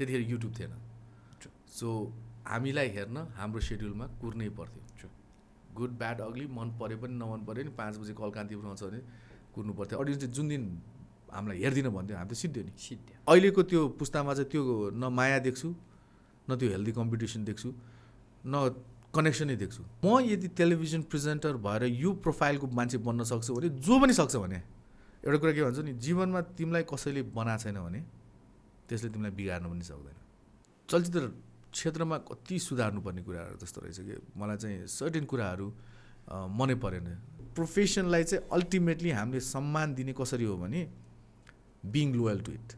त्यतिखेर युट्युब थिएन। सो हामीलाई हेर्न हाम्रो सेड्युलमा कुर्नै पर्थ्यो। गुड ब्याड अग्ली मन पऱ्यो पनि नमन पऱ्यो नि पाँच बजी कल कान्तिपुर आउँछ भने कुर्नु पर्थ्यो। अडियन्स चाहिँ जुन दिन हामीलाई हेरिदिन भन्थ्यो हामी त सिद्धो नि। सिद्ध्य। अहिलेको त्यो पुस्तामा चाहिँ त्यो न माया देख्छु न त्यो हेल्दी कम्पिटिसन देख्छु न कनेक्सनै देख्छु। म यदि टेलिभिजन प्रेजेन्टर भएर यो प्रोफाइलको मान्छे बन्न सक्छु भने जो पनि सक्छ भने एउटा कुरा के भन्छ नि जीवनमा तिमीलाई कसैले बनाएको छैन भने त्यसले तिमीलाई बिगार्न पनि सक्दैन। चलचित्र क्षेत्रमा कति सुधार्नुपर्ने कुराहरू जस्तो रहेछ कि मलाई चाहिँ सर्टेन कुराहरू मनै परेन। प्रोफेसनलाई चाहिँ अल्टिमेटली हामीले सम्मान दिने कसरी हो भने being loyal to it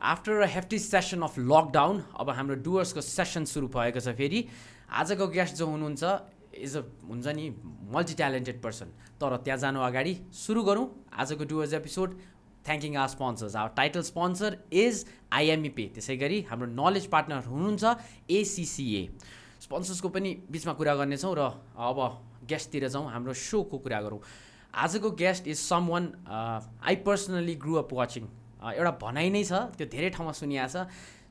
after a hefty session of lockdown अब हाम्रो डुवर्सको सेसन सुरु भएको छ फेरि आजको गेस्ट जो हुनुहुन्छ इज अ हुन्छ नि मल्टी ट्यालेन्टेड पर्सन तर त्यहाँ जानु अगाडि सुरु गरौँ आजको doers episode thanking our sponsors our title sponsor is IME त्यसै गरी हाम्रो नलेज पार्टनर हुनुहुन्छ एसिसिए स्पोन्सर्सको पनि बिचमा कुरा गर्नेछौँ र अब गेस्टतिर जाउँ हाम्रो सोको कुरा गरौँ। आजको guest is someone I personally grew up watching एउटा भनाइ नै छ त्यो धेरै ठाउँमा सुनिएको छ।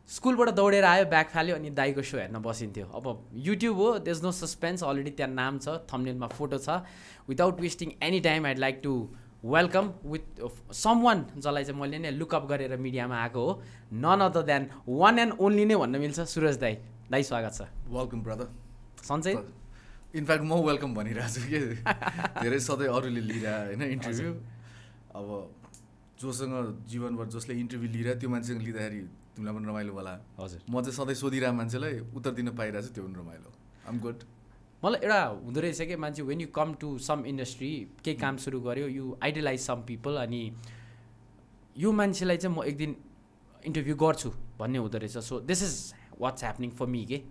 स्कुलबाट दौडेर आयो ब्याग फाल्यो अनि दाईको सो हेर्न बसिन्थ्यो। अब युट्युब हो देज नो सस्पेन्स अलरेडी त्यहाँ नाम छ थम्नेलमा फोटो छ। Without wasting any time I'd like to welcome with someone जसलाई चाहिँ मैले नै लुकअप गरेर मिडियामा आएको हो। None other than one and only नै भन्न मिल्छ सुरज दाई। दाई स्वागत छ। वेलकम ब्रदर सन्चै इनफ्याक्ट म वेलकम भनिरहेको छु कि। धेरै सधैँ अरूले लिइरह होइन इन्टरभ्यू अब जोसँग जीवनभर जसले इन्टरभ्यू लिइरह त्यो मान्छेसँग लिँदाखेरि तिमीलाई पनि रमाइलो होला। हजुर। म चाहिँ सधैँ सोधिरहेको मान्छेलाई उत्तर दिन पाइरहेको छु त्यो पनि रमाइलो। आम गुड मलाई एउटा हुँदो रहेछ कि मान्छे when you come to some industry केही काम सुरु गर्यो यु आइडलाइज सम पिपल अनि यो मान्छेलाई चाहिँ म एक दिन इन्टरभ्यू गर्छु भन्ने हुँदो रहेछ। So this is what's happening for me के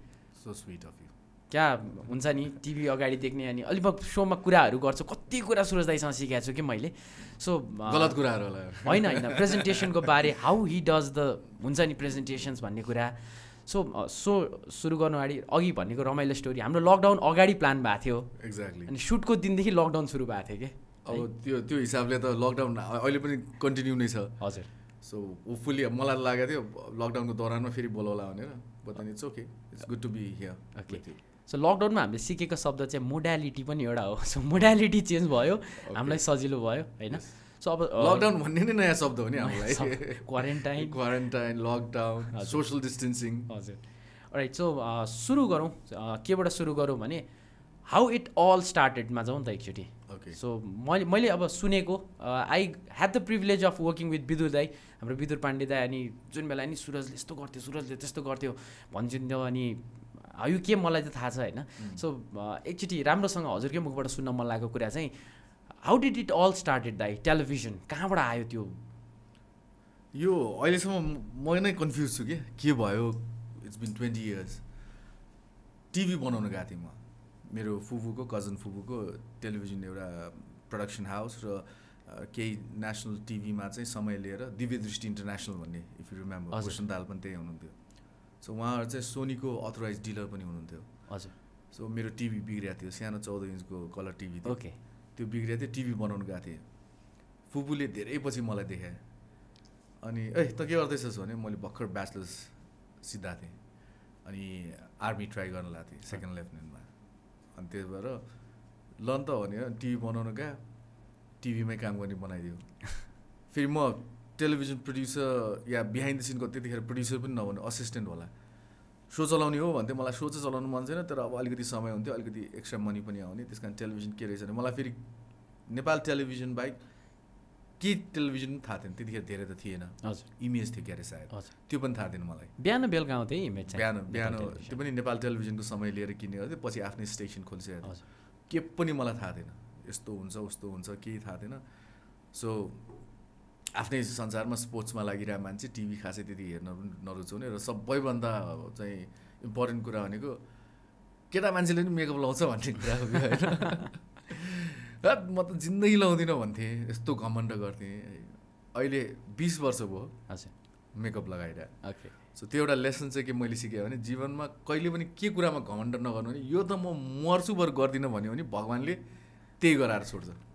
सो स्विट अफ यु क्या हुन्छ नि टिभी अगाडि देख्ने अनि अलिक सोमा कुराहरू गर्छु। कति कुरा सुरज दाईसँग सिकाएको छु कि मैले। सो गलत कुराहरू होला। होइन होइन। प्रेजेन्टेसनको बारे हाउ हि डज द हुन्छ नि प्रेजेन्टेसन्स भन्ने कुरा। सो सो सुरु गर्नु अगाडि अघि भनेको रमाइलो स्टोरी हाम्रो लकडाउन अगाडि प्लान भएको थियो। एक्ज्याक्टली अनि सुटको दिनदेखि लकडाउन सुरु भएको थियो कि? अब त्यो त्यो हिसाबले त लकडाउन अहिले पनि कन्टिन्यू नै छ। हजुर। सो होपफुल्ली मलाई लागेको थियो लकडाउनको दौरानमा फेरि बोलाउला भनेर। But it's okay it's good to be here Okay. So लकडाउनमा हामीले सिकेको शब्द चाहिँ मोडालिटी पनि एउटा हो। सो मोडालिटी चेन्ज भयो हामीलाई सजिलो भयो होइन? सो अब लकडाउन भन्ने नै नयाँ शब्द हो नि हामीलाई। Quarantine quarantine lockdown. Social distancing हजुर। राइट सो सुरु गरौँ। केबाट सुरु गरौँ भने हाउ इट अल स्टार्टेडमा जाउँ त एकचोटि। ओके सो मैले मैले अब सुनेको I had the privilege of working with Vidur दाई हाम्रो विदुर पाण्डे दाई अनि जुन बेला नि सुरजले यस्तो गर्थ्यो सुरजले त्यस्तो गर्थ्यो भनिदिन्थ्यो अनि यो के मलाई त थाहा छ होइन। सो एकचोटि राम्रोसँग हजुरकै मुखबाट सुन्न मन लागेको कुरा चाहिँ how did it all started दाई टेलिभिजन कहाँबाट आयो त्यो? यो अहिलेसम्म म नै कन्फ्युज छु कि के भयो? It's been twenty years TV बनाउन गएको थिएँ म। मेरो फुपूको कजन फुपूको टेलिभिजन एउटा प्रडक्सन हाउस र केही नेसनल टिभीमा चाहिँ समय लिएर दिव्य दृष्टि इन्टरनेसनल भन्ने इफ यु रिमेम्बर हजुर। भूषण दाल पनि त्यही हुनुहुन्थ्यो। सो उहाँहरू चाहिँ सोनीको अथोराइज डिलर पनि हुनुहुन्थ्यो। हजुर। सो मेरो टिभी बिग्रिएको थियो सानो चौध इन्चको कलर टिभी थियो। ओके त्यो बिग्रिएको थियो टिभी बनाउनु गएको थिएँ। फुपूले धेरै पछि मलाई देखाए। अनि ए त के गर्दैछस्? भने मैले भर्खर ब्याचलर्स सिद्धा थिएँ। अनि आर्मी ट्राई गर्न लागेको थिएँ सेकेन्ड लेफ्टिनेन्टमा अनि त्यही भएर ल नि त भने टिभी बनाउनु गएँ। टिभीमै काम गर्ने बनाइदियो। फेरि म टेलिभिजन प्रड्युसर या बिहाइन्ड द सिनको त्यतिखेर प्रड्युसर पनि नभने असिस्टेन्ट होला। सो चलाउने हो भन्थ्यो। मलाई सो चाहिँ चलाउनु मन छैन तर अब अलिकति समय हुन्थ्यो अलिकति एक्स्ट्रा मनी पनि आउने। त्यस कारण टेलिभिजन के रहेछ भने मलाई फेरि नेपाल टेलिभिजन बाहेक के टेलिभिजन पनि थाहा थिएन। त्यतिखेर धेरै त थिएन। हजुर। इमेज थियो क्यारे सायद। त्यो पनि थाहा थिएन मलाई। बिहान बेलुका आउँथ्यो इमेज बिहान बिहान। त्यो पनि नेपाल टेलिभिजनको समय लिएर किनेको थियो पछि आफ्नै स्टेसन खोलिसकेको के पनि मलाई थाहा थिएन। यस्तो हुन्छ उस्तो हुन्छ केही थाहा थिएन। सो आफ्नै संसारमा स्पोर्ट्समा लागिरहेको मान्छे टिभी खासै त्यति हेर्न पनि नरुचाउने र सबैभन्दा चाहिँ इम्पोर्टेन्ट कुरा भनेको केटा मान्छेले पनि मेकअप लाउँछ भन्ने कुरा हो होइन? म त जिन्दगी लाउँदिनँ भन्थेँ यस्तो घमण्ड गर्थेँ। अहिले बिस वर्ष भयो हजुर। मेकअप लगाइरहेको ओके सो त्यो एउटा लेसन चाहिँ के मैले सिकेँ भने जीवनमा कहिले पनि के कुरामा घमण्ड नगर्नु भने यो त म मर्छु बरु गर्दिनँ भन्यो भने भगवान्ले त्यही गराएर छोड्छ।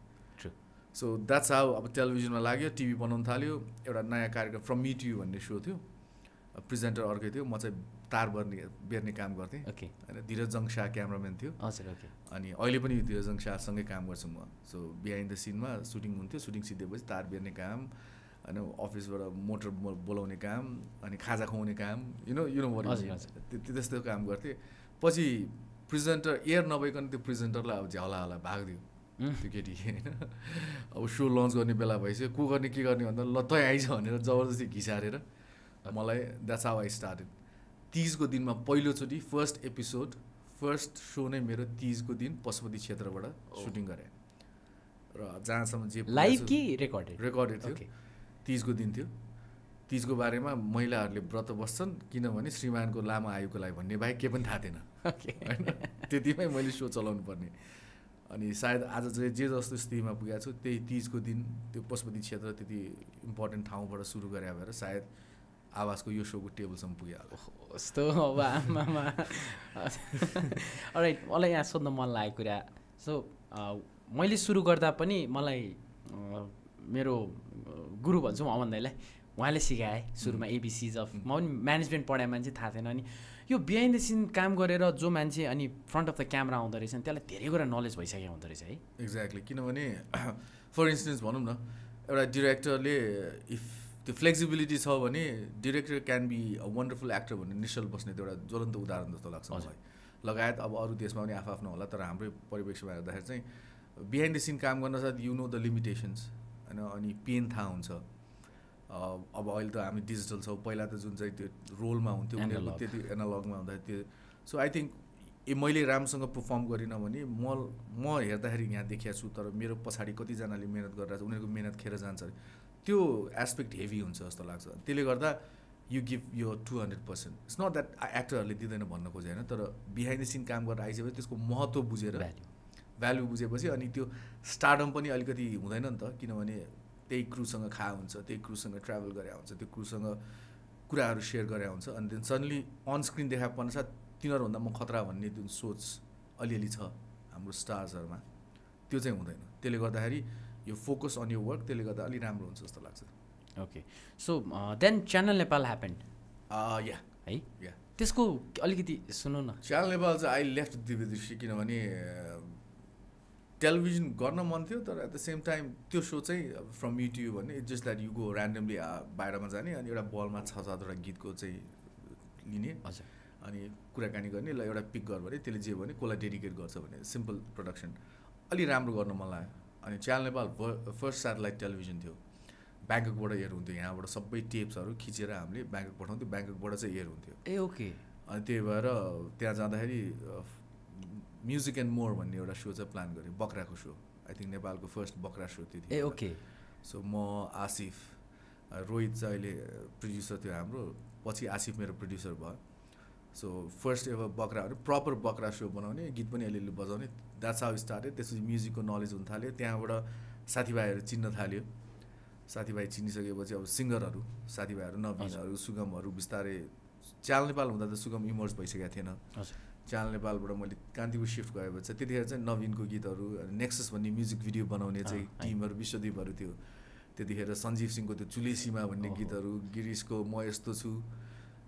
सो द्याट्स हाउ अब टेलिभिजनमा लाग्यो टिभी बनाउनु थाल्यो एउटा नयाँ कार्यक्रम फ्रम मी टु यु भन्ने सो थियो। प्रेजेन्टर अर्कै थियो म चाहिँ तार बर्ने बेर्ने काम गर्थेँ। ओके होइन धीरजङ शाह क्यामराम्यान थियो। हजुर ओके अनि अहिले पनि धीरजङ शाहसँगै काम गर्छु म। सो बिहाइन्ड द सिनमा सुटिङ हुन्थ्यो सुटिङ सिद्धेपछि तार बेर्ने काम होइन अफिसबाट मोटर बोलाउने काम अनि खाजा खुवाउने काम यु नो यु नो त्यस्तो काम गर्थेँ। पछि प्रेजेन्टर एयर नभइकन त्यो प्रेजेन्टरलाई अब झ्याउला होला भागिदियो उम्, त्यो केटी होइन? अब सो लन्च गर्ने बेला भइसक्यो। को गर्ने के गर्ने भन्दा ल तै आइज भनेर जबरजस्ती घिसारेर मलाई द्याट्स हाउ आई स्टार्टेड तिजको दिनमा पहिलोचोटि फर्स्ट एपिसोड फर्स्ट सो नै मेरो तिजको दिन पशुपति क्षेत्रबाट सुटिङ गरेँ। र जहाँसम्म जे लाइभ कि रेकर्डेड रेकर्डेड थियो। तिजको दिन थियो। तिजको बारेमा महिलाहरूले व्रत बस्छन् किनभने श्रीमानको लामो आयुको लागि भन्ने बाहेक केही पनि थाहा थिएन। होइन? त्यतिमै मैले सो चलाउनु पर्ने अनि सायद आज चाहिँ जे जस्तो स्थितिमा पुगेको छु त्यही तिजको दिन त्यो पशुपति क्षेत्र त्यति इम्पोर्टेन्ट ठाउँबाट सुरु गरे भएर सायद आवाजको यो सोको टेबलसम्म पुगिहाल्यो। यस्तो अब आमामा। राइट मलाई यहाँ सोध्न मन लागेको कुरा सो मैले सुरु गर्दा पनि मलाई मेरो गुरु भन्छु अमन दाईलाई। उहाँले सिकाए सुरुमा एबिसिज अफ म पनि म्यानेजमेन्ट पढाए मान्छे थाहा थिएन अनि यो बिहाइन्ड द सिन काम गरेर जो मान्छे अनि फ्रन्ट अफ द क्यामरा आउँदो रहेछ त्यसलाई धेरै कुरा नलेज भइसकेको हुँदो रहेछ है। एक्ज्याक्टली किनभने फर इन्स्टेन्स भनौँ न एउटा डिरेक्टरले इफ त्यो फ्लेक्सिबिलिटी छ भने director can be a wonderful actor भन्ने निश्चल बस्ने त्यो एउटा ज्वलन्त उदाहरण जस्तो लाग्छ। मलाई। लगायत अब अरू देशमा पनि आफ्नो होला तर हाम्रै परिवेशमा हेर्दाखेरि चाहिँ बिहाइन्ड द सिन काम गर्न साथ यु नो द लिमिटेसन्स होइन अनि पेन थाहा हुन्छ। अब अहिले त हामी डिजिटल छौँ। पहिला त जुन चाहिँ त्यो रोलमा हुन्थ्यो उनीहरूको. त्यति एनालगमा हुँदा त्यो सो आई थिङ्क ए मैले राम्रोसँग पर्फर्म गरिनँ भने म म हेर्दाखेरि यहाँ देखिया छु तर मेरो पछाडि कतिजनाले मिहिनेत गरेर उनीहरूको मिहिनेत खेर जान्छ अरे। त्यो एस्पेक्ट हेभी हुन्छ जस्तो लाग्छ। त्यसले गर्दा you give your two hundred percent it's not that एक्टरहरूले दिँदैन भन्न खोजे होइन? तर बिहाइन्ड द सिन काम गरेर आइसकेपछि त्यसको महत्त्व बुझेर भ्याल्यु भ्यालु बुझेपछि अनि त्यो स्टार्डम पनि अलिकति हुँदैन नि त किनभने त्यही क्रुसँग खा हुन्छ त्यही क्रुसँग ट्राभल गरे हुन्छ त्यो क्रुसँग कुराहरू सेयर गरे हुन्छ अनि देन सडन्ली अन स्क्रिन देखा पर्न साथ तिनीहरूभन्दा म खतरा भन्ने जुन सोच अलिअलि छ हाम्रो स्टार्सहरूमा त्यो चाहिँ हुँदैन। त्यसले गर्दाखेरि यो फोकस अन यो वर्क त्यसले गर्दा अलिक राम्रो हुन्छ जस्तो लाग्छ। Okay so then channel Nepal happen ah, yeah है? या त्यसको अलिकति सुनौ न। च्यानल नेपाल चाहिँ आई लेफ्ट दिव्य दृष्टि किनभने टेलिभिजन गर्न मन थियो तर एट द सेम टाइम त्यो सो चाहिँ फ्रम युट्युब भन्ने it's just that you go randomly बाहिरमा जाने अनि एउटा बलमा छ सातवटा गीतको चाहिँ लिने हजुर। अनि कुराकानी गर्ने ल एउटा पिक गर भने त्यसले जे भने कसलाई डेडिकेट गर्छ भने सिम्पल प्रडक्सन अलि राम्रो गर्न मन लाग्यो। अनि channel Nepal first satellite television थियो। ब्याङ्ककबाट एयर हुन्थ्यो यहाँबाट सबै टेप्सहरू खिचेर हामीले ब्याङ्कक पठाउँथ्यो। ब्याङ्ककबाट चाहिँ एयर हुन्थ्यो ए ओके अनि त्यही भएर त्यहाँ जाँदाखेरि म्युजिक एन्ड मोर भन्ने एउटा सो चाहिँ प्लान गरेँ बक्राको सो आई थिङ्क नेपालको फर्स्ट बक्रा सो त्यो ए थियो ओके सो म आसिफ रोहित चाहिँ अहिले प्रड्युसर थियो हाम्रो पछि आसिफ मेरो प्रड्युसर भयो। सो फर्स्ट एभर बक्राहरू प्रपर बक्रा सो बनाउने गीत पनि अलिअलि बजाउने। द्याट्स हाउ स्टार्टेड त्यसपछि म्युजिकको नलेज हुन थाल्यो। त्यहाँबाट साथीभाइहरू चिन्न थाल्यो। साथीभाइ चिनिसकेपछि अब सिङ्गरहरू साथीभाइहरू नवीनहरू सुगमहरू बिस्तारै च्याल नेपाल हुँदा त सुगम इमर्स भइसकेको थिएन। च्यानल नेपालबाट मैले कान्तिपुर सिफ्ट गएपछि त्यतिखेर चाहिँ नवीनको गीतहरू नेक्सस भन्ने म्युजिक भिडियो बनाउने चाहिँ। टिमहरू विश्वदीपहरू थियो। त्यतिखेर सञ्जीव सिंहको त्यो चुलेसीमा भन्ने। गीतहरू गिरिशको म यस्तो छु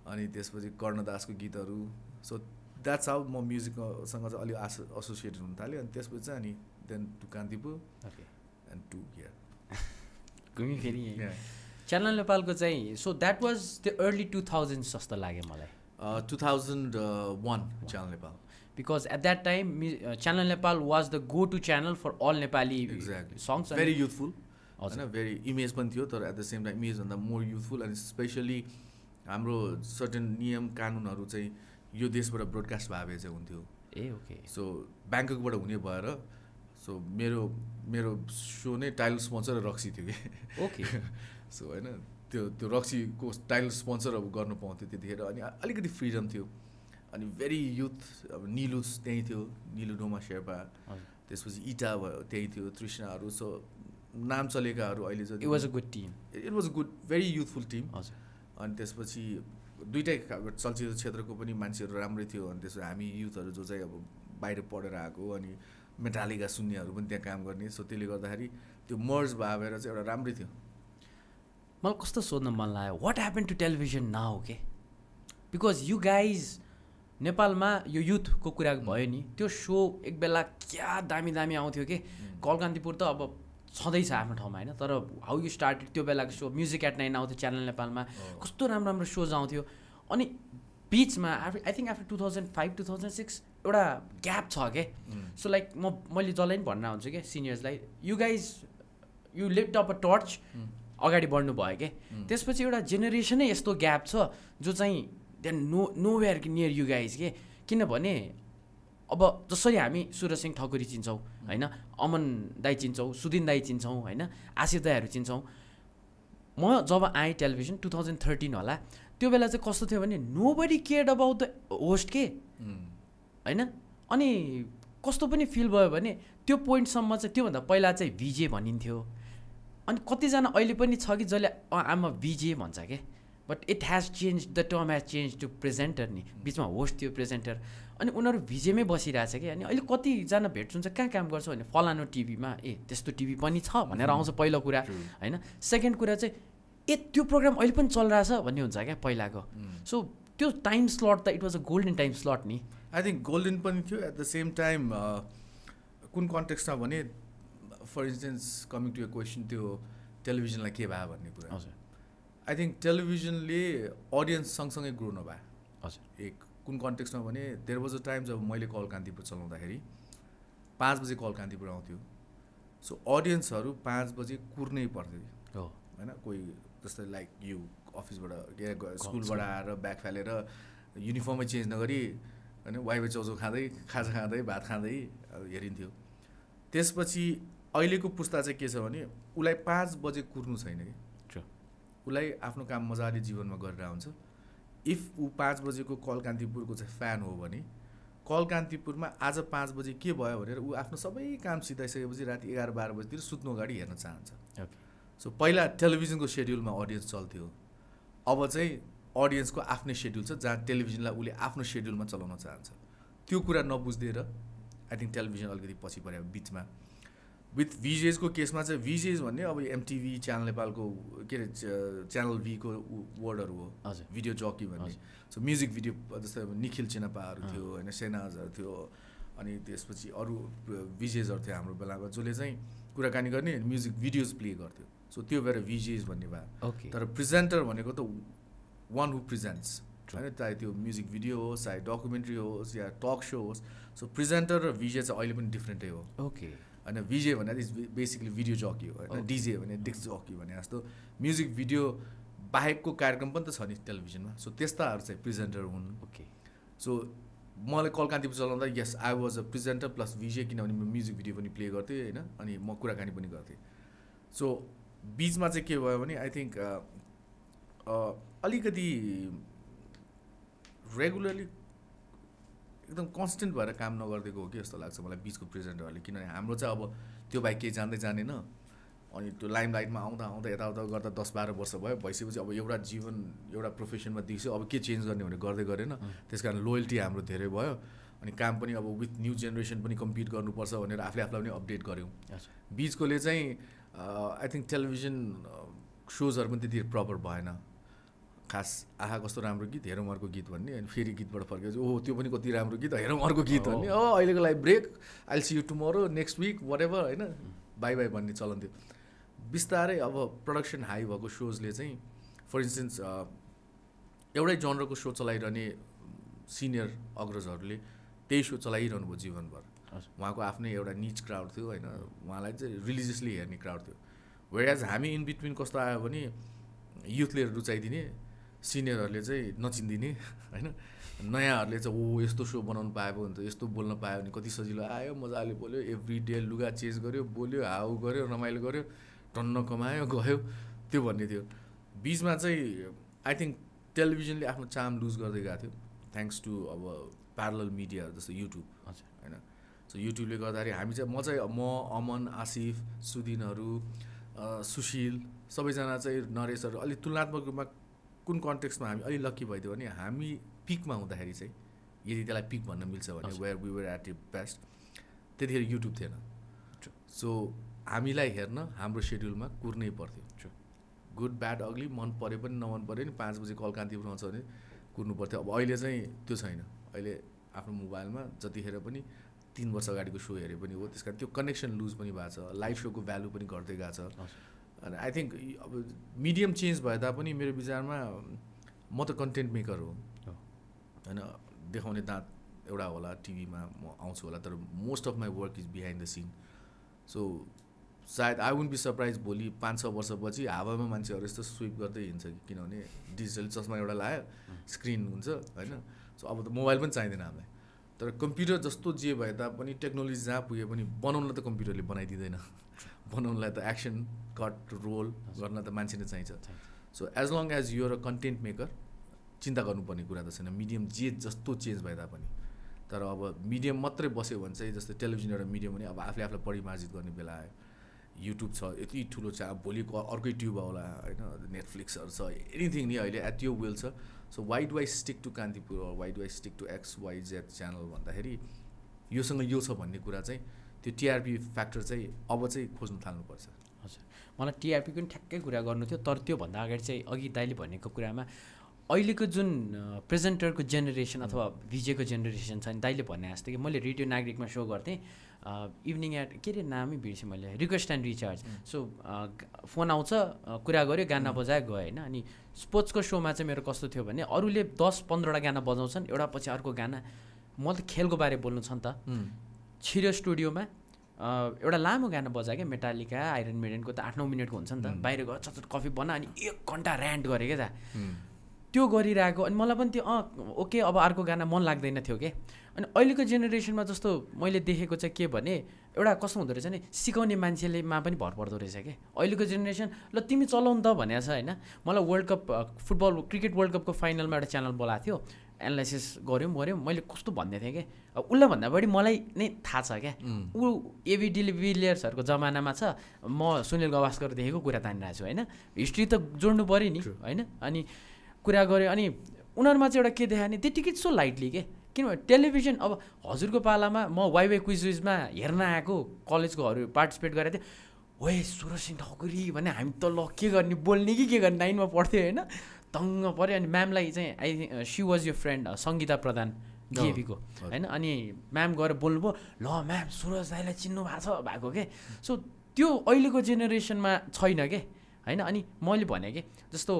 अनि त्यसपछि कर्णदासको गीतहरू। सो द्याट्स हाउ म म्युजिकसँग चाहिँ अलिक आस एसोसिएटेड हुन थाल्यो अनि त्यसपछि चाहिँ अनि then to Kantipur and to here घुमी फेरि च्यानल नेपालको चाहिँ so that was the early two thousand जस्तो लाग्यो मलाई। Two thousand one channel Nepal because at that time channel Nepal was the go to channel for all Nepali exactly songs very youthful होइन very image पनि थियो तर at the same time इमेजभन्दा more youthful अनि specially हाम्रो certain नियम कानुनहरू चाहिँ यो देशबाट ब्रोडकास्ट भए भए चाहिँ हुन्थ्यो ए ओके सो ब्याङ्ककबाट हुने भएर सो मेरो मेरो सो नै टाइल स्पोन्सर रक्सी थियो कि ओके सो होइन त्यो त्यो रक्सीको टाइल स्पोन्सर अब गर्नु पाउँथ्यो त्यतिखेर अनि अ- अलिकति फ्रिडम थियो। अनि भेरी युथ अब निलुस त्यहीँ थियो निलु डोमा शेर्पा त्यसपछि इटा भयो त्यहीँ थियो तृष्णाहरू सो नाम चलेकाहरू अहिले इट जति was a good team it was good very youthful team हजुर। अनि त्यसपछि दुइटै चलचित्र क्षेत्रको पनि मान्छेहरू राम्रै थियो। अनि त्यसो हामी युथहरू जो चाहिँ अब बाहिर पढेर आएको अनि मेटालिका सुन्नेहरू पनि त्यहाँ काम गर्ने। सो त्यसले गर्दाखेरि त्यो मर्ज भएर चाहिँ एउटा राम्रै थियो। मलाई कस्तो सोध्न मन लाग्यो what happen to television now के? बिकज यु गाइज नेपालमा यो युथको कुरा भयो नि त्यो सो एक बेला क्या दामी दामी आउँथ्यो कि? कल कान्तिपुर त अब छँदैछ आफ्नो ठाउँमा होइन? तर हाउ यु स्टार्टेड त्यो बेलाको सो म्युजिक एट नाइन आउँथ्यो च्यानल नेपालमा कस्तो राम्रो राम्रो सोज आउँथ्यो। अनि बिचमा after I think after two thousand five two thousand six एउटा ग्याप छ के? सो लाइक म मैले जसलाई पनि भन्न आउँछु क्या सिनियर्सलाई you guys you lift up a torch अगाडि बढ्नु भयो के त्यसपछि एउटा जेनेरेसनै यस्तो ग्याप छ जो चाहिँ then no nowhere near you guys के? किनभने अब जसरी हामी सुरज सिंह ठकुरी चिन्छौँ होइन? अमन दाई चिन्छौँ सुदिन दाई चिन्छौँ होइन? आशिष दाईहरू चिन्छौँ। म जब आएँ टेलिभिजन टु थाउजन्ड थर्टिन होला त्यो बेला चाहिँ कस्तो थियो भने nobody cared about the host के होइन? अनि कस्तो पनि फिल भयो भने त्यो पोइन्टसम्म चाहिँ त्योभन्दा पहिला चाहिँ भिजे भनिन्थ्यो। अनि कतिजना अहिले पनि छ कि जसले आमा भिजे भन्छ के? But it has change the term has change to presenter नि। बिचमा होस्ट थियो प्रेजेन्टर अनि उनीहरू भिजेमै बसिरहेछ कि? अनि अहिले कतिजना भेट हुन्छ कहाँ काम गर्छ? भने फलानु टिभीमा। ए त्यस्तो टिभी पनि छ भनेर आउँछ पहिलो कुरा। होइन? सेकेन्ड कुरा चाहिँ ए त्यो प्रोग्राम अहिले पनि चलिरहेछ भन्ने हुन्छ क्या पहिलाको। सो त्यो टाइम स्लट त it was a golden time slot नि। आई थिङ्क गोल्डन पनि थियो। एट द सेम टाइम कुन कन्टेक्स्टमा भने for instance coming to a question त्यो टेलिभिजनलाई के भयो भन्ने कुरा? हजुर। आई थिङ्क टेलिभिजनले अडियन्स सँगसँगै ग्रो नभए। हजुर। एक कुन कन्टेक्स्टमा भने देयर वाज अ टाइम जब मैले कल कान्तिपुर चलाउँदाखेरि पाँच बजे कल कान्तिपुर आउँथ्यो। सो अडियन्सहरू पाँच बजे कुर्नै पर्थ्यो हो। होइन? कोही जस्तै लाइक यु अफिसबाट के स्कुलबाट आएर ब्याग फालेर युनिफर्मै चेन्ज नगरी होइन? वाइवाई चौचौ खाँदै खाजा खाँदै भात खाँदै हेरिन्थ्यो। त्यसपछि अहिलेको पुस्ता चाहिँ के छ भने उसलाई पाँच बजे कुर्नु छैन कि. उसलाई आफ्नो काम मजाले जीवनमा गरेर हुन्छ इफ ऊ पाँच बजेको कल कान्तिपुरको चाहिँ फ्यान हो भने कल कान्तिपुरमा आज पाँच बजे के भयो भनेर ऊ आफ्नो सबै काम सिधाइसकेपछि राति एघार बाह्र बजीतिर सुत्नु अगाडि हेर्न चाहन्छ। सो पहिला टेलिभिजनको सेड्युलमा अडियन्स चल्थ्यो। अब चाहिँ अडियन्सको आफ्नै सेड्युल छ जहाँ टेलिभिजनलाई उसले आफ्नो सेड्युलमा चलाउन चाहन्छ। त्यो कुरा नबुझिदिएर आई थिङ्क टेलिभिजन अलिकति पछि पऱ्यो बिचमा। विथ भिजेजको केसमा चाहिँ भिजेज भन्ने अब एमटिभी च्यानल नेपालको के अरे च्यानल भीको वर्डहरू हो। हजुर। भिडियो जकी भन्ने। सो म्युजिक भिडियो जस्तै अब निखिल चिनापाहरू थियो होइन सेनाजहरू थियो अनि त्यसपछि अरू भिजेजहरू थियो हाम्रो बेलामा जसले चाहिँ कुराकानी गर्ने म्युजिक भिडियोज प्ले गर्थ्यो। सो त्यो भएर भिजेज भन्ने भयो तर प्रेजेन्टर भनेको त वान हु प्रेजेन्ट्स. होइन चाहे त्यो म्युजिक भिडियो होस् चाहे डकुमेन्ट्री होस् या टक सो होस्। सो प्रेजेन्टर र भिजे चाहिँ अहिले पनि डिफ्रेन्टै हो। ओके। होइन भिजे भने इज बेसिकली भिडियो जकी हो होइन. डिजे भने डिस्क जकी भने जस्तो म्युजिक भिडियो बाहेकको कार्यक्रम पनि त छ नि टेलिभिजनमा सो त्यस्ताहरू चाहिँ प्रेजेन्टर हुन्। ओके सो मलाई कल कान्तिपुर चलाउँदा yes I was a presenter plus VJ किनभने म म्युजिक भिडियो पनि प्ले गर्थेँ होइन अनि म कुराकानी पनि गर्थेँ। सो बिचमा चाहिँ के भयो भने आई थिङ्क अलिकति रेगुलरली एकदम कन्सटेन्ट भएर काम नगरिदिएको हो कि जस्तो लाग्छ मलाई बिचको प्रेजेन्टरहरूले किनभने हाम्रो चाहिँ अब त्यो बाहेक केही जान्दै जानेन। अनि त्यो लाइम लाइटमा आउँदा आउँदा यताउता गर्दा दस बाह्र वर्ष भयो भइसकेपछि अब एउटा जीवन एउटा प्रोफेसनमा दिइसक्यो। अब के चेन्ज गर्ने भने गर्दै गरेन। त्यस कारण लोयल्टी हाम्रो धेरै भयो। अनि काम पनि अब विथ न्यू जेनेरेसन पनि कम्पिट गर्नुपर्छ भनेर आफूले आफूलाई पनि अपडेट गऱ्यौँ। बिचकोले चाहिँ आई थिङ्क टेलिभिजन सोजहरू पनि त्यति प्रपर भएन। खास आहा कस्तो राम्रो गीत हेरौँ अर्को गीत भन्ने अनि फेरि गीतबाट फर्केपछि ओहो त्यो पनि कति राम्रो गीत हेरौँ अर्को गीत भन्ने ओ अहिलेको लागि break I'll see you tomorrow next week whatever होइन बाई बाई भन्ने चलन थियो। बिस्तारै अब प्रडक्सन हाई भएको सोजले चाहिँ फर इन्स्टेन्स एउटै जनरको सो चलाइरहने सिनियर अग्रजहरूले त्यही सो चलाइरहनु भयो जीवनभर। उहाँको आफ्नै एउटा निच क्राउड थियो होइन उहाँलाई चाहिँ रिलिजियसली हेर्ने क्राउड थियो। वेज हामी इन बिट्विन कस्तो आयो भने युथले रुचाइदिने सिनियरहरूले चाहिँ नचिनिदिने होइन? नयाँहरूले चाहिँ ओ यस्तो सो बनाउनु पायो भने त यस्तो बोल्न पायो भने कति सजिलो आयो मजाले बोल्यो एभ्री डे लुगा चेन्ज गर्यो बोल्यो हाउ गर्यो रमाइलो गर्यो टन्न कमायो गयो त्यो भन्ने थियो। बिचमा चाहिँ आई थिङ्क टेलिभिजनले आफ्नो चाम लुज गर्दै गएको थियो थ्याङ्क्स टु अब प्यारल मिडिया जस्तो युट्युब होइन? सो युट्युबले गर्दाखेरि हामी चाहिँ म चाहिँ म अमन आसिफ सुदिनहरू सुशील सबैजना चाहिँ नरेशहरू अलिक तुलनात्मक रूपमा कुन कन्टेक्समा हामी अलिक लक्की भइदियो भने हामी पिकमा हुँदाखेरि चाहिँ यदि त्यसलाई पिक भन्न मिल्छ भने। Where we were at it best त्यतिखेर युट्युब थिएन। सो हामीलाई हेर्न हाम्रो सेड्युलमा कुर्नै पर्थ्यो. गुड ब्याड अग्ली मन पऱ्यो पनि नमन पऱ्यो नि पाँच बजी कल कान्तिपुर आउँछ भने कुर्नु पर्थ्यो। अब अहिले चाहिँ त्यो छैन। अहिले आफ्नो मोबाइलमा जतिखेर पनि तिन वर्ष अगाडिको सो हेरे पनि हो त्यस कारण त्यो कनेक्सन लुज पनि भएको छ। लाइभ सोको भ्यालु पनि घट्दै गएको छ। अनि आई थिङ्क अब मिडियम चेन्ज भए तापनि मेरो विचारमा म त कन्टेन्ट मेकर हो। होइन देखाउने दाँत एउटा होला टिभीमा म आउँछु होला तर most of my work is behind the scene so सायद आई वुन्ट बी सरप्राइज भोलि पाँच छ वर्षपछि हावामा मान्छेहरू यस्तो स्विप गर्दै हिँड्छ कि किनभने डिजिटल चस्मा एउटा लगायो स्क्रिन हुन्छ होइन। सो अब त मोबाइल पनि चाहिँदैन हामीलाई। तर कम्प्युटर जस्तो जे भए तापनि टेक्नोलोजी जहाँ पुगे पनि बनाउनलाई त कम्प्युटरले बनाइदिँदैन। बनाउनलाई त एक्सन कट रोल गर्न त मान्छे नै चाहिन्छ। So as long as you're a content maker चिन्ता गर्नुपर्ने कुरा त छैन। मिडियम जे जस्तो चेन्ज भए तापनि। तर अब मिडियम मात्रै बस्यो भने चाहिँ जस्तै टेलिभिजन एउटा मिडियम भने अब आफूले आफूलाई परिमार्जित गर्ने बेला आयो। युट्युब छ यति ठुलो छ अब भोलि क- अर्कै ट्युब होला होइन? नेटफ्लिक्सहरू छ एनिथिङ नि अहिले एट यो विल छ। So why do I stick to Kantipur why do I stick to X Y Z channel भन्दाखेरि योसँग यो छ भन्ने कुरा चाहिँ त्यो टिआरपी फ्याक्टर चाहिँ अब चाहिँ खोज्नु थाल्नुपर्छ। हजुर। मलाई टिआरपीको पनि ठ्याक्कै कुरा गर्नु थियो तर त्योभन्दा अगाडि चाहिँ अघि दाइले भनेको कुरामा अहिलेको जुन प्रेजेन्टरको जेनेरेसन अथवा भिजेको जेनेरेसन छ नि दाइले भने जस्तो कि मैले रेडियो नागरिकमा सो गर्थेँ इभिनिङ एट के अरे नामै बिर्सेँ मैले request and recharge. So phone आउँछ कुरा गऱ्यो गाना बजायो गयो होइन अनि स्पोर्ट्सको सोमा चाहिँ मेरो कस्तो थियो भने अरूले दस पन्ध्रवटा गाना बजाउँछन् एउटा पछि अर्को गाना। म त खेलको बारे बोल्नु छ नि त। छिरो स्टुडियोमा एउटा लामो गाना बजायो क्या मेटालिका आइरन मेडेनको त आठ नौ मिनटको हुन्छ नि त। बाहिर गयो चट कफी बना अनि एक घन्टा ऱ्यान्ट गरेँ क्या त। त्यो गरिरहेको अनि मलाई पनि त्यो अँ ओके अब अर्को गाना मन लाग्दैन थियो कि। अनि अहिलेको जेनेरेसनमा जस्तो मैले देखेको चाहिँ के भने एउटा कस्तो हुँदो रहेछ नि सिकाउने मान्छेलेमा पनि भर पर्दो रहेछ कि। अहिलेको जेनेरेसन ल तिमी चलाउनु त भनेको छ होइन मलाई world cup football cricket world कपको फाइनलमा एउटा च्यानल बोलाएको थियो। एनालाइसिस गऱ्यौँ गऱ्यौँ मैले कस्तो भन्दै थिएँ कि? अब उसलाई भन्दा बढी मलाई नै थाहा छ क्या। ऊ एबी डिलिभिलियर्सहरूको जमानामा छ। म सुनिल गवास्कर देखेको कुरा तानिरहेको छु होइन? हिस्ट्री त जोड्नु पऱ्यो नि होइन? अनि कुरा गऱ्यो अनि उनीहरूमा चाहिँ एउटा के देखायो भने त्यो टिकट सो लाइटली के? किनभने टेलिभिजन अब हजुरको पालामा म वाइवाई क्विज विजमा हेर्न आएको कलेजकोहरू पार्टिसिपेट गरेको थिएँ। ओए सुरज सिंह ठकुरी भने हामी त ल के गर्ने? बोल्ने कि के गर्ने? नाइनमा पढ्थ्यो होइन? दङ्ग पऱ्यो अनि म्यामलाई चाहिँ आई थिङ्क सी वाज यो फ्रेन्ड सङ्गीता प्रधान डिएपीको होइन? अनि म्याम गएर बोल्नुभयो ल म्याम सुरज दाईलाई चिन्नु भएको छ भएको के? सो त्यो अहिलेको जेनेरेसनमा छैन के? होइन? अनि मैले भने कि? जस्तो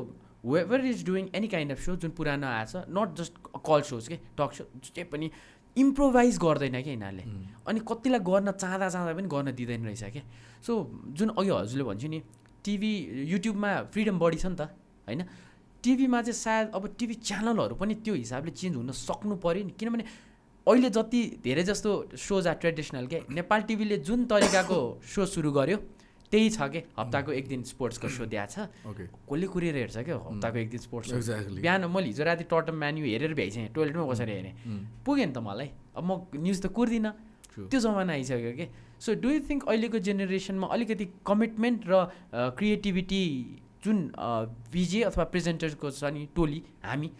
whoever is doing any kind of show जुन पुरानो आएछ नट जस्ट कल सोज के टक सो जे पनि इम्प्रोभाइज गर्दैन क्या यिनीहरूले? अनि कतिलाई गर्न चाहँदा चाहँदा पनि गर्न दिँदैन रहेछ क्या सो जुन अघि हजुरले भन्छु नि टिभी युट्युबमा फ्रिडम बढी छ नि त होइन? टिभीमा चाहिँ सायद अब टिभी च्यानलहरू पनि त्यो हिसाबले चेन्ज हुन सक्नु पऱ्यो नि। किनभने अहिले जति धेरै जस्तो सोज आर ट्रेडिसनल के नेपाल टिभीले जुन तरिकाको सो सुरु गर्यो त्यही छ कि हप्ताको एक दिन स्पोर्ट्सको सो दिएको छ। कसले कुरेर हेर्छ क्या हप्ताको एक दिन स्पोर्ट्स. बिहान मैले हिजो राति टटम म्यान्यु हेरेर भ्याइसकेँ टोइलेटमा बसेर हेरेँ। पुगेँ नि त मलाई। अब म न्युज त कुर्दिनँ. त्यो जमाना आइसक्यो कि। सो डु यु थिङ्क अहिलेको जेनेरेसनमा अलिकति कमिटमेन्ट र क्रिएटिभिटी जुन भिजे अथवा प्रेजेन्टर्सको छ नि टोली हामी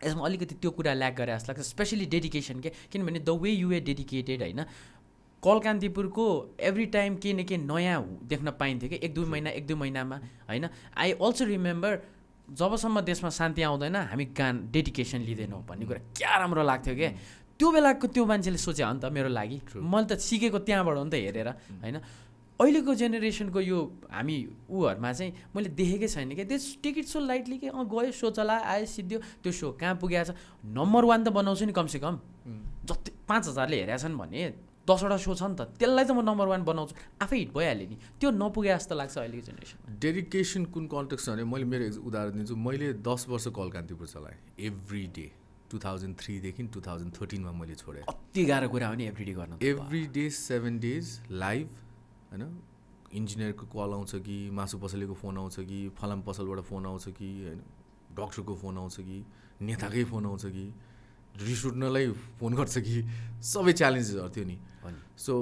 यसमा अलिकति त्यो कुरा ल्याक गरे जस्तो लाग्छ स्पेसली डेडिकेसन के किनभने the way you are dedicated होइन कल कान्तिपुरको एभ्री टाइम केही न केही नयाँ देख्न पाइन्थ्यो कि एक दुई महिना एक दुई महिनामा होइन आई अल्सो रिमेम्बर जबसम्म देशमा शान्ति आउँदैन हामी गान डेडिकेसन लिँदैनौँ भन्ने कुरा क्या राम्रो लाग्थ्यो क्या त्यो बेलाको त्यो मान्छेले सोचे हो नि त मेरो लागि मैले त सिकेको त्यहाँबाट हो नि त हेरेर होइन अहिलेको जेनेरेसनको यो हामी ऊहरूमा चाहिँ मैले देखेकै छैन कि। त्यस टिकट सो लाइटली कि अँ गयो सो चला आयो सिद्धो त्यो सो कहाँ पुगेको छ? नम्बर वान त बनाउँछु नि कमसेकम। जति पाँच हजारले हेरेका छन् भने दसवटा सो छ नि त। त्यसलाई त म नम्बर वान बनाउँछु। आफै हिट भइहाल्यो नि। त्यो नपुगे जस्तो लाग्छ अहिलेको जेनेरेसन डेडिकेसन कुन कन्टेक्स्ट छ भने मैले मेरो उदाहरण दिन्छु। मैले दस वर्ष कल कान्तिपुर चलाएँ एभ्री डे टु थाउजन्ड थ्रीदेखि टु थाउजन्ड थर्टिनमा मैले छोडेँ। कति गाह्रो कुरा हो नि एभ्रिडे गर्न every day seven days live होइन? इन्जिनियरको कल आउँछ कि मासु पसलेको फोन आउँछ कि फलाम पसलबाट फोन आउँछ कि होइन? डक्टरको फोन आउँछ कि नेताकै फोन आउँछ कि रिस उठ्नलाई फोन गर्छ कि सबै च्यालेन्जेसहरू थियो नि। सो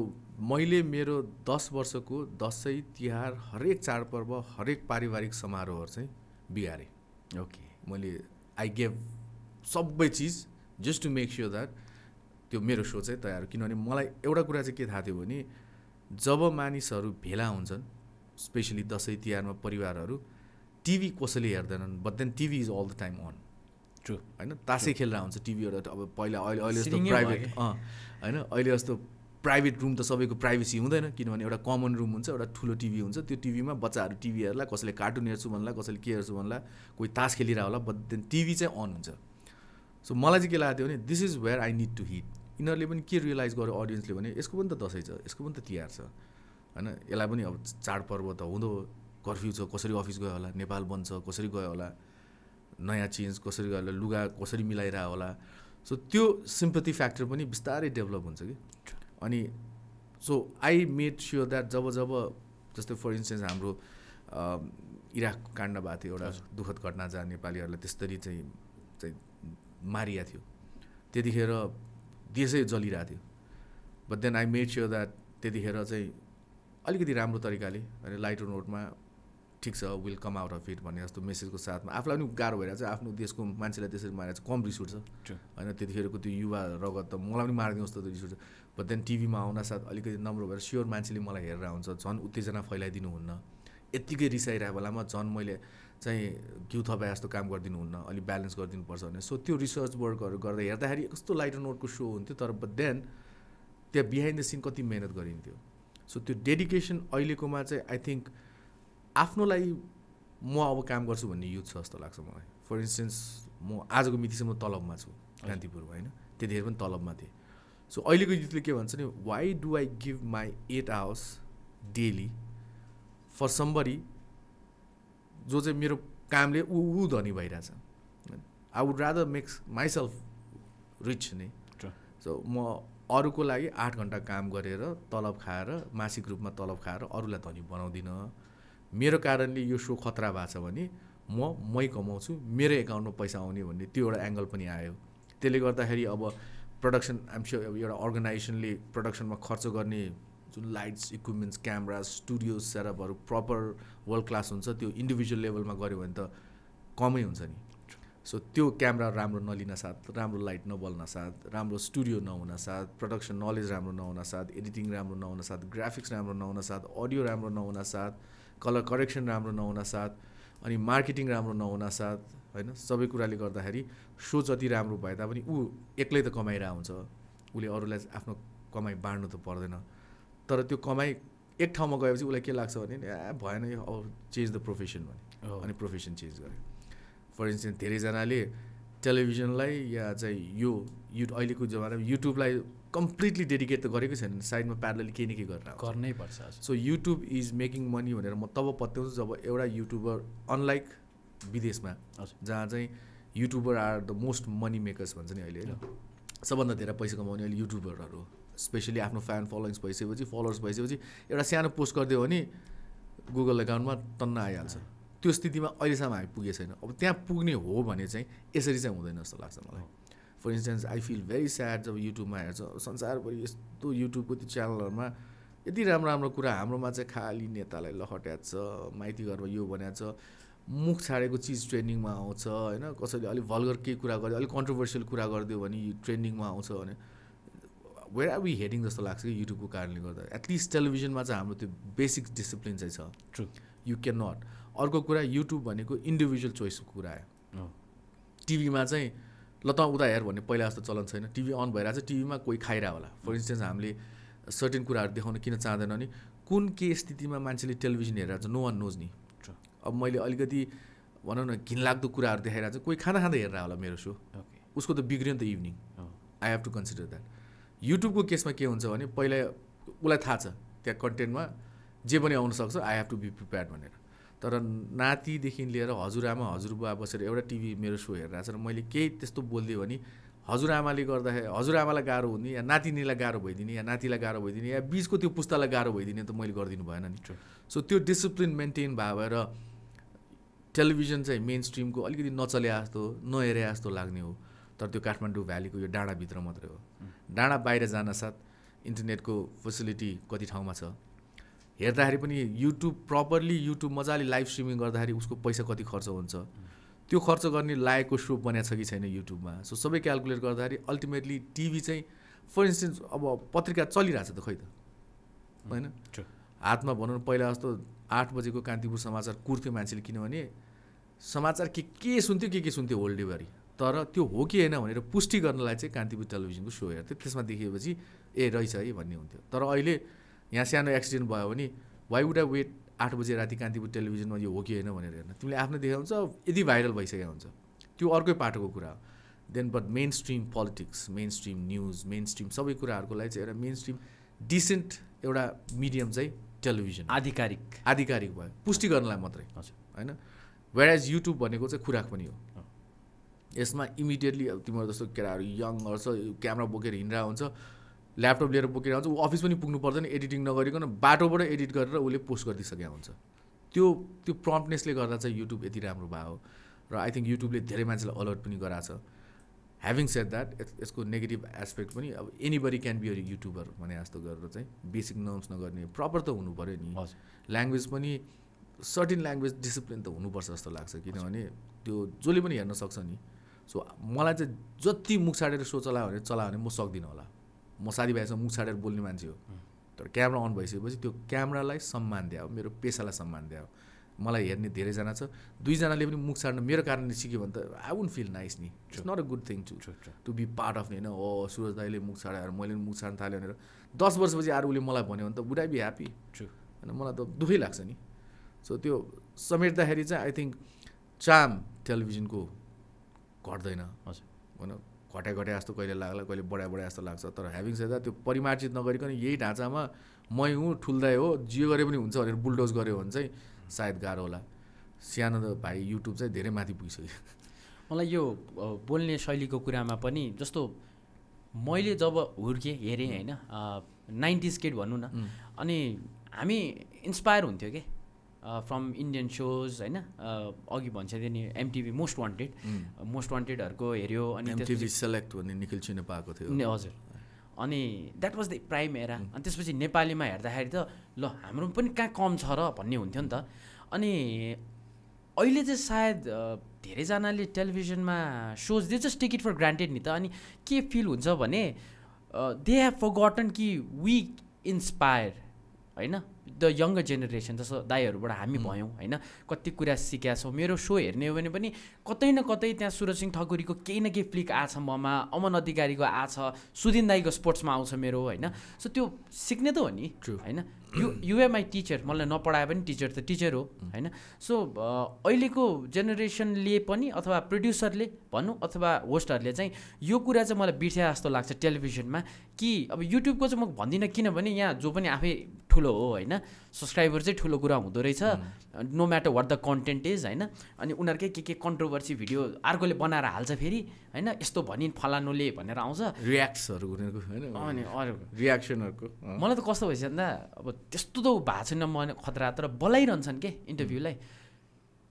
मैले मेरो दस वर्षको दसैँ तिहार हरेक चाडपर्व हरेक पारिवारिक समारोहहरू चाहिँ बिगारेँ। ओके। मैले आई गेभ सबै चिज just to make sure that त्यो मेरो सो चाहिँ तयार किनभने मलाई एउटा कुरा चाहिँ के थाहा थियो भने जब मानिसहरू भेला हुन्छन् स्पेसली दसैँ तिहारमा परिवारहरू टिभी कसैले हेर्दैनन् but then TV is all the time on true होइन? तासै खेलेर हुन्छ टिभीहरू अब पहिला अहिले अहिले जस्तो प्राइभेट? अँ होइन? अहिले जस्तो प्राइभेट रुम त सबैको प्राइभेसी हुँदैन किनभने एउटा कमन रुम हुन्छ एउटा ठुलो टिभी हुन्छ त्यो टिभीमा बच्चाहरू टिभी हेर्ला कसैले कार्टुन हेर्छु भन्ला कसैले के हेर्छु भन्ला कोही तास खेलिरह होला बट देन टिभी चाहिँ अन हुन्छ। सो मलाई चाहिँ के लागेको थियो भने this is where I need to hit यिनीहरूले पनि के रियलाइज गर्यो अडियन्सले भने यसको पनि त दसैँ छ यसको पनि त तिहार छ। होइन? यसलाई पनि अब चाडपर्व त हुँदो कर्फ्यू छ कसरी अफिस गयो होला नेपाल बन्द छ कसरी गयो होला नयाँ चेन्ज कसरी गयो होला लुगा कसरी मिलाइरह होला। सो त्यो सिम्पथी फ्याक्टर पनि बिस्तारै डेभलप हुन्छ कि? अनि so I made sure that जब जब जस्तै फर इन्स्टेन्स हाम्रो इराक काण्ड भएको थियो एउटा दुःखद घटना जहाँ नेपालीहरूलाई त्यसरी चाहिँ चाहिँ मारिया थियो। त्यतिखेर देशै जलिरहेको थियो। But then I made sure that त्यतिखेर चाहिँ अलिकति राम्रो तरिकाले अनि लाइटर नोटमा ठिक छ will come out of it भन्ने जस्तो मेसेजको साथमा आफूलाई पनि गाह्रो भइरहेको छ। आफ्नो देशको मान्छेलाई त्यसरी मारेर चाहिँ कम रिस उठ्छ. होइन त्यतिखेरको त्यो युवा रगत त मलाई पनि मारिदिनु जस्तो रिस उठ्छ बट देन टिभीमा आउन साथ अलिकति नम्रो भएर स्योर मान्छेले मलाई हेरेर हुन्छ झन् उत्तेजना फैलाइदिनु हुन्न। यत्तिकै रिसाइरहेको बेलामा झन् मैले चाहिँ घिउ थपाए जस्तो काम गरिदिनु हुन्न अलिक ब्यालेन्स गरिदिनुपर्छ भने। सो त्यो रिसर्च वर्कहरू गर्दा हेर्दाखेरि कस्तो लाइटर नोटको सो हुन्थ्यो तर देन त्यहाँ बिहाइन्ड द सिन कति मिहिनेत गरिन्थ्यो। सो त्यो डेडिकेसन अहिलेकोमा चाहिँ आई थिङ्क आफ्नो लागि म अब काम गर्छु भन्ने युथ छ जस्तो लाग्छ मलाई। फर इन्स्टेन्स म आजको मितिसम्म तलबमा छु कान्तिपुरमा होइन? त्यतिखेर पनि तलबमा थिएँ। सो अहिलेको युथले के भन्छ नि why do I give my eight hours daily for somebody जो चाहिँ मेरो कामले ऊ ऊ धनी भइरहेछ। I would rather makes myself rich नै. सो म अरूको लागि आठ घन्टा काम गरेर तलब खाएर मासिक रूपमा तलब खाएर अरूलाई धनी बनाउँदिनँ। मेरो कारणले यो सो खतरा भएको छ भने म मै कमाउँछु मेरो एकाउन्टमा पैसा आउने भन्ने त्यो एउटा एङ्गल पनि आयो। त्यसले गर्दाखेरि अब प्रडक्सन आइम स्योर एउटा अर्गनाइजेसनले प्रडक्सनमा खर्च गर्ने जुन लाइट्स इक्विपमेन्ट्स क्यामरा स्टुडियो सेटअपहरू प्रपर वर्ल्ड क्लास हुन्छ त्यो इन्डिभिजुअल लेभलमा गऱ्यो भने त कमै हुन्छ नि। सो त्यो क्यामेरा राम्रो नलिन साथ राम्रो लाइट नबल्न साथ राम्रो स्टुडियो नहुन साथ प्रडक्सन नलेज राम्रो नहुन साथ एडिटिङ राम्रो नहुन साथ ग्राफिक्स राम्रो नहुन साथ अडियो राम्रो नहुन साथ कलर करेक्सन राम्रो नहुन साथ अनि मार्केटिङ राम्रो नहुन साथ होइन? सबै कुराले गर्दाखेरि सो जति राम्रो भए तापनि ऊ एक्लै त कमाइरहेको हुन्छ। उसले अरूलाई आफ्नो कमाइ बाँड्नु त पर्दैन। तर त्यो कमाइ एक ठाउँमा गएपछि उसलाई के लाग्छ भने ए भएन यो अब चेन्ज द प्रोफेसन भने. अनि प्रोफेसन चेन्ज गर्यो फर इन्स्टेन्स धेरैजनाले टेलिभिजनलाई या चाहिँ यो यु अहिलेको जमानामा युट्युबलाई कम्प्लिटली डेडिकेट त गरेकै छैन साइडमा प्यारलली केही न केही गरेर। गर्नै पर्छ। So YouTube is making money भनेर म तब पत्याउँछु जब एउटा युट्युबर अनलाइक विदेशमा हजुर। जहाँ चाहिँ YouTuber are the most money makers भन्छ नि अहिले होइन सबभन्दा धेरै पैसा कमाउने अहिले युट्युबरहरू स्पेसली आफ्नो फ्यान फलोइङ्स भइसकेपछि फलोवर्स भइसकेपछि एउटा सानो पोस्ट गरिदियो भने गुगल एकाउन्टमा टन्न आइहाल्छ। त्यो स्थितिमा अहिलेसम्म हामी पुगेको छैन। अब त्यहाँ पुग्ने हो भने चाहिँ यसरी चाहिँ हुँदैन जस्तो लाग्छ मलाई। For instance I feel very sad जब युट्युबमा हेर्छ। संसारभरि यस्तो युट्युबको त्यो च्यानलहरूमा यति राम्रो राम्रो कुरा हाम्रोमा चाहिँ खालि नेतालाई लखट्याएको छ माइती घरमा यो भनेको छ मुख छाडेको चिज ट्रेन्डिङमा आउँछ होइन? कसैले अलिक भल्गर केही कुरा गर्यो अलिक कन्ट्रोभर्सियल कुरा गरिदियो भने ट्रेन्डिङमा आउँछ भने वेयर आर वी हेडिङ जस्तो लाग्छ कि युट्युबको कारणले गर्दा? एटलिस्ट टेलिभिजनमा चाहिँ हाम्रो त्यो बेसिक डिसिप्लिन चाहिँ छ। ट्रु यु क्यान नट अर्को कुरा युट्युब भनेको इन्डिभिजुअल चोइसको कुरा आयो। टिभीमा चाहिँ ल त उता हेर भन्ने पहिला जस्तो चलन छैन। टिभी अन भइरहेको छ टिभीमा कोही खाइरह होला। फर इन्स्टेन्स हामीले सर्टेन कुराहरू देखाउन किन चाहँदैन भने कुन के स्थितिमा मान्छेले टेलिभिजन हेरेर छ नो वान नोज नि. अब मैले अलिकति भनौँ न घिनलाग्दो कुराहरू देखाइरहेको छ कोही खाना खाँदै हेरेर होला मेरो सो। उसको त बिग्रियो नि त evening. I have to consider that युट्युबको केसमा के हुन्छ भने पहिला उसलाई थाहा छ त्यहाँ कन्टेन्टमा जे पनि आउनसक्छ I have to be prepared भनेर। तर नातिदेखि लिएर हजुरआमा हजुरबुवा बसेर एउटा टिभी मेरो सो हेरिरहेको छ र मैले केही त्यस्तो बोलिदिएँ भने हजुरआमाले गर्दाखेरि हजुरआमालाई गाह्रो हुने या नातिनीलाई गाह्रो भइदिने या नातिलाई गाह्रो भइदिने या बिचको त्यो पुस्तालाई गाह्रो भइदिने त मैले गरिदिनु भएन नि. सो त्यो डिसिप्लिन मेन्टेन भयो भएर टेलिभिजन चाहिँ मेन स्ट्रिमको अलिकति नचले जस्तो नहेरे जस्तो लाग्ने हो। तर त्यो काठमाडौँ भ्यालीको यो डाँडाभित्र मात्रै हो। डाँडा बाहिर जान साथ इन्टरनेटको फेसिलिटी कति ठाउँमा छ। हेर्दाखेरि पनि युट्युब प्रपरली युट्युब मजाले लाइभ स्ट्रिमिङ गर्दाखेरि उसको पैसा कति खर्च हुन्छ। त्यो खर्च गर्ने लायकको सो बनाएको छ कि छैन युट्युबमा सो सबै क्यालकुलेट गर्दाखेरि अल्टिमेटली टिभी चाहिँ फर इन्स्टेन्स अब पत्रिका चलिरहेछ त खै त? होइन? True. हातमा भनौँ न पहिला जस्तो आठ बजेको कान्तिपुर समाचार कुर्थ्यो मान्छेले किनभने समाचार के के सुन्थ्यो के के सुन्थ्यो होल डेभरि तर त्यो हो कि होइन भनेर पुष्टि गर्नलाई चाहिँ कान्तिपुर टेलिभिजनको सो हेर्थ्यो। त्यसमा देखेपछि ए रहेछ है भन्ने हुन्थ्यो। तर अहिले यहाँ सानो एक्सिडेन्ट भयो भने वाइ वुड आई वेट आठ बजे राति कान्तिपुर टेलिभिजनमा यो हो कि होइन भनेर हेर्न। तिमीले आफ्नो देखाउँछ यदि भाइरल भइसकेको हुन्छ। त्यो अर्कै पाटोको कुरा हो। Then but mainstream politics mainstream news mainstream सबै कुराहरूको लागि चाहिँ एउटा मेन स्ट्रिम डिसेन्ट एउटा मिडियम चाहिँ टेलिभिजन आधिकारिक। आधिकारिक भयो। पुष्टि गर्नलाई मात्रै। हजुर। होइन? वेयर युट्युब भनेको चाहिँ खुराक पनि हो। यसमा इमिडिएटली अब तिम्रो जस्तो केटाहरू यङहरू छ क्यामेरा बोकेर हिँडिरहेको हुन्छ ल्यापटप लिएर बोकेर आउँछ ऊ अफिस पनि पुग्नु पर्दैन एडिटिङ नगरिकन बाटोबाट एडिट गरेर उसले पोस्ट गरिदिइसकेको हुन्छ। त्यो त्यो प्रम्पनेसले गर्दा चाहिँ युट्युब यति राम्रो भयो। र आई थिङ्क युट्युबले धेरै मान्छेलाई अलर्ट पनि गराएको छ। ह्याभिङ सेड द्याट यसको नेगेटिभ एस्पेक्ट पनि अब anybody can be a YouTuber भने जस्तो गरेर चाहिँ बेसिक नर्म्स नगर्ने प्रपर त हुनु पऱ्यो नि। ल्याङ्ग्वेज पनि सर्टिन ल्याङ्ग्वेज डिसिप्लिन त हुनुपर्छ जस्तो लाग्छ किनभने त्यो जसले पनि हेर्न सक्छ नि। सो मलाई चाहिँ जति मुख छाडेर सो चलायो भने चलायो भने म सक्दिनँ होला। म साथीभाइसँग मुख छाडेर बोल्ने मान्छे हो। तर क्यामेरा अन भइसकेपछि त्यो क्यामेरालाई सम्मान दियो मेरो पेसालाई सम्मान दियो मलाई हेर्ने धेरैजना छ। दुईजनाले पनि मुख छाड्न मेरो कारणले सिक्यो भने त आई वुन्ट फिल नाइस नि। It's not a good thing to. To be part of होइन ओ सुरज दाईले मुख छाडेर मैले पनि मुख छाड्न थालेँ भनेर। दस वर्षपछि अरू उसले मलाई भन्यो भने त would I be happy True. होइन मलाई त दुःखै लाग्छ नि। सो त्यो समेट्दाखेरि चाहिँ आई थिङ्क चाम टेलिभिजनको घट्दैन। हजुर। होइन घटाइ घटाइ जस्तो कहिले लाग्ला कहिले बढाइ बढाइ जस्तो लाग्छ। तर ह्याभिङ सेदा त्यो परिमार्जित नगरिकन यही ढाँचामा मै हुँ ठुल्दाइ हो जे गरे पनि हुन्छ भनेर बुलडोज गऱ्यो भने चाहिँ सायद गाह्रो होला। सानो त भाइ युट्युब चाहिँ धेरै माथि पुगिसक्यो। मलाई यो बोल्ने शैलीको कुरामा पनि जस्तो मैले जब हुर्केँ हेरेँ होइन नाइन्टिज किड भनौँ न. अनि हामी इन्सपायर हुन्थ्यो कि? फ्रम इन्डियन सोज होइन? अघि भन्छ नि एमटिभी मोस्ट वान्टेड मोस्ट वान्टेडहरूको हेऱ्यो अनि सेलेक्ट भन्ने निखिल चिने पाएको थियो। हजुर। अनि that was the prime era अनि त्यसपछि नेपालीमा हेर्दाखेरि त ल हाम्रो पनि कहाँ कम छ र भन्ने हुन्थ्यो नि त। अनि अहिले चाहिँ सायद धेरैजनाले टेलिभिजनमा shows they just take it for granted नि त। अनि के फिल हुन्छ भने दे हेभ फर गटन कि वी इन्सपायर होइन? द यङ्गर जेनेरेसन जस्तो दाईहरूबाट हामी भयौँ होइन? कति कुरा सिकेका छौँ। मेरो सो हेर्ने हो भने पनि कतै न कतै त्यहाँ सुरज सिंह ठकुरीको केही न केही फ्लिक आछ ममा अमन अधिकारीको आछ सुदिन दाईको स्पोर्ट्समा आउँछ मेरो होइन? सो त्यो सिक्ने त हो नि. होइन? यु युए माई टिचर मलाई नपढाए पनि टिचर त टिचर हो होइन? सो अहिलेको जेनेरेसनले पनि अथवा प्रड्युसरले भनौँ अथवा होस्टहरूले चाहिँ यो कुरा चाहिँ मलाई बिर्स्या जस्तो लाग्छ टेलिभिजनमा कि अब युट्युबको चाहिँ म भन्दिनँ किनभने यहाँ जो पनि आफै ठुलो हो होइन? सब्सक्राइबर चाहिँ ठुलो कुरा हुँदो रहेछ। No matter what the content is होइन? अनि उनीहरूकै के के कन्ट्रोभर्सी भिडियो अर्कोले बनाएर हाल्छ फेरि होइन? यस्तो भनिन् फलानुले भनेर आउँछ। रियाक्ट्सहरू उनीहरूको होइन? अरू। रियाक्सनहरूको। मलाई त कस्तो भइसक्यो भन्दा अब त्यस्तो त भएको छैन म खतरा तर बोलाइरहन्छन् के इन्टरभ्यूलाई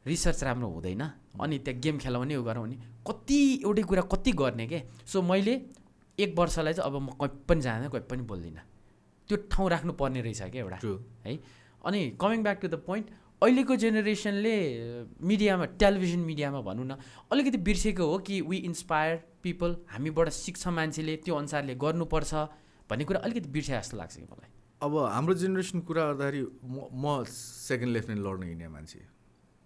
रिसर्च राम्रो हुँदैन। अनि त्यहाँ गेम खेलाउने उयो गराउने कति एउटै कुरा कति गर्ने के? सो मैले एक वर्षलाई चाहिँ अब म कहीँ पनि जाँदैन कहीँ पनि बोल्दिनँ। त्यो ठाउँ राख्नु पर्ने रहेछ क्या एउटा. है? अनि coming back to the point अहिलेको जेनेरेसनले मिडियामा टेलिभिजन मिडियामा भनौँ न अलिकति बिर्सेको हो कि वी इन्सपायर पिपल हामीबाट सिक्छ मान्छेले त्यो अनुसारले गर्नुपर्छ भन्ने कुरा अलिकति बिर्से जस्तो लाग्छ कि मलाई। अब हाम्रो जेनेरेसन कुरा गर्दाखेरि म म सेकेन्ड लेफ्टेनेन्ट लड्न हिँड्ने मान्छे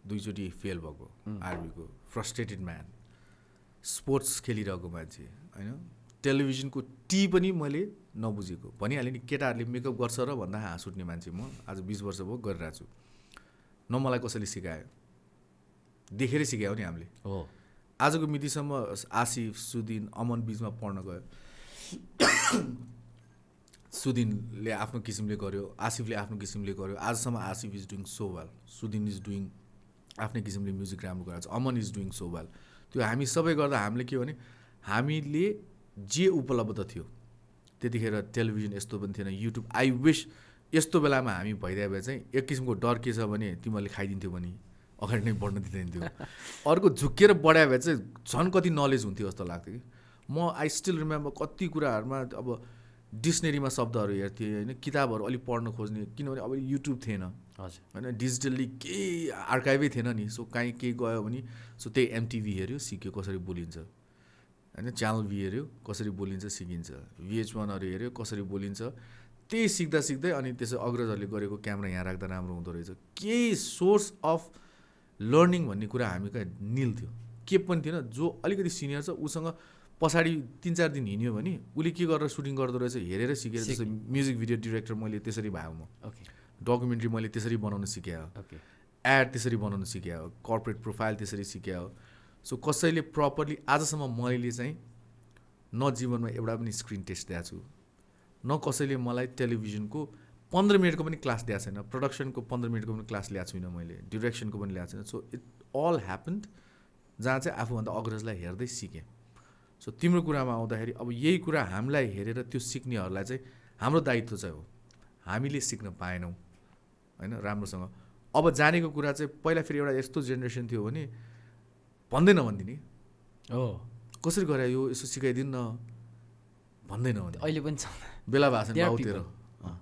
दुईचोटि फेल भएको आर्मीको फ्रस्ट्रेटेड म्यान स्पोर्ट्स खेलिरहेको मान्छे होइन? टेलिभिजनको टी पनि मैले नबुझेको। भनिहालेँ नि केटाहरूले मेकअप गर्छ र भन्दा हाँस उठ्ने मान्छे म आज बिस वर्ष भयो गरिरहेको छु न मलाई कसैले सिकायो। देखेरै सिकायो नि हामीले। हो। आजको मितिसम्म आसिफ सुदिन अमन बिचमा पढ्न गयो। सुदिनले आफ्नो किसिमले गर्यो आसिफले आफ्नो किसिमले गर्यो। आजसम्म Asif is doing so well Sudin is doing आफ्नै किसिमले म्युजिक राम्रो गरेको छ। Aman is doing so well त्यो हामी सबै गर्दा हामीले के भने हामीले जे उपलब्ध थियो त्यतिखेर टेलिभिजन यस्तो पनि थिएन युट्युब। आई विस यस्तो बेलामा हामी भइदियो भए चाहिँ एक किसिमको डर के छ भने तिमीहरूले खाइदिन्थ्यो भने अगाडि नै बढ्न दिँदैन थियो अर्को झुक्किएर बढायो भए चाहिँ झन् कति नलेज हुन्थ्यो जस्तो लाग्थ्यो कि। म आई स्टिल रिमेम्बर कति कुराहरूमा अब डिक्सनेरीमा शब्दहरू हेर्थेँ होइन किताबहरू अलिक पढ्न खोज्ने किनभने अब युट्युब थिएन। हजुर। होइन डिजिटल्ली केही आर्काइभै थिएन नि। सो काहीँ केही गयो भने सो त्यही एमटिभी हेऱ्यो सिक्यो कसरी बोलिन्छ। होइन च्यानल भी हेऱ्यो कसरी बोलिन्छ सिकिन्छ। भिएच वानहरू हेऱ्यो कसरी बोलिन्छ। त्यही सिक्दा सिक्दै अनि त्यसो अग्रजहरूले गरेको क्यामेरा यहाँ राख्दा राम्रो हुँदो रहेछ। केही सोर्स अफ लर्निङ भन्ने कुरा हामी कहाँ निल थियो के पनि थिएन। जो अलिकति सिनियर छ उसँग पछाडि तिन चार दिन हिँड्यो भने उसले के गरेर सुटिङ गर्दो रहेछ हेरेर सिकेर जस्तो म्युजिक भिडियो डिरेक्टर मैले त्यसरी भयो म। ओके। डकुमेन्ट्री मैले त्यसरी बनाउन सिकेँ। ओके। एड त्यसरी बनाउन सिकेँ। हो कर्पोरेट प्रोफाइल त्यसरी सिकेँ। हो सो कसैले प्रपरली आजसम्म मैले चाहिँ न जीवनमा एउटा पनि स्क्रिन टेस्ट दिएको छु। न कसैले मलाई टेलिभिजनको पन्ध्र मिनटको पनि क्लास दिएको छैन प्रडक्सनको पन्ध्र मिनटको पनि क्लास ल्याएको छुइनँ मैले डिरेक्सनको पनि ल्याएको छैन। सो इट अल ह्यापन्ड जहाँ चाहिँ आफूभन्दा अग्रजलाई हेर्दै सिकेँ। सो तिम्रो कुरामा आउँदाखेरि अब यही कुरा हामीलाई हेरेर त्यो सिक्नेहरूलाई चाहिँ हाम्रो दायित्व चाहिँ हो। हामीले सिक्न पाएनौँ होइन राम्रोसँग। अब जानेको कुरा चाहिँ पहिला फेरि एउटा यस्तो जेनेरेसन थियो भने भन्दै नभनिदिने हो। कसरी गरे यो यसो सिकाइदिनु न भन्दै नभन्ने अहिले पनि छ। बेला There are भाउ तेरो।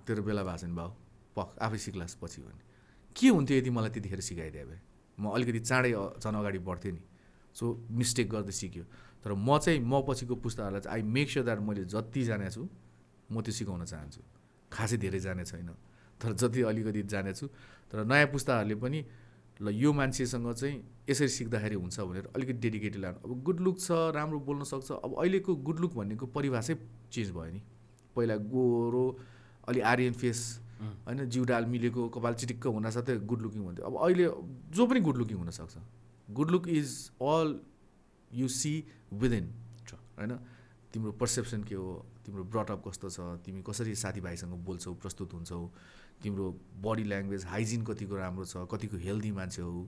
तेरो बेला भएको छैन भाउ। पक आफै सिक्लास् पछि भने। के हुन्थ्यो यदि मलाई त्यतिखेर सिकाइदिए भए? म अलिकति चाँडै झन् अगाडि बढ्थेँ नि। सो मिस्टेक गर्दै सिक्यो। तर म चाहिँ म पछिको पुस्ताहरूलाई चाहिँ आई मेक स्योर द्याट मैले जति जानेको छु म त्यो सिकाउन चाहन्छु। खासै धेरै जाने छैन। तर जति अलिकति जानेछु तर नयाँ पुस्ताहरूले पनि ल यो मान्छेसँग चाहिँ यसरी सिक्दाखेरि हुन्छ भनेर अलिकति डेडिकेटेड लानु अब गुड लुक छ राम्रो बोल्न सक्छ। अब अहिलेको गुड लुक भन्नेको परिभाषै चेन्ज भयो नि। पहिला गोरो अलि आर्यन फेस होइन जिउडाल मिलेको कपाल चिटिक्क हुनसाथै गुड लुकिङ भन्थ्यो अब अहिले जो पनि गुड लुकिङ हुनसक्छ। Good look is all you see within होइन? तिम्रो पर्सेप्सन के हो? तिम्रो ब्रटअप कस्तो छ? तिमी कसरी साथीभाइसँग बोल्छौ प्रस्तुत हुन्छौ? तिम्रो बडी ल्याङ्ग्वेज हाइजिन कतिको राम्रो छ कतिको हेल्दी मान्छे हो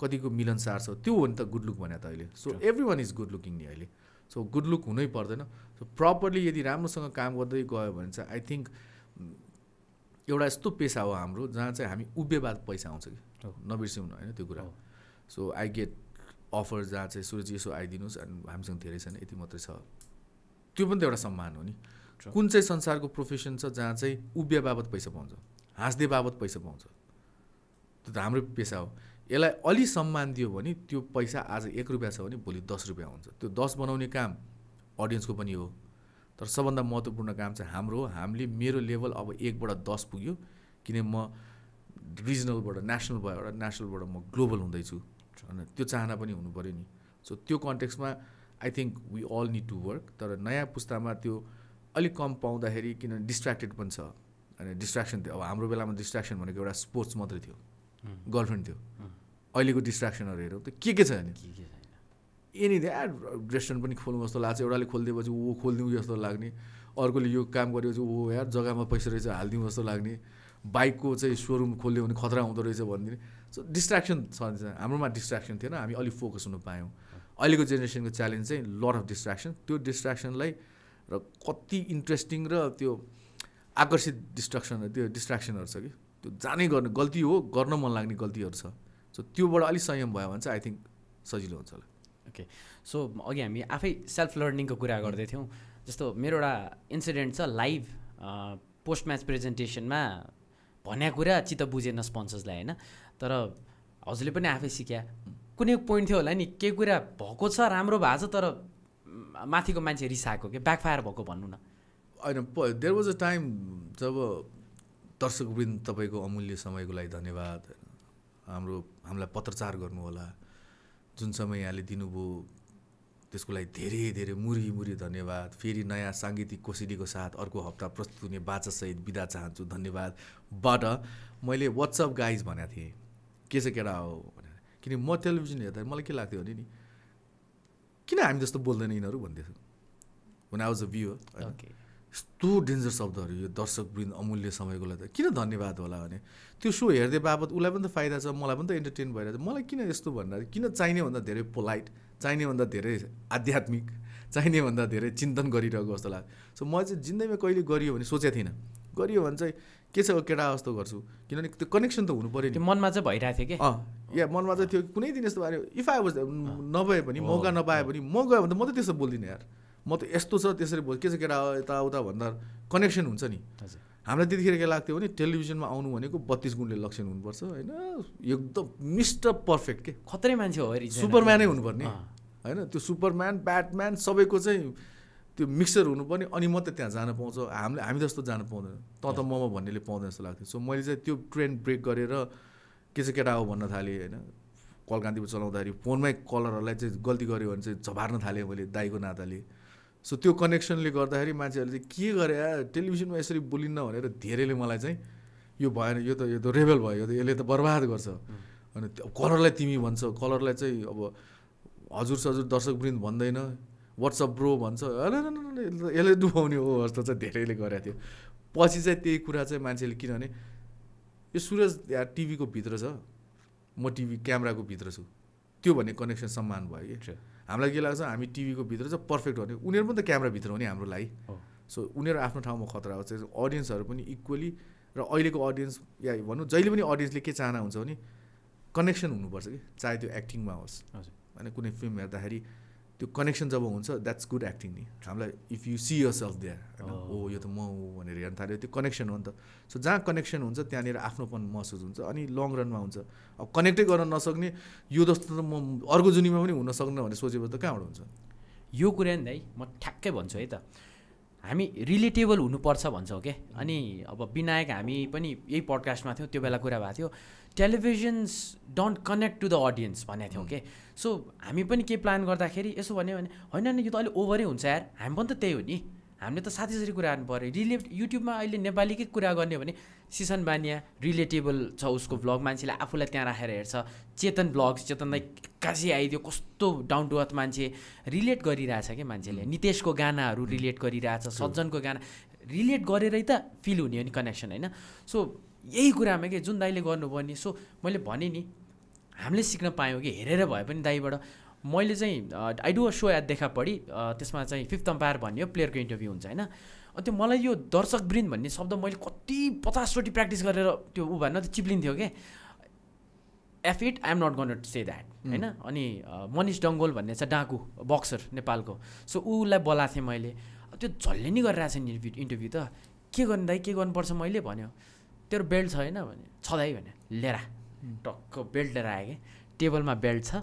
कतिको मिलनसार छ त्यो हो नि त गुड लुक भने त अहिले। So everyone is good looking नि अहिले। सो गुड लुक हुनै पर्दैन। सो प्रपरली यदि राम्रोसँग काम गर्दै गयो भने चाहिँ आई थिङ्क एउटा यस्तो पेसा हो हाम्रो जहाँ चाहिँ हामी उभ्यवाद पैसा आउँछ कि। हो। नबिर्स्यौँ न होइन त्यो कुरा। सो आई गेट अफर जहाँ चाहिँ सुरज यसो आइदिनुहोस् अनि हामीसँग धेरै छैन यति मात्रै छ। त्यो पनि त एउटा सम्मान हो नि. कुन चाहिँ संसारको प्रोफेसन छ जहाँ चाहिँ उभ्य बाबत पैसा पाउँछ? हाँस्दै बाबत पैसा पाउँछ। त्यो त हाम्रै पेसा हो। यसलाई अलि सम्मान दियो भने त्यो पैसा आज एक रुपियाँ छ भने भोलि दस रुपियाँ हुन्छ। त्यो दस बनाउने काम अडियन्सको पनि हो। तर सबभन्दा महत्त्वपूर्ण काम चाहिँ हाम्रो हो। हामीले मेरो लेभल अब एकबाट दस पुग्यो। किन म रिजनलबाट नेसनल भएर नेसनलबाट म ग्लोबल हुँदैछु। होइन त्यो चाहना पनि हुनु पऱ्यो नि। सो त्यो कन्टेक्समा I think we all need to work तर नयाँ पुस्तामा त्यो अलिक कम पाउँदाखेरि किन डिस्ट्र्याक्टेड पनि छ। होइन डिस्ट्र्याक्सन थियो। अब हाम्रो बेलामा डिस्ट्र्याक्सन भनेको एउटा स्पोर्ट्स मात्रै थियो। गर्लफ्रेन्ड थियो। अहिलेको डिस्ट्र्याक्सनहरू हेरौँ त के के छैन? एनी द्या रेस्टुरेन्ट पनि खोल्नु जस्तो लाग्छ। एउटाले खोलिदिएपछि ऊ खोलिदिउँ जस्तो लाग्ने। अर्कोले यो काम गरेपछि ऊ यार जग्गामा पैसा रहेछ हालिदिउँ जस्तो लाग्ने। बाइकको चाहिँ सोरुम खोल्यो भने खतरा हुँदो रहेछ भनिदिने सो डिस्ट्र्याक्सन छ हाम्रोमा डिस्ट्र्याक्सन थिएन। हामी अलिक फोकस हुनु पायौँ। अहिलेको जेनेरेसनको च्यालेन्ज चाहिँ लट अफ डिस्ट्र्याक्सन त्यो डिस्ट्र्याक्सनलाई र कति इन्ट्रेस्टिङ र त्यो आकर्षित डिस्ट्राक्सन त्यो डिस्ट्र्याक्सनहरू छ कि? त्यो जानै गर्ने गल्ती हो गर्न मन लाग्ने गल्तीहरू छ। सो त्योबाट अलिक संयम भयो भने चाहिँ आई थिङ्क सजिलो हुन्छ होला। ओके सो अघि हामी आफै सेल्फ लर्निङको कुरा गर्दै थियौँ। जस्तो मेरो एउटा इन्सिडेन्ट छ लाइभ पोस्ट म्याच प्रेजेन्टेसनमा भन्या कुरा चित्त बुझेन स्पोन्सर्सलाई होइन? तर हजुरले पनि आफै सिक्या। कुनै पोइन्ट थियो होला नि केही कुरा भएको छ राम्रो भएको छ तर माथिको मान्छे रिसाएको कि? ब्याकफायर भएको भन्नु न। होइन देयर वाज अ टाइम जब दर्शकवृन्द तपाईँको अमूल्य समयको लागि धन्यवाद हाम्रो हामीलाई पत्रचार गर्नु होला जुन समय यहाँले दिनुभयो त्यसको लागि धेरै धेरै मुरी मुरी धन्यवाद। फेरि नयाँ साङ्गीतिक कोसिडीको साथ अर्को हप्ता प्रस्तुत हुने बाचासहित बिदा चाहन्छु। धन्यवादबाट मैले वाट्सएप गाइज भनेको थिएँ। के चाहिँ केटा हो भनेर। किन म टेलिभिजन हेर्दा मलाई के लाग्थ्यो भने नि किन हामी जस्तो बोल्दैन यिनीहरू भन्दैछु was a viewer होइन। ओके यस्तो डेन्जर शब्दहरू यो दर्शकवृन्द अमूल्य समयको लागि त किन धन्यवाद होला भने? त्यो सो हेर्दै बाबत उसलाई पनि त फाइदा छ मलाई पनि त इन्टरटेन भइरहेछ। मलाई किन यस्तो भन्दा किन चाहिने भन्दा धेरै पोलाइट चाहिने भन्दा धेरै आध्यात्मिक चाहिने भन्दा धेरै चिन्तन गरिरहेको जस्तो लाग्छ सो म चाहिँ जिन्दगीमा कहिले गरियो भने सोचेको थिइनँ। गरियो भने चाहिँ के छ केटा जस्तो गर्छु। किनभने त्यो कनेक्सन त हुनु पऱ्यो त्यो नि मनमा चाहिँ भइरहेको थियो कि? अँ या मनमा चाहिँ थियो कुनै दिन यस्तो भयो इफ आई वाज नभए पनि मौका नपाए पनि म गयो भने त म त त्यस्तो बोल्दिनँ यार। म त यस्तो छ त्यसरी बोल के छ केटा यताउता भन्दा कनेक्सन हुन्छ नि। हामीलाई त्यतिखेर के लाग्थ्यो भने टेलिभिजनमा आउनु भनेको बत्तिस गुणले लक्षण हुनुपर्छ होइन? एकदम मिस्टर पर्फेक्ट के? खत्रै मान्छे हो सुपरम्यानै हुनुपर्ने। होइन? त्यो सुपरम्यान ब्याटम्यान सबैको चाहिँ त्यो मिक्सर हुनुपर्ने अनि मात्रै त्यहाँ जान पाउँछ। हामीले हामी जस्तो जान पाउँदैन। त त मम भन्नेले पाउँदैन जस्तो लाग्थ्यो। सो मैले चाहिँ त्यो ट्रेन्ड ब्रेक गरेर के चाहिँ केटा हो भन्न थालेँ होइन? कल कान्तिमा चलाउँदाखेरि फोनमै कलरहरूलाई चाहिँ गल्ती गऱ्यो भने चाहिँ झबार्न थालेँ मैले दाईको नाताले। सो त्यो कनेक्सनले गर्दाखेरि मान्छेहरूले चाहिँ के गरे टेलिभिजनमा यसरी बोलिन्न भनेर धेरैले मलाई चाहिँ यो भएन यो त यो त रेबल भयो यो त यसले त बर्बाद गर्छ। अनि कलरलाई तिमी भन्छ कलरलाई चाहिँ अब हजुर सजुर दर्शकवृन्द भन्दैन वाट्सएप ब्रो भन्छ। यसले डुबाउने हो जस्तो चाहिँ धेरैले गरेको थियो। पछि चाहिँ त्यही कुरा चाहिँ मान्छेले किनभने यो सुरज या टिभीको भित्र छ म टिभी क्यामेराको भित्र छु। त्यो भन्ने कनेक्सन सम्मान भयो कि। हामीलाई के लाग्छ हामी टिभीको भित्र चाहिँ पर्फेक्ट भने उनीहरू पनि त क्यामेराभित्र हो नि हाम्रो लागि। सो उनीहरू आफ्नो ठाउँमा खतरा हो चाहिँ अडियन्सहरू पनि इक्वली र अहिलेको अडियन्स या भनौँ जहिले पनि अडियन्सले के चाहना हुन्छ भने कनेक्सन हुनुपर्छ कि चाहे त्यो एक्टिङमा होस् हजुर। होइन कुनै फिल्म हेर्दाखेरि त्यो कनेक्सन जब हुन्छ द्याट्स गुड एक्टिङ नि। हामीलाई if you see yourself there होइन. ओ यो त म हो भनेर हेर्न थाल्यो। त्यो कनेक्सन हो नि त। सो जहाँ कनेक्सन हुन्छ त्यहाँनिर आफ्नोपन महसुस हुन्छ अनि लङ रनमा हुन्छ। अब कनेक्टै गर्न नसक्ने यो जस्तो त म अर्को जुनीमा पनि हुन सक्दैन भनेर सोचेपछि त कहाँबाट हुन्छ? यो कुरा नि दाइ म ठ्याक्कै भन्छु है त। हामी रिलेटेबल हुनुपर्छ भन्छौँ के अनि अब विनायक हामी पनि यही पडकास्टमा थियौँ त्यो बेला कुरा भएको थियो। Televisions don't connect to the audience भनेको थियौँ के सो हामी पनि के प्लान गर्दाखेरि यसो भन्यो भने होइन नि यो त अलिक ओभरै हुन्छ यार। हामी पनि त त्यही हो नि। हामीले त साथी साथी कुरा गर्नु पऱ्यो रिले युट्युबमा अहिले नेपालीकै कुरा गर्ने हो भने सिसन बानिया रिलेटेबल छ उसको भ्लग मान्छेले आफूलाई त्यहाँ राखेर हेर्छ। चेतन भ्लग्स चेतनलाई एक्कासी आइदियो कस्तो डाउन टु अर्थ मान्छे। रिलेट गरिरहेछ क्या मान्छेले। नितेशको गानाहरू रिलेट गरिरहेछ सज्जनको गाना। रिलेट गरेरै त फिल हुने हो नि कनेक्सन होइन? सो यही कुरामा के जुन दाइले गर्नुभयो नि सो मैले भनेँ नि हामीले सिक्न पायौँ कि? हेरेर भए पनि दाइबाट मैले चाहिँ I do a show at देखा पढी त्यसमा चाहिँ फिफ्थ अम्पायर भन्ने हो प्लेयरको इन्टरभ्यू हुन्छ होइन? अनि त्यो मलाई यो दर्शक वृन्द भन्ने शब्द मैले कति पचासचोटि प्र्याक्टिस गरेर त्यो ऊ भएन त चिप्लिन्थ्यो कि? If it I'm not gonna say that होइन? अनि मनिष डङ्गोल भन्ने छ डाकु बक्सर नेपालको। सो उसलाई बोलाएको थिएँ मैले। त्यो झल्ले नि गरिरहेको छ नि इन्टरभ्यू इन्टरभ्यू त? के गर्नु दाइ के गर्नुपर्छ मैले भन्यो। तेरो बेल्ट छ होइन भने छ दाइ भने लिएर। टक्क बेल्ट लिएर आएँ कि? टेबलमा बेल्ट छ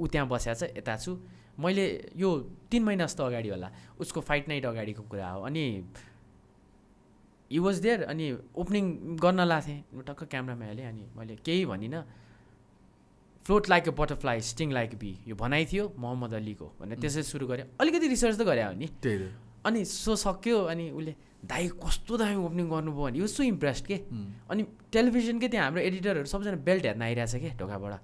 ऊ त्यहाँ बसेको छ यता छु। मैले यो तिन महिना जस्तो अगाडि होला उसको फाइट नाइट अगाडिको कुरा हो। अनि हि वाज देयर अनि ओपनिङ गर्न लाथेँ। टक्क क्यामरामा हालेँ अनि मैले केही भनिनँ। Float like a butterfly sting like bee यो भनाइ थियो मोहम्मद अलीको। भनेर त्यसै सुरु गरेँ अलिकति रिसर्च त गरे हो नि। त्यही अनि सो सक्यो अनि उसले दाइ कस्तो दामी ओपनिङ गर्नुभयो भने यो सो इम्प्रेस्ड के? अनि टेलिभिजनकै त्यहाँ हाम्रो एडिटरहरू सबजना बेल्ट हेर्न आइरहेछ क्या ढोकाबाट।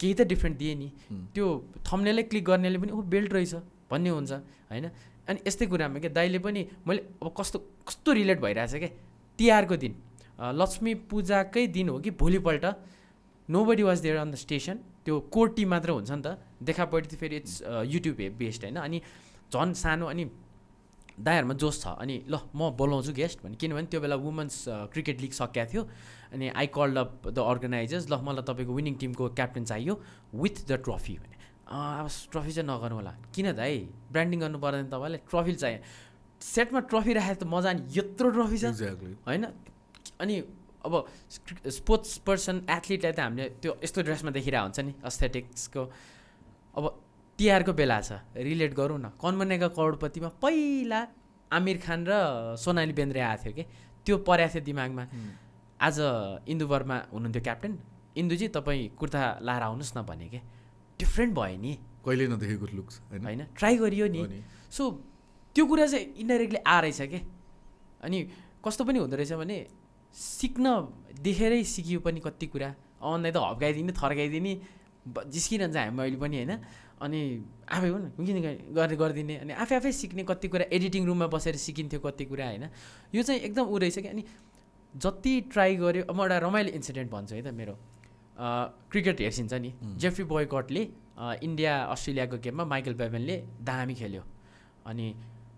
केही त डिफ्रेन्ट दिएँ नि। त्यो थम्नेलै क्लिक गर्नेले पनि ओ बेल्ट रहेछ भन्ने हुन्छ होइन? अनि यस्तै कुरामा क्या दाइले पनि मैले अब कस्तो कस्तो रिलेट भइरहेछ क्या तिहारको दिन लक्ष्मी पूजाकै दिन हो कि भोलिपल्ट? Nobody was there on the station त्यो कोर टिम मात्र हुन्छ नि त। देखा पऱ्यो फेरि इट्स युट्युब बेस्ड होइन? अनि झन् सानो अनि दायाहरूमा जोस छ। अनि ल म बोलाउँछु गेस्ट भने। किनभने त्यो बेला वुमेन्स क्रिकेट लिग सकिएको थियो। अनि I called up the organizers ल मलाई तपाईँको विनिङ टिमको क्याप्टेन चाहियो विथ द ट्रफी भने। "अँ, अब ट्रफी चाहिँ नगर्नु होला। किन दाइ ब्रान्डिङ गर्नु पर्दैन तपाईँलाई ट्रफी चाहियो। सेटमा ट्रफी राखेर त मजा नि यत्रो ट्रफी छ। होइन? अनि अब स्पोर्ट्स पर्सन एथलिटलाई त हामीले त्यो यस्तो ड्रेसमा देखिरहेको हुन्छ नि एस्थेटिक्सको अब तिहारको बेला छ। रिलेट गरौँ न। कन्मनेका करोडपतिमा पहिला आमिर खान र सोनाली बेन्द्रे आएको थियो कि? त्यो परेको थियो दिमागमा। आज इन्दु वर्मा हुनुहुन्थ्यो क्याप्टेन। इन्दुजी तपाईँ कुर्ता लाएर आउनुहोस् न भने के? डिफ्रेन्ट भयो नि। कहिले नदेखेको लुक्स होइन? ट्राई गरियो नि। सो त्यो कुरा चाहिँ इन्डाइरेक्टली आएछ के? अनि कस्तो पनि हुँदो रहेछ भने सिक्न देखेरै सिकियो पनि कति कुरा। अनलाई त हप्काइदिने थर्काइदिने जिस्किरहन्छ हामी अहिले पनि होइन? अनि आफै हो न किन गरेर गरिदिने। अनि आफै आफै सिक्ने कति कुरा एडिटिङ रुममा बसेर सिकिन्थ्यो कति कुरा होइन? यो चाहिँ एकदम ऊ रहेछ कि अनि जति ट्राई गऱ्यो म एउटा रमाइलो इन्सिडेन्ट भन्छु है त मेरो। क्रिकेट हेर्सिन्छ नि। जेफ्री बोयकटले इन्डिया अस्ट्रेलियाको गेममा माइकल बेभनले दामी खेल्यो। अनि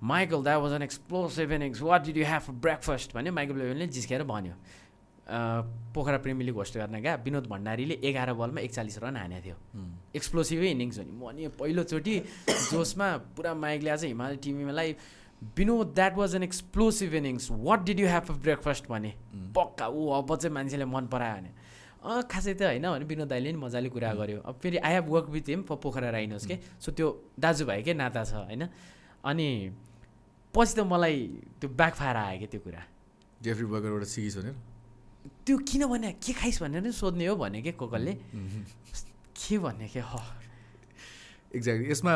Michael that was an explosive innings what did you for breakfast भन्यो। माइकल ब्लेभेनले जिस्केर भन्यो। पोखरा प्रेमी लिग होस्ट गर्न गएको विनोद भण्डारीले एघार बलमा एकचालिस रन हानेको थियो। एक्सप्लोसिभै इनिङ्स हो नि म अनि पहिलोचोटि जोसमा पुरा माइकले आज हिमालय टिमलाई Vinod that was an explosive innings what did you have for breakfast भने? पक्का ऊ अब चाहिँ मान्छेले मन परायो भने। अँ खासै त होइन भने विनोद दाइले नि मजाले कुरा गर्यो। अब फेरि I have work with him for Pokhara Rhinos के? सो त्यो दाजुभाइकै नाता छ होइन? अनि पछि त मलाई त्यो ब्याकफायर आयो क्या त्यो कुरा। जेफ्री बगरबाट सिकिस् भनेर। त्यो किन भने के खाइस् भनेर नि सोध्ने हो भने के कोकलले के भन्ने के ह? एक्ज्याक्टली यसमा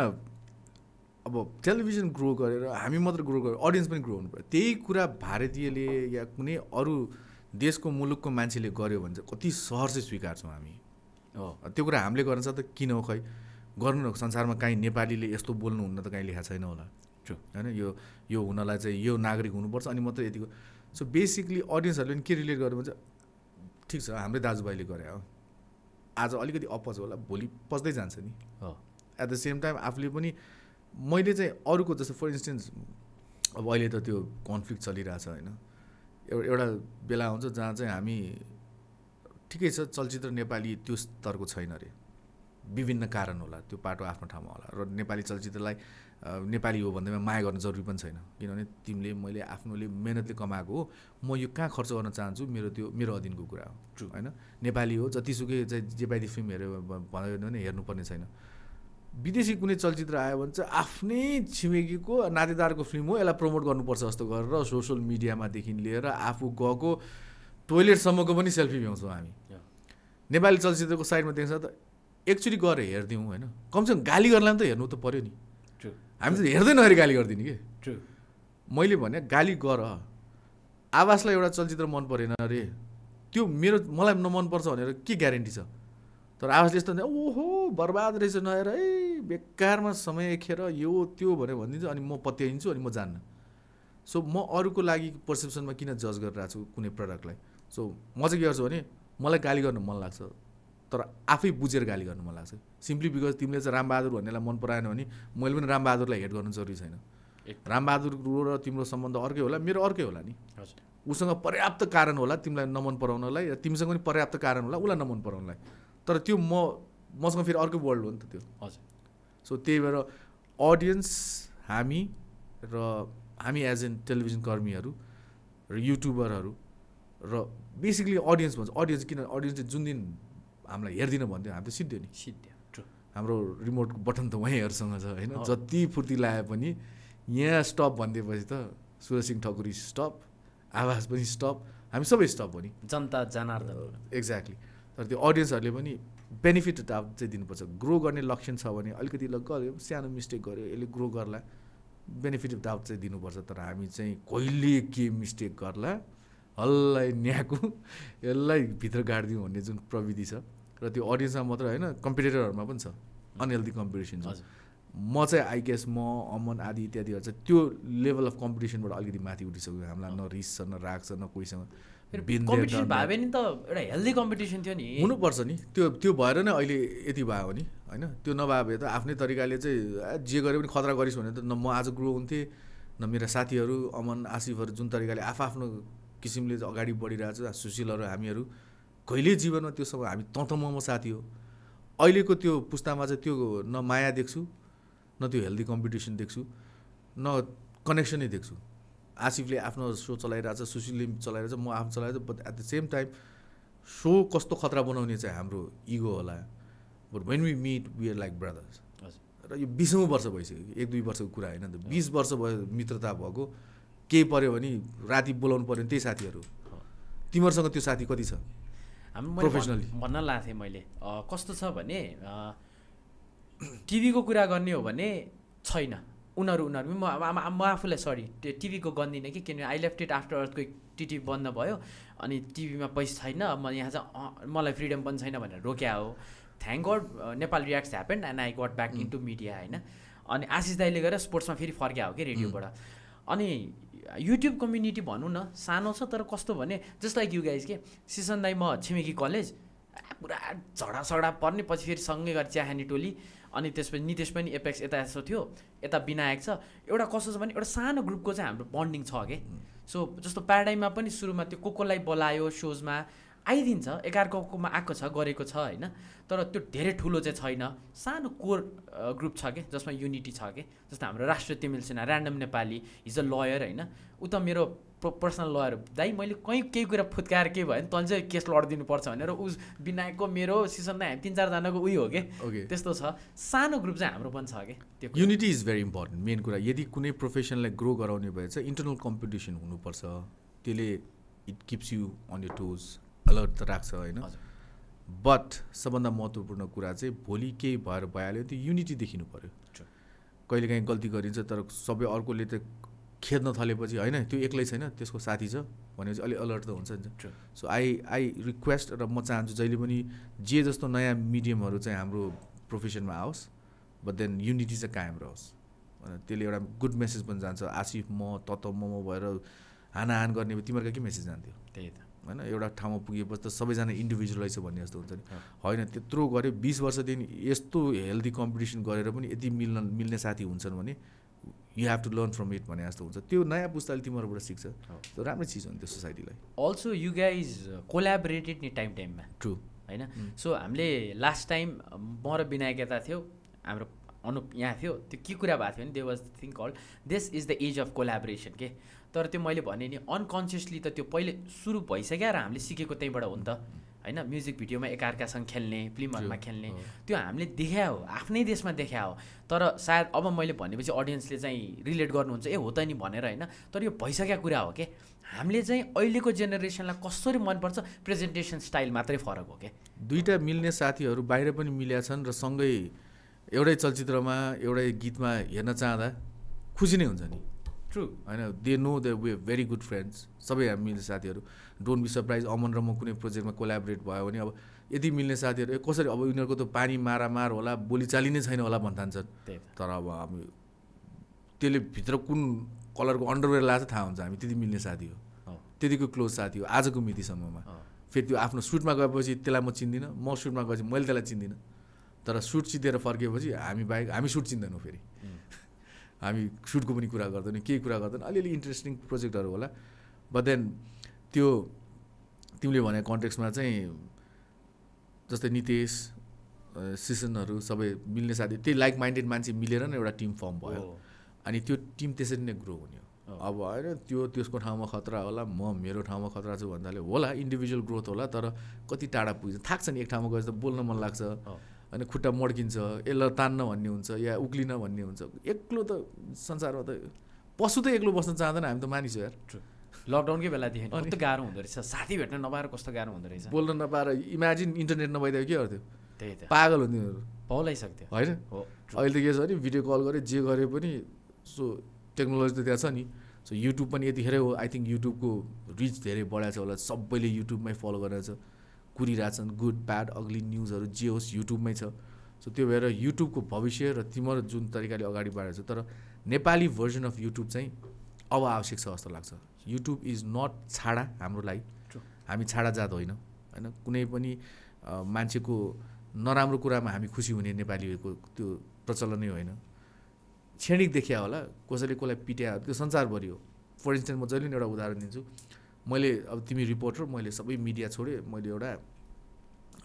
अब टेलिभिजन ग्रो गरेर हामी मात्र ग्रो गरेर अडियन्स पनि ग्रो हुनु पऱ्यो। त्यही कुरा भारतीयले या कुनै अरू देशको मुलुकको मान्छेले गर्यो भने चाहिँ कति सहर चाहिँ स्वीकार्छौँ हामी। हो। त्यो कुरा हामीले गर्न त किन हो खै? गर्नु न संसारमा काहीँ नेपालीले यस्तो बोल्नुहुन्न त काहीँ लेखा छैन होला. होइन यो यो हुनलाई चाहिँ यो नागरिक हुनुपर्छ अनि मात्रै यतिको। सो बेसिकली अडियन्सहरूले पनि के रिलेट गर्नु भने चाहिँ ठिक छ हाम्रै दाजुभाइले गरे हो। आज अलिकति अपच होला भोलि पच्दै जान्छ नि। एट द सेम टाइम आफूले पनि मैले चाहिँ अरूको जस्तो फर इन्स्टेन्स अब अहिले त त्यो कन्फ्लिक्ट चलिरहेछ होइन। एउटा एउटा बेला हुन्छ जहाँ चाहिँ हामी ठिकै छ चलचित्र नेपाली त्यो स्तरको छैन अरे। विभिन्न कारण होला त्यो पाटो आफ्नो ठाउँमा होला। र नेपाली चलचित्रलाई नेपाली हो भन्दैमा माया गर्न जरुरी पनि छैन। किनभने तिमीले मैले आफ्नोले मेहनतले कमाएको हो म यो कहाँ खर्च गर्न चाहन्छु मेरो त्यो मेरो अधीनको कुरा हो। ट्रु होइन? नेपाली हो जतिसुकै चाहिँ जे पाइदी फिल्म हेऱ्यो भन्यो भने हेर्नुपर्ने छैन। विदेशी कुनै चलचित्र आयो भने चाहिँ आफ्नै छिमेकीको नातेदारको फिल्म हो यसलाई प्रमोट गर्नुपर्छ जस्तो गरेर सोसियल मिडियामादेखि लिएर आफू गएको टोइलेटसम्मको पनि सेल्फी भ्याउँछौँ हामी. नेपाली चलचित्रको साइडमा देख्छ त एकचोटि गएर हेरिदिउँ होइन? कमसेकम गाली पनि त हेर्नु त पऱ्यो नि। हामी त हेर्दै नहेरी गाली गरिदिने कि? मैले भने गाली गर। आवासलाई एउटा चलचित्र मन परेन अरे त्यो मेरो मलाई नमनपर्छ भनेर के ग्यारेन्टी छ? तर आवासले यस्तो हुन्छ, ओहो बर्बाद रहेछ नहेर है बेकारमा समय खेर यो त्यो भनेर भनिदिन्छु अनि म पत्याइदिन्छु अनि म जान्न। सो म अरूको लागि पर्सेप्सनमा किन जज गरिरहेको छु कुनै प्रडक्टलाई सो म चाहिँ के गर्छु भने मलाई गाली गर्न मन लाग्छ। तर आफै बुझेर गाली गर्नु मन लाग्छ। सिम्पली बिकज तिमीले चाहिँ रामबहादुर भन्नेलाई मन पराएन भने मैले पनि रामबहादुरलाई हेट गर्नु जरुरी छैन। रामबहादुर र तिम्रो सम्बन्ध अर्कै होला मेरो अर्कै होला नि। हजुर। उसँग पर्याप्त कारण होला तिमीलाई नमन पराउनलाई र तिमीसँग पनि पर्याप्त कारण होला उसलाई नमन पराउनलाई। तर त्यो म मसँग फेरि अर्कै वर्ल्ड हो नि त त्यो। हजुर। सो त्यही भएर अडियन्स हामी र हामी एज एन टेलिभिजन कर्मीहरू र युट्युबरहरू र बेसिकली अडियन्स भन्छ। अडियन्स किन? अडियन्सले जुन दिन हामीलाई हेर्दिन भन्थ्यो हामी त सिद्धो नि। सिद्ध्य ट्रु हाम्रो रिमोट बटन त उहाँहरूसँग छ होइन। जति फुर्ती लाए पनि यहाँ स्टप भनिदिएपछि त सुरज सिंह ठकुरी स्टप आवाज पनि स्टप हामी सबै स्टप हो नि। जनता जनार्दन। एक्ज्याक्टली तर त्यो अडियन्सहरूले पनि बेनिफिट अब चाहिँ दिनुपर्छ। ग्रो गर्ने लक्षण छ भने अलिकति ल गऱ्यो सानो मिस्टेक गऱ्यो यसले ग्रो गर्ला। बेनिफिट अफ डाउट चाहिँ दिनुपर्छ। तर हामी चाहिँ कहिले के मिस्टेक गर्ला हल्लाई न्याको यसलाई भित्र गाडिदिउँ भन्ने जुन प्रविधि छ। र त्यो अडियन्समा मात्र होइन कम्पिटेटरहरूमा पनि छ। अनहेल्दी कम्पिटिसन छ। म चाहिँ आई गेस म अमन आदि इत्यादिहरू चाहिँ त्यो लेभल अफ कम्पिटिसनबाट अलिकति माथि उठिसक्यो। हामीलाई न रिस छ न राग छ न कोहीसँग कम्पिटिसन. भयो भने त एउटा हेल्दी कम्पिटिसन थियो नि। हुनुपर्छ नि। त्यो त्यो भएर नै अहिले यति भयो नि होइन? त्यो नभए भए त आफ्नै तरिकाले चाहिँ जे गरे पनि खतरा गरिस् भने त न म आज ग्रो हुन्थेँ न मेरा साथीहरू अमन आसिफहरू जुन तरिकाले आफआफ्नो किसिमले अगाडि बढिरहेको छ सुशीलहरू हामीहरू कहिले जीवनमा त्यो सब हामी तँ त म साथी हो। अहिलेको त्यो पुस्तामा चाहिँ त्यो न माया देख्छु न त्यो हेल्दी कम्पिटिसन देख्छु न कनेक्सनै देख्छु। आसिफले आफ्नो सो चलाइरहेछ सुशीलले चलाइरहेछ म आफ्नो चलाइरहेछ but at the same time so कस्तो खतरा बनाउने चाहिँ हाम्रो इगो होला। But when we meet we are like brothers र यो बिसौँ वर्ष भइसक्यो एक दुई वर्षको कुरा होइन नि त बिस वर्ष भयो मित्रता भएको केही पऱ्यो भने राति बोलाउनु पऱ्यो भने त्यही साथीहरू तिमीहरूसँग त्यो साथी कति छ? भन्- भन्न लाएको थिएँ मैले कस्तो छ भने टिभीको कुरा गर्ने हो भने छैन। उनीहरू उनीहरू म म- म आफूलाई सरी त्यो टिभीको गन्दिनँ कि किनभने आई लेफ्ट इट आफ्टर अर्थको टिटी बन्द भयो अनि टिभीमा पैसा छैन म यहाँ चाहिँ मलाई फ्रिडम पनि छैन भनेर रोक्या हो। Thank God Nepal reacts happen and I got back into media होइन। अनि आशिष दाईले गएर स्पोर्ट्समा फेरि फर्क्या हो कि रेडियोबाट। अनि युट्युब कम्युनिटी भनौँ न सानो छ तर कस्तो भने जस्ट लाइक यु गाइज के सिसन दाई म छिमेकी कलेज पुरा झडासडा पर्ने पछि फेरि सँगै गएर चिया खाने टोली अनि त्यसपछि नितेश पनि एपेक्स यता यसो थियो यता विनायक छ एउटा कस्तो छ भने एउटा सानो ग्रुपको चाहिँ हाम्रो बन्डिङ छ कि। सो जस्तो प्याराडाइममा पनि सुरुमा त्यो को कोलाई बोलायो सोजमा आइदिन्छ एकाअर्काकोमा आएको छ गरेको छ होइन? तर त्यो धेरै ठुलो चाहिँ छैन। सानो कोर ग्रुप छ कि? जसमा युनिटी छ कि? जस्तो हाम्रो राष्ट्रिय तमिल सेना random Nepali he's a liar होइन? ऊ त मेरो पर्सनल लयर दाइ मैले कहीँ केही कुरा फुत्काएर केही भयो भने तैँले चाहिँ केस लडिदिनुपर्छ भनेर उस विनायकको मेरो सिजनमा हामी तिन चारजनाको उयो हो कि? ओके त्यस्तो छ। सानो ग्रुप चाहिँ हाम्रो पनि छ कि? त्यो। Unity is very important main कुरा। यदि कुनै प्रोफेसनलाई ग्रो गराउने भए चाहिँ इन्टरनल कम्पिटिसन हुनुपर्छ। त्यसले it keeps you on your toes alert त राख्छ होइन। बट सबभन्दा महत्त्वपूर्ण कुरा चाहिँ भोलि केही भएर भइहाल्यो त्यो युनिटी देखिनु पऱ्यो. कहिलेकाहीँ गल्ती गरिन्छ तर सबै अर्कोले त खेद्न थालेपछि होइन त्यो एक्लै छैन त्यसको साथी छ भनेपछि अलिक अलर्ट त हुन्छ नि. सो आई आई रिक्वेस्ट र म चाहन्छु जहिले पनि जे जस्तो नयाँ मिडियमहरू चाहिँ हाम्रो प्रोफेसनमा आओस् बट देन युनिटी चाहिँ कायम रहोस् त्यसले एउटा गुड मेसेज पनि जान्छ आसिफ म तत मम भएर हानाहान गर्ने तिमीहरूका के मेसेज जान्थ्यो त्यही त होइन एउटा ठाउँमा पुगेपछि त सबैजना इन्डिभिजुअलै छ भन्ने जस्तो हुन्छ नि। होइन त्यत्रो गऱ्यो बिस वर्षदेखि यस्तो हेल्दी कम्पिटिसन गरेर पनि यति मिल्न मिल्ने साथी हुन्छन् भने you have to learn from it भने जस्तो हुन्छ। त्यो नयाँ पुस्ताले तिमीहरूबाट सिक्छ। त्यो राम्रै चिज हो नि त्यो सोसाइटीलाई। अल्सो यु गाइज कोलाबोरेटेड नि टाइम टाइममा ट्रु होइन? सो हामीले लास्ट टाइम म र विनायक यता थियो हाम्रो अनुप यहाँ थियो त्यो के कुरा भएको थियो भने they was thing call this is the age of collaboration के तर त्यो मैले भने नि अनकन्सियसली त त्यो पहिले सुरु भइसक्यो र हामीले सिकेको त्यहीँबाट हो नि त। होइन म्युजिक भिडियोमा एकाअर्कासँग खेल्ने फिल्महरूमा. खेल्ने। त्यो हामीले देखा हो आफ्नै देशमा देखा हो तर सायद अब मैले भनेपछि अडियन्सले चाहिँ रिलेट गर्नुहुन्छ ए हो त नि भनेर होइन। तर यो भइसकेको कुरा हो कि? हामीले चाहिँ अहिलेको जेनेरेसनलाई कसरी मनपर्छ? प्रेजेन्टेसन स्टाइल मात्रै फरक हो कि? दुईवटा मिल्ने साथीहरू बाहिर पनि मिलेका छन् र सँगै एउटै चलचित्रमा एउटै गीतमा हेर्न चाहँदा खुसी नै हुन्छ नि। ट्रु होइन they know the way very good friends सबै हामी मिल्ने साथीहरू. डोन्ट बी सरप्राइज अमन र म कुनै प्रोजेक्टमा कोलाबोरेट भयो भने अब यति मिल्ने साथीहरू ए कसरी अब उनीहरूको त पानी मारामार होला बोलीचाली नै छैन होला त। तर अब हामी त्यसले भित्र कुन कलरको अन्डरवेयर लाएको थाहा हुन्छ। हामी त्यति मिल्ने साथी हो। त्यतिको क्लोज साथी हो। आजको मितिसम्ममा। फेरि त्यो आफ्नो सुटमा गएपछि त्यसलाई म चिन्दिनँ म सुटमा गएपछि मैले त्यसलाई चिन्दिनँ। तर सुट चितेर फर्किएपछि हामी बाहेक हामी सुट चिन्दैनौँ फेरि। हामी सुटको पनि कुरा गर्दैनौँ केही कुरा गर्दैनौँ। अलिअलि इन्ट्रेस्टिङ प्रोजेक्टहरू होला। बट देन त्यो तिमीले भने कन्टेक्समा चाहिँ जस्तै नितेश सिसनहरू सबै मिल्ने साथी त्यही लाइक माइन्डेड मान्छे मिलेर नै एउटा टिम फर्म भयो। हो। अनि त्यो टिम त्यसरी नै ग्रो हुने हो। अब होइन त्यो त्यसको ठाउँमा खतरा होला म मेरो ठाउँमा खतरा छु भन्नाले होला इन्डिभिजुअल ग्रोथ होला तर कति टाढा पुग्छ। थाक्छ नि एक ठाउँमा गएपछि त बोल्न मन लाग्छ। हो। अनि खुट्टा मड्किन्छ यसलाई तान्न भन्ने हुन्छ या उक्लिन भन्ने हुन्छ। एक्लो त संसारमा त। पशु त एक्लो बस्न चाहँदैन हामी त मानिस हो यार। लकडाउनकै बेलादेखि अनि- कस्तो गाह्रो हुँदो रहेछ? साथी भेट्न नपाएर कस्तो गाह्रो हुँदो रहेछ? बोल्न नपाएर इमेजिन इन्टरनेट नभइदियो के गर्थ्यो त्यही त। पागल हुन्थ्यो पाउलाइसक्थ्यो होइन? हो। अहिले त के छ भने भिडियो कल गरे जे गरे पनि सो टेक्नोलोजी त त्यहाँ छ नि। सो युट्युब पनि यतिखेरै हो। आई थिङ्क युट्युबको रिच धेरै बढाएको छ होला। सबैले युट्युबमै फलो गरेर छ। कुरिरहेछन् गुड ब्याड अग्ली न्युजहरू जे होस् युट्युबमै छ। सो त्यो भएर युट्युबको भविष्य र तिम्रो जुन तरिकाले अगाडि बढाएको छ तर नेपाली भर्जन अफ युट्युब चाहिँ अब आवश्यक छ जस्तो लाग्छ। युट्युब इज नट छाडा हाम्रो लागि. हामी छाडा जात होइन होइन? कुनै पनि मान्छेको नराम्रो कुरामा हामी खुसी हुने नेपालीहरूको त्यो प्रचलनै होइन। क्षणिक देखिया होला कसैले कसलाई पिट्या त्यो संसारभरि हो। फर इन्स्टेन्स म जहिले पनि एउटा उदाहरण दिन्छु। मैले अब तिमी रिपोर्टर मैले सबै मिडिया छोडेँ मैले एउटा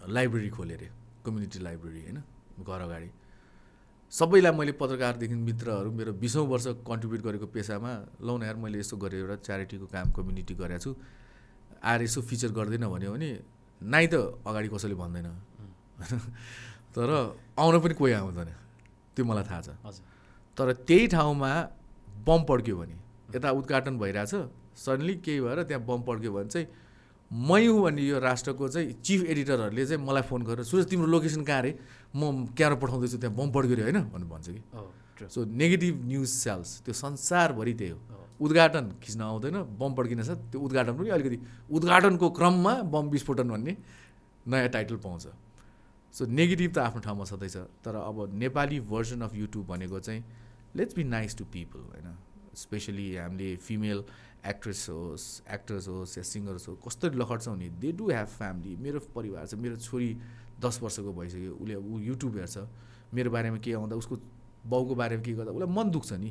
लाइब्रेरी खोलेँ अरे कम्युनिटी लाइब्रेरी होइन घर अगाडि। सबैलाई मैले पत्रकारदेखि मित्रहरू मेरो बिसौँ वर्ष कन्ट्रिब्युट गरेको पेसामा लौ न यार मैले यस्तो गरेर एउटा च्यारिटीको काम कम्युनिटी गरेको छु। आएर यसो फिचर गर्दैन भन्यो भने नाइ त अगाडि कसैले भन्दैन। तर आउन पनि कोही आउँदैन। त्यो मलाई थाहा छ। तर त्यही ठाउँमा बम पड्क्यो भने यता उद्घाटन भइरहेछ। सडनली केही भएर त्यहाँ बम पड्क्यो भने चाहिँ मै हुँ भन्ने यो राष्ट्रको चाहिँ चिफ एडिटरहरूले चाहिँ मलाई फोन गरेर सुरज तिम्रो लोकेसन कहाँ अरे म क्यारो पठाउँदैछु त्यहाँ बम पड्क्यो अरे होइन? भन्नु भन्छ कि? सो नेगेटिभ न्युज सेल्स त्यो संसारभरि त्यही हो। हो उद्घाटन खिच्न आउँदैन बम पड्किन छ त्यो उद्घाटन पनि अलिकति उद्घाटनको क्रममा बम विस्फोटन भन्ने नयाँ टाइटल पाउँछ। सो नेगेटिभ त आफ्नो ठाउँमा छँदैछ तर अब नेपाली भर्जन अफ युट्युब भनेको चाहिँ let's be nice to people होइन? स्पेसली हामीले फिमेल एक्ट्रेस होस् एक्टर्स होस् या सिङ्गर्स होस् कस्तरी लखट्छ भने दे डु हेभ फ्यामिली मेरो परिवार छ मेरो छोरी दस वर्षको भइसक्यो उसले ऊ युट्युब हेर्छ। मेरो बारेमा के आउँदा उसको बाउको बारेमा के गर्दा उसलाई मन दुख्छ नि?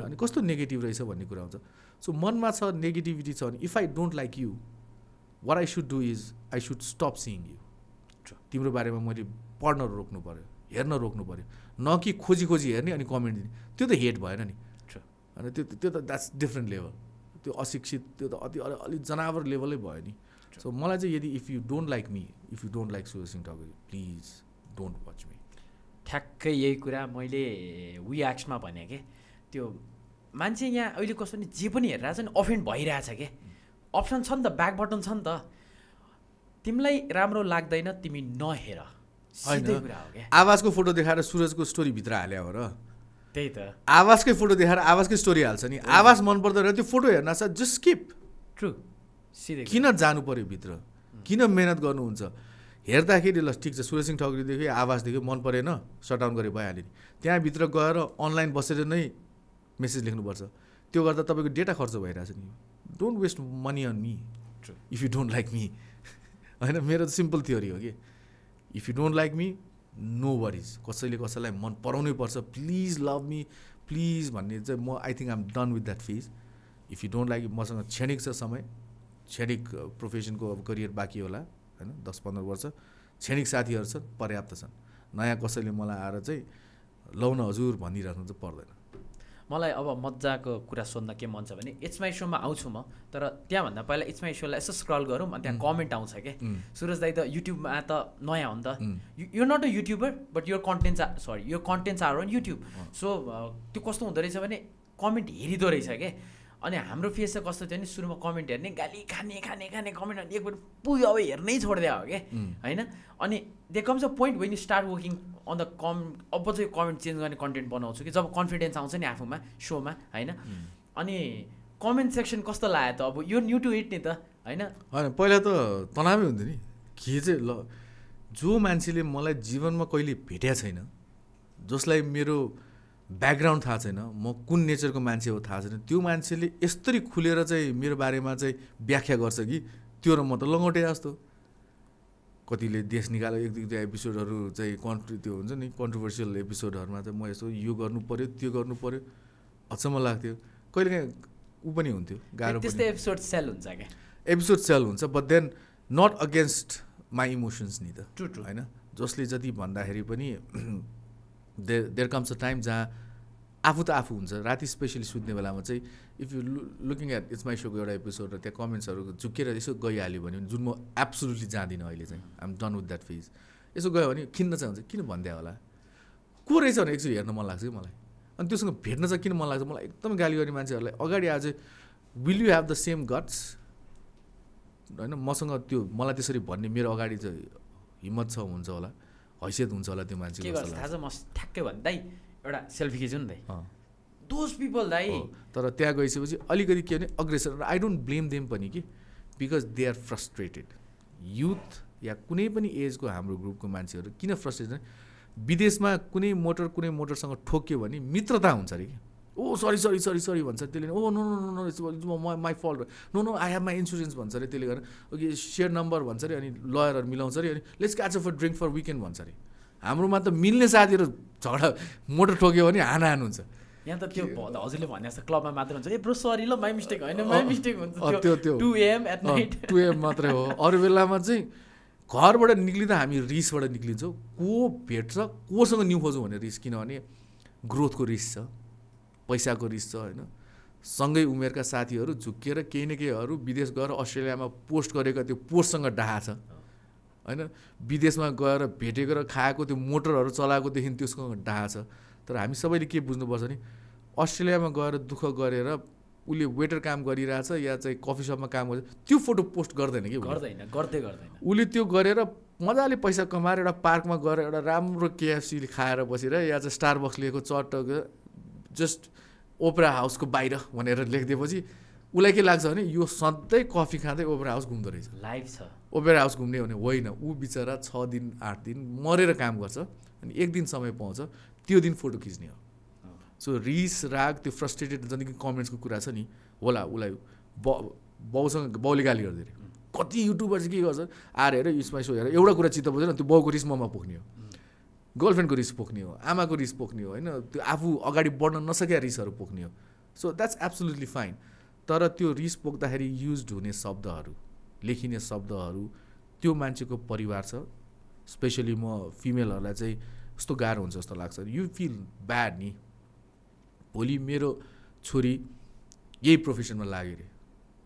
अनि कस्तो नेगेटिभ रहेछ भन्ने कुरा आउँछ। सो मनमा छ नेगेटिभिटी छ भने if I don't like you what I should do is I should stop seeing you तिम्रो बारेमा मैले पढ्न रोक्नु पऱ्यो हेर्न रोक्नु पऱ्यो न कि खोजी खोजी हेर्ने अनि कमेन्ट दिने। त्यो त हेट भएन नि. होइन त्यो त्यो त द्याट्स डिफ्रेन्ट लेभल त्यो अशिक्षित त्यो त अति अलि अलिक जनावर लेभलै भयो नि। सो मलाई चाहिँ यदि if you don't like me if you don't like Suraj Singh Thakuri please don't watch me ठ्याक्कै यही कुरा मैले वी एक्समा भने के त्यो मान्छे यहाँ अहिले कस्तो नि जे पनि हेरिरहेछ नि अफेन्ड भइरहेछ के। अप्सन छ नि त ब्याक बटन छ नि त। तिमीलाई राम्रो लाग्दैन तिमी नहेर। आवाजको फोटो देखाएर सुरजको स्टोरी भित्र हाल्यो हो र। त्यही त। आवाजकै फोटो देखाएर आवाजकै स्टोरी हाल्छ नि। आवाज मन पर्दैन त्यो फोटो हेर्न छ जस्ट स्किप ट्रु। किन जानु पऱ्यो भित्र? किन मेहनत गर्नुहुन्छ? हेर्दाखेरि ल ठिक छ सुरज सिंह ठकुरी देख्यो आवाज देख्यो मन परेन सटडाउन गरे भइहाल्यो नि। त्यहाँभित्र गएर अनलाइन बसेर नै मेसेज लेख्नुपर्छ। त्यो गर्दा तपाईँको डेटा खर्च भइरहेछ नि। Don't waste money on me. If you don't like me होइन मेरो सिम्पल थ्योरी हो कि। If you don't like me no worries कसैले कसैलाई मन पराउनै पर्छ. प्लिज लभ मी प्लिज भन्ने चाहिँ म I think I'm done with that phase if you don't like मसँग क्षणिक छ समय. क्षणिक प्रोफेसनको अब करियर बाँकी होला होइन? दस पन्ध्र वर्ष. क्षणिक साथीहरू छन् पर्याप्त छन्. नयाँ कसैले मलाई आएर चाहिँ लौ न हजुर भनिरहनु चाहिँ पर्दैन। मलाई अब मजाको कुरा सोध्न के मन छ भने इट्स माई सोमा आउँछु म तर त्यहाँभन्दा पहिला इट्स माई सोलाई यसो स्क्रल गरौँ अनि त्यहाँ कमेन्ट आउँछ क्या सुरज दाई त युट्युबमा त नयाँ हो नि त। You not a YouTuber but यो कन्टेन्ट्स आ सरी यो contents are on YouTube. So त्यो कस्तो हुँदो रहेछ भने कमेन्ट हेरिँदो रहेछ क्या अनि हाम्रो फेस चाहिँ कस्तो थियो भने सुरुमा कमेन्ट हेर्ने गाली खाने खाने खाने कमेन्ट अनि एकपल्ट पुग्यो अब हेर्नै छोडिदियो हो क्या होइन? अनि they comes a point when you start working on the come अब चाहिँ कमेन्ट चेन्ज गर्ने कन्टेन्ट बनाउँछु कि जब कन्फिडेन्स आउँछ नि आफूमा सोमा होइन। अनि कमेन्ट सेक्सन कस्तो लाग्यो त अब? यो न्यु टु इट नि त होइन? होइन पहिला त तनावै हुन्थ्यो नि। के चाहिँ ल जो मान्छेले मलाई जीवनमा कहिले भेट्या छैन जसलाई मेरो ब्याकग्राउन्ड थाहा छैन म कुन नेचरको मान्छे हो थाहा छैन। त्यो मान्छेले यस्तरी खुलेर चाहिँ मेरो बारेमा चाहिँ व्याख्या गर्छ कि त्यो र म त लङ्गोटे जस्तो। कतिले देश निकालेर एक दुईवटा एपिसोडहरू चाहिँ कन्ट्री त्यो हुन्छ नि कन्ट्रोभर्सियल एपिसोडहरूमा चाहिँ म यसो यो गर्नु पऱ्यो त्यो गर्नु पऱ्यो अचम्म लाग्थ्यो। कहिलेकाहीँ ऊ पनि हुन्थ्यो गाह्रो त्यस्तै एपिसोड सेल हुन्छ क्या। एपिसोड सेल हुन्छ but then not against my emotions नि त होइन? जसले जति भन्दाखेरि पनि there there comes a time जहाँ आफू त आफू हुन्छ। राति स्पेसली सुत्ने बेलामा चाहिँ if you looking at it's my सोको एउटा एपिसोड र त्यहाँ कमेन्ट्सहरू झुकेर यसो गइहाल्यो भने जुन म एब्सोल्युटली जाँदिनँ अहिले चाहिँ। I'm done with that phase यसो गयो भने खिन्न चाहिँ हुन्छ किन भनिदियो होला? को रहेछ भने एकचोटि हेर्न मन लाग्छ कि मलाई। अनि त्योसँग भेट्न चाहिँ किन मन लाग्छ? मलाई एकदमै गाली गर्ने मान्छेहरूलाई अगाडि आज will you have the same guts होइन मसँग त्यो मलाई त्यसरी भन्ने मेरो अगाडि चाहिँ हिम्मत छ हुन्छ होला। हैसियत हुन्छ होला त्यो के गर्छ? थाहा। छ म ठ्याक्कै भन्नु दाइ एउटा सेल्फी खिच्नु नि दाइ। दोज पिपल दाइ। तर त्यहाँ गइसकेपछि अलिकति के भने अग्रेसर। आई डोन्ट ब्लेम देम पनि कि because they are frustrated youth या कुनै पनि एजको हाम्रो ग्रुपको मान्छेहरू किन फ्रस्ट्रेटेड विदेशमा कुनै मोटर कुनै मोटरसँग ठोक्यो भने मित्रता हुन्छ अरे कि। Oh sorry sorry sorry sorry भन्छ त्यसले। ओ no no no no my fault no no I have my insurance भन्छ अरे त्यसले गर्दा। ओके सेयर नम्बर भन्छ अरे अनि लयरहरू मिलाउँछ अरे अनि let's catch for drink for weekend भन्छ अरे। हाम्रोमा त मिल्ने साथीहरू झगडा मोटर ठोक्यो भने हाना हुन्छ। यहाँ त त्यो हजुरले भने जस्तो क्लबमा मात्र हुन्छ। ए ब्रो सरी ल माई मिस्टेक होइन माई मिस्टेक हुन्छ त्यो। त्यो two AM at night two AM मात्रै हो। अरू बेलामा चाहिँ घरबाट निक्लिँदा हामी रिसबाट निक्लिन्छौँ। को भेट्छ कोसँग न्यु खोजौँ भने रिस। किनभने ग्रोथको रिस छ। पैसाको रिस छ होइन। सँगै उमेरका साथीहरू झुक्किएर केही न केहीहरू विदेश गएर अस्ट्रेलियामा पोस्ट गरेका त्यो पोस्टसँग डाहा छ। होइन विदेशमा गएर भेटेको र खाएको त्यो मोटरहरू चलाएकोदेखि त्यससँग डाहा छ। तर हामी सबैले के बुझ्नुपर्छ नि अस्ट्रेलियामा गएर दुःख गरेर उसले वेटर काम गरिरहेछ या चाहिँ कफी सपमा काम गर्छ त्यो फोटो पोस्ट गर्दैन कि। गर्दैन गर्दै गर्दैन। उसले त्यो गरेर मजाले पैसा कमाएर एउटा पार्कमा गएर एउटा राम्रो केएफसी खाएर बसेर या चाहिँ स्टार बक्स लिएको चट्ट जस्ट ओपरा हाउसको बाहिर भनेर लेखिदिएपछि उसलाई के लाग्छ भने यो सधैँ कफी खाँदै ओपरा हाउस घुम्दो रहेछ। लाइभ छ। ओपेरा हाउस घुम्ने भने होइन ऊ बिचरा छ दिन आठ दिन मरेर काम गर्छ अनि एक दिन समय पाउँछ त्यो दिन फोटो खिच्ने हो। सो रिस राग त्यो फ्रस्ट्रेटेड जति कमेन्ट्सको कुरा छ नि होला उसलाई ब बाउसँग बाउले गाली गर्दै कति युट्युबर चाहिँ के गर्छ आएर हेर यसमा यसो हेर एउटा कुरा चित्त बुझेन त्यो बाउको रिस ममा पोख्ने हो। गर्लफ्रेन्डको रिस पोख्ने हो आमाको रिस पोख्ने हो होइन? त्यो आफू अगाडि बढ्न नसकेका रिसहरू पोख्ने हो। सो द्याट्स एब्सोल्युटली फाइन तर त्यो रिस पोख्दाखेरि युज हुने शब्दहरू लेखिने शब्दहरू त्यो मान्छेको परिवार छ। स्पेसली म फिमेलहरूलाई चाहिँ कस्तो गाह्रो हुन्छ जस्तो लाग्छ। यु फिल ब्याड नि। भोलि मेरो छोरी यही प्रोफेसनमा लाग्यो अरे।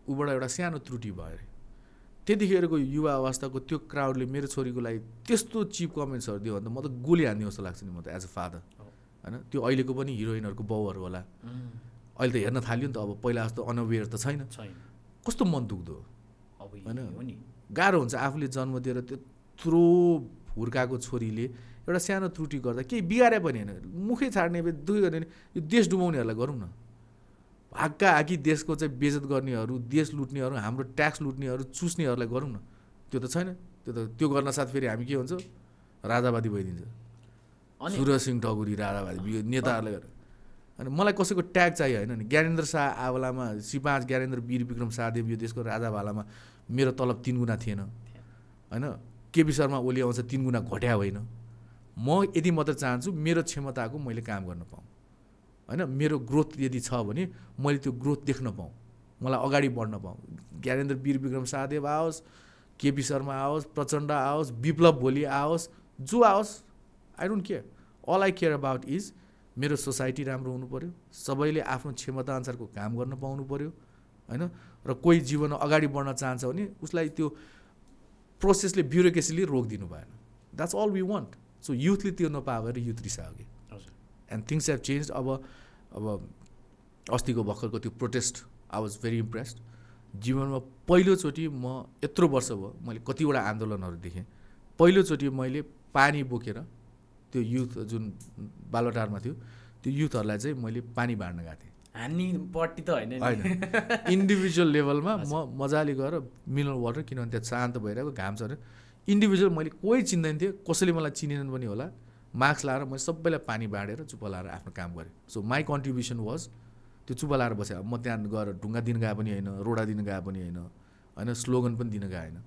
ऊबाट एउटा सानो त्रुटि भयो अरे। त्यतिखेरको युवा अवस्थाको त्यो क्राउडले मेरो छोरीको लागि त्यस्तो चिप कमेन्ट्सहरू दियो भने त म त गोली हान्ने जस्तो लाग्छ नि म त एज अ फादर होइन? त्यो अहिलेको पनि हिरोइनहरूको बाउहरू होला। अहिले त हेर्न थाल्यो नि त अब पहिला जस्तो अनअवेयर त छैन। कस्तो मन दुख्दो? होइन? गाह्रो हुन्छ आफूले जन्म दिएर त्यत्रो हुर्काएको छोरीले एउटा सानो त्रुटि गर्दा केही बिगारे पनि होइन। मुखै छाड्ने दुई गर्ने यो देश डुबाउनेहरूलाई गरौँ न। हाक्का हाकी देशको चाहिँ बेजत गर्नेहरू देश लुट्नेहरू हाम्रो ट्याक्स लुट्नेहरू चुस्नेहरूलाई गरौँ न। त्यो त छैन। त्यो त त्यो गर्न साथ फेरि हामी के हुन्छ? राजावादी भइदिन्छ। सुरज सिंह ठकुरी राजावादी नेताहरूले गरेर। अनि मलाई कसैको ट्याग चाहियो होइन नि? ज्ञानेन्द्र शाह आवालामा सिपाँच ज्ञानेन्द्र वीर विक्रम शाहदेव यो देशको राजावालामा मेरो तलब तिन गुणा थिएन। होइन? केपी शर्मा ओली आउँछ तिन गुणा घट्या होइन। म यति मात्र चाहन्छु मेरो क्षमताको मैले काम गर्न पाऊँ। होइन मेरो ग्रोथ यदि छ भने मैले त्यो ग्रोथ देख्न पाऊँ। मलाई अगाडि बढ्न पाऊँ। ज्ञानेन्द्र वीर विक्रम शाहदेव आओस् केपी शर्मा आओस् प्रचण्ड आओस् विप्लव भोलि आओस् जो आओस् I don't care all I care about is मेरो सोसाइटी राम्रो हुनु पऱ्यो सबैले आफ्नो क्षमता अनुसारको काम गर्न पाउनु पऱ्यो होइन? र कोही जीवनमा अगाडि बढ्न चाहन्छ भने उसलाई त्यो प्रोसेसले ब्युरोक्रेसीले रोकिदिनु भएन। That's all we want so युथले त्यो नपाएर युथ रिसायो कि? एन्ड थिङ्स हेभ चेन्ज अब अब अस्तिको भर्खरको त्यो protest I was very impressed जीवनमा पहिलोचोटि म यत्रो वर्ष भयो मैले कतिवटा आन्दोलनहरू देखेँ। पहिलोचोटि मैले पानी बोकेर त्यो युथ जुन बालोटारमा थियो त्यो युथहरूलाई चाहिँ मैले पानी बाँड्न गएको थिएँ। हान्नेपट्टि त। होइन इन्डिभिजुअल लेभलमा म मजाले गएर मिनरल वाटर किनभने त्यहाँ शान्त भइरहेको घाम छ इन्डिभिजुअल मैले कोही चिन्दैन थिएँ कसैले मलाई चिनेनन् पनि होला। मास्क लाएर मैले सबैलाई पानी बाँडेर चुप्प लाएर आफ्नो काम गरेँ। सो माई कन्ट्रिब्युसन वाज त्यो चुप्प लाएर बसेँ। अब म त्यहाँ गएर ढुङ्गा दिन गए पनि होइन रोडा दिन गए पनि होइन होइन स्लोगन पनि दिन गए होइन।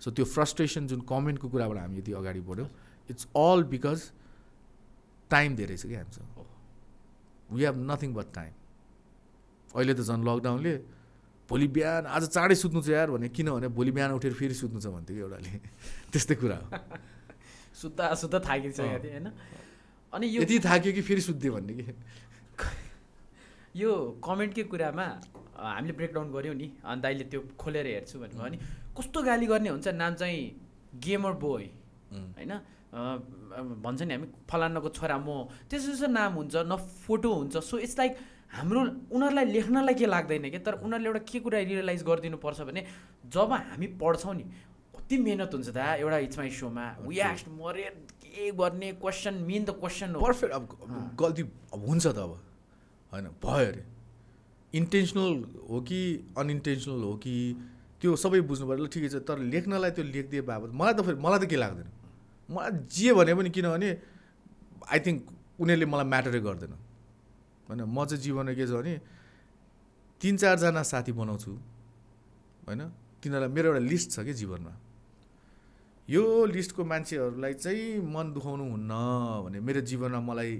सो त्यो फ्रस्ट्रेसन जुन कमेन्टको कुराबाट हामी यति अगाडि बढ्यौँ इट्स अल बिकज टाइम धेरै छ क्या हामीसँग। We have nothing but time अहिले त झन् लकडाउनले भोलि बिहान आज चाँडै सुत्नु छ यार भने किनभने भोलि बिहान उठेर फेरि सुत्नु छ भन्थ्यो कि एउटाले। त्यस्तै कुरा हो। सुत्दा सुत्दा थाकिसकेको थिएँ होइन? अनि यो यति थाक्यो कि फेरि सुत्थ्यो भन्ने कि? यो कमेन्टकै कुरामा हामीले ब्रेकडाउन गऱ्यौँ नि अन्त अहिले त्यो खोलेर हेर्छु भनेको अनि कस्तो गाली गर्ने हुन्छ नाम चाहिँ गेमर बोय. होइन? भन्छ नि हामी फलानाको छोरा म त्यस्तो त्यस्तो नाम हुन्छ न फोटो हुन्छ सो इट्स लाइक हाम्रो उनीहरूलाई लेख्नलाई के लाग्दैन कि? तर उनीहरूले एउटा के कुरा रियलाइज गरिदिनु पर्छ भने जब हामी पढ्छौँ नि कति मिहिनेत हुन्छ दा एउटा इट्स माई सोमा। वी एक्ट मरे के गर्ने क्वेसन मेन द क्वेसन हो। पर्फेक्ट अब गल्ती अब हुन्छ त अब। होइन भयो अरे। इन्टेन्सनल हो कि अनइन्टेन्सनल हो कि त्यो सबै बुझ्नु पऱ्यो। ल ठिकै छ तर लेख्नलाई त्यो लेखिदिए बाबत मलाई त फेरि मलाई त के लाग्दैन। मलाई जे भने पनि किनभने आई थिङ्क उनीहरूले मलाई म्याटरै गर्दैन। होइन म चाहिँ जीवनमा के छ भने तिन चारजना साथी बनाउँछु। होइन तिनीहरूलाई मेरो एउटा लिस्ट छ कि जीवनमा। यो लिस्टको मान्छेहरूलाई चाहिँ मन दुखाउनु हुन्न भने मेरो जीवनमा मलाई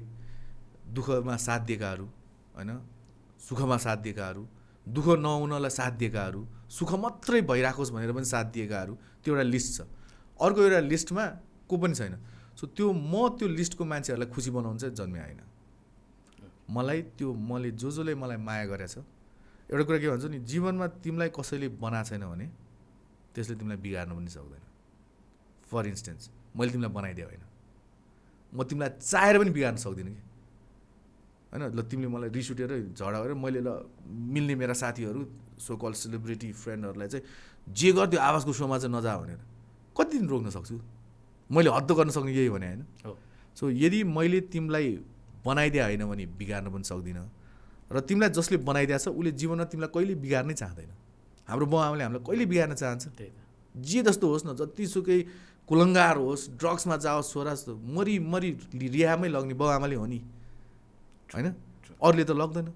दुःखमा साथ दिएकाहरू होइन? सुखमा साथ दिएकाहरू दुःख नहुनलाई साथ दिएकाहरू सुख मात्रै भइराखोस् भनेर पनि साथ दिएकाहरू त्यो एउटा लिस्ट छ। अर्को एउटा लिस्टमा को पनि छैन। सो त्यो म त्यो लिस्टको मान्छेहरूलाई खुसी बनाउनु चाहिँ जन्मे होइन मलाई त्यो मैले जो जसले मलाई माया गरेछ एउटा कुरा के भन्छ नि जीवनमा तिमीलाई कसैले बनाएको छैन भने त्यसले तिमीलाई बिगार्न पनि सक्दैन। फर इन्स्टेन्स मैले तिमीलाई बनाइदिएँ होइन। म तिमीलाई चाहेर पनि बिगार्न सक्दिनँ कि। होइन ल तिमीले मलाई रिस उठेर झगडा गरेर मैले ल मिल्ने मेरा साथीहरू सो कल सेलिब्रिटी फ्रेन्डहरूलाई चाहिँ जे गरिदियो आवाजको सोमा चाहिँ नजा भनेर। कति दिन रोक्न सक्छु? मैले हद्द गर्न सक्ने यही भने होइन। हो। सो यदि मैले तिमीलाई बनाइदिए होइन भने बिगार्न पनि सक्दिनँ। र तिमीलाई जसले बनाइदिएको छ उसले जीवनमा तिमीलाई कहिले बिगार्नै चाहँदैन। हाम्रो बाउ आमाले हामीलाई कहिले बिगार्न चाहन्छ? त्यही त। जे जस्तो होस् न जतिसुकै कुलङ्गार होस् ड्रग्समा जाओस् छोरा जस्तो मरि मरि रिहामै लग्ने बाउ आमाले हो नि। होइन? अरूले त लग्दैन।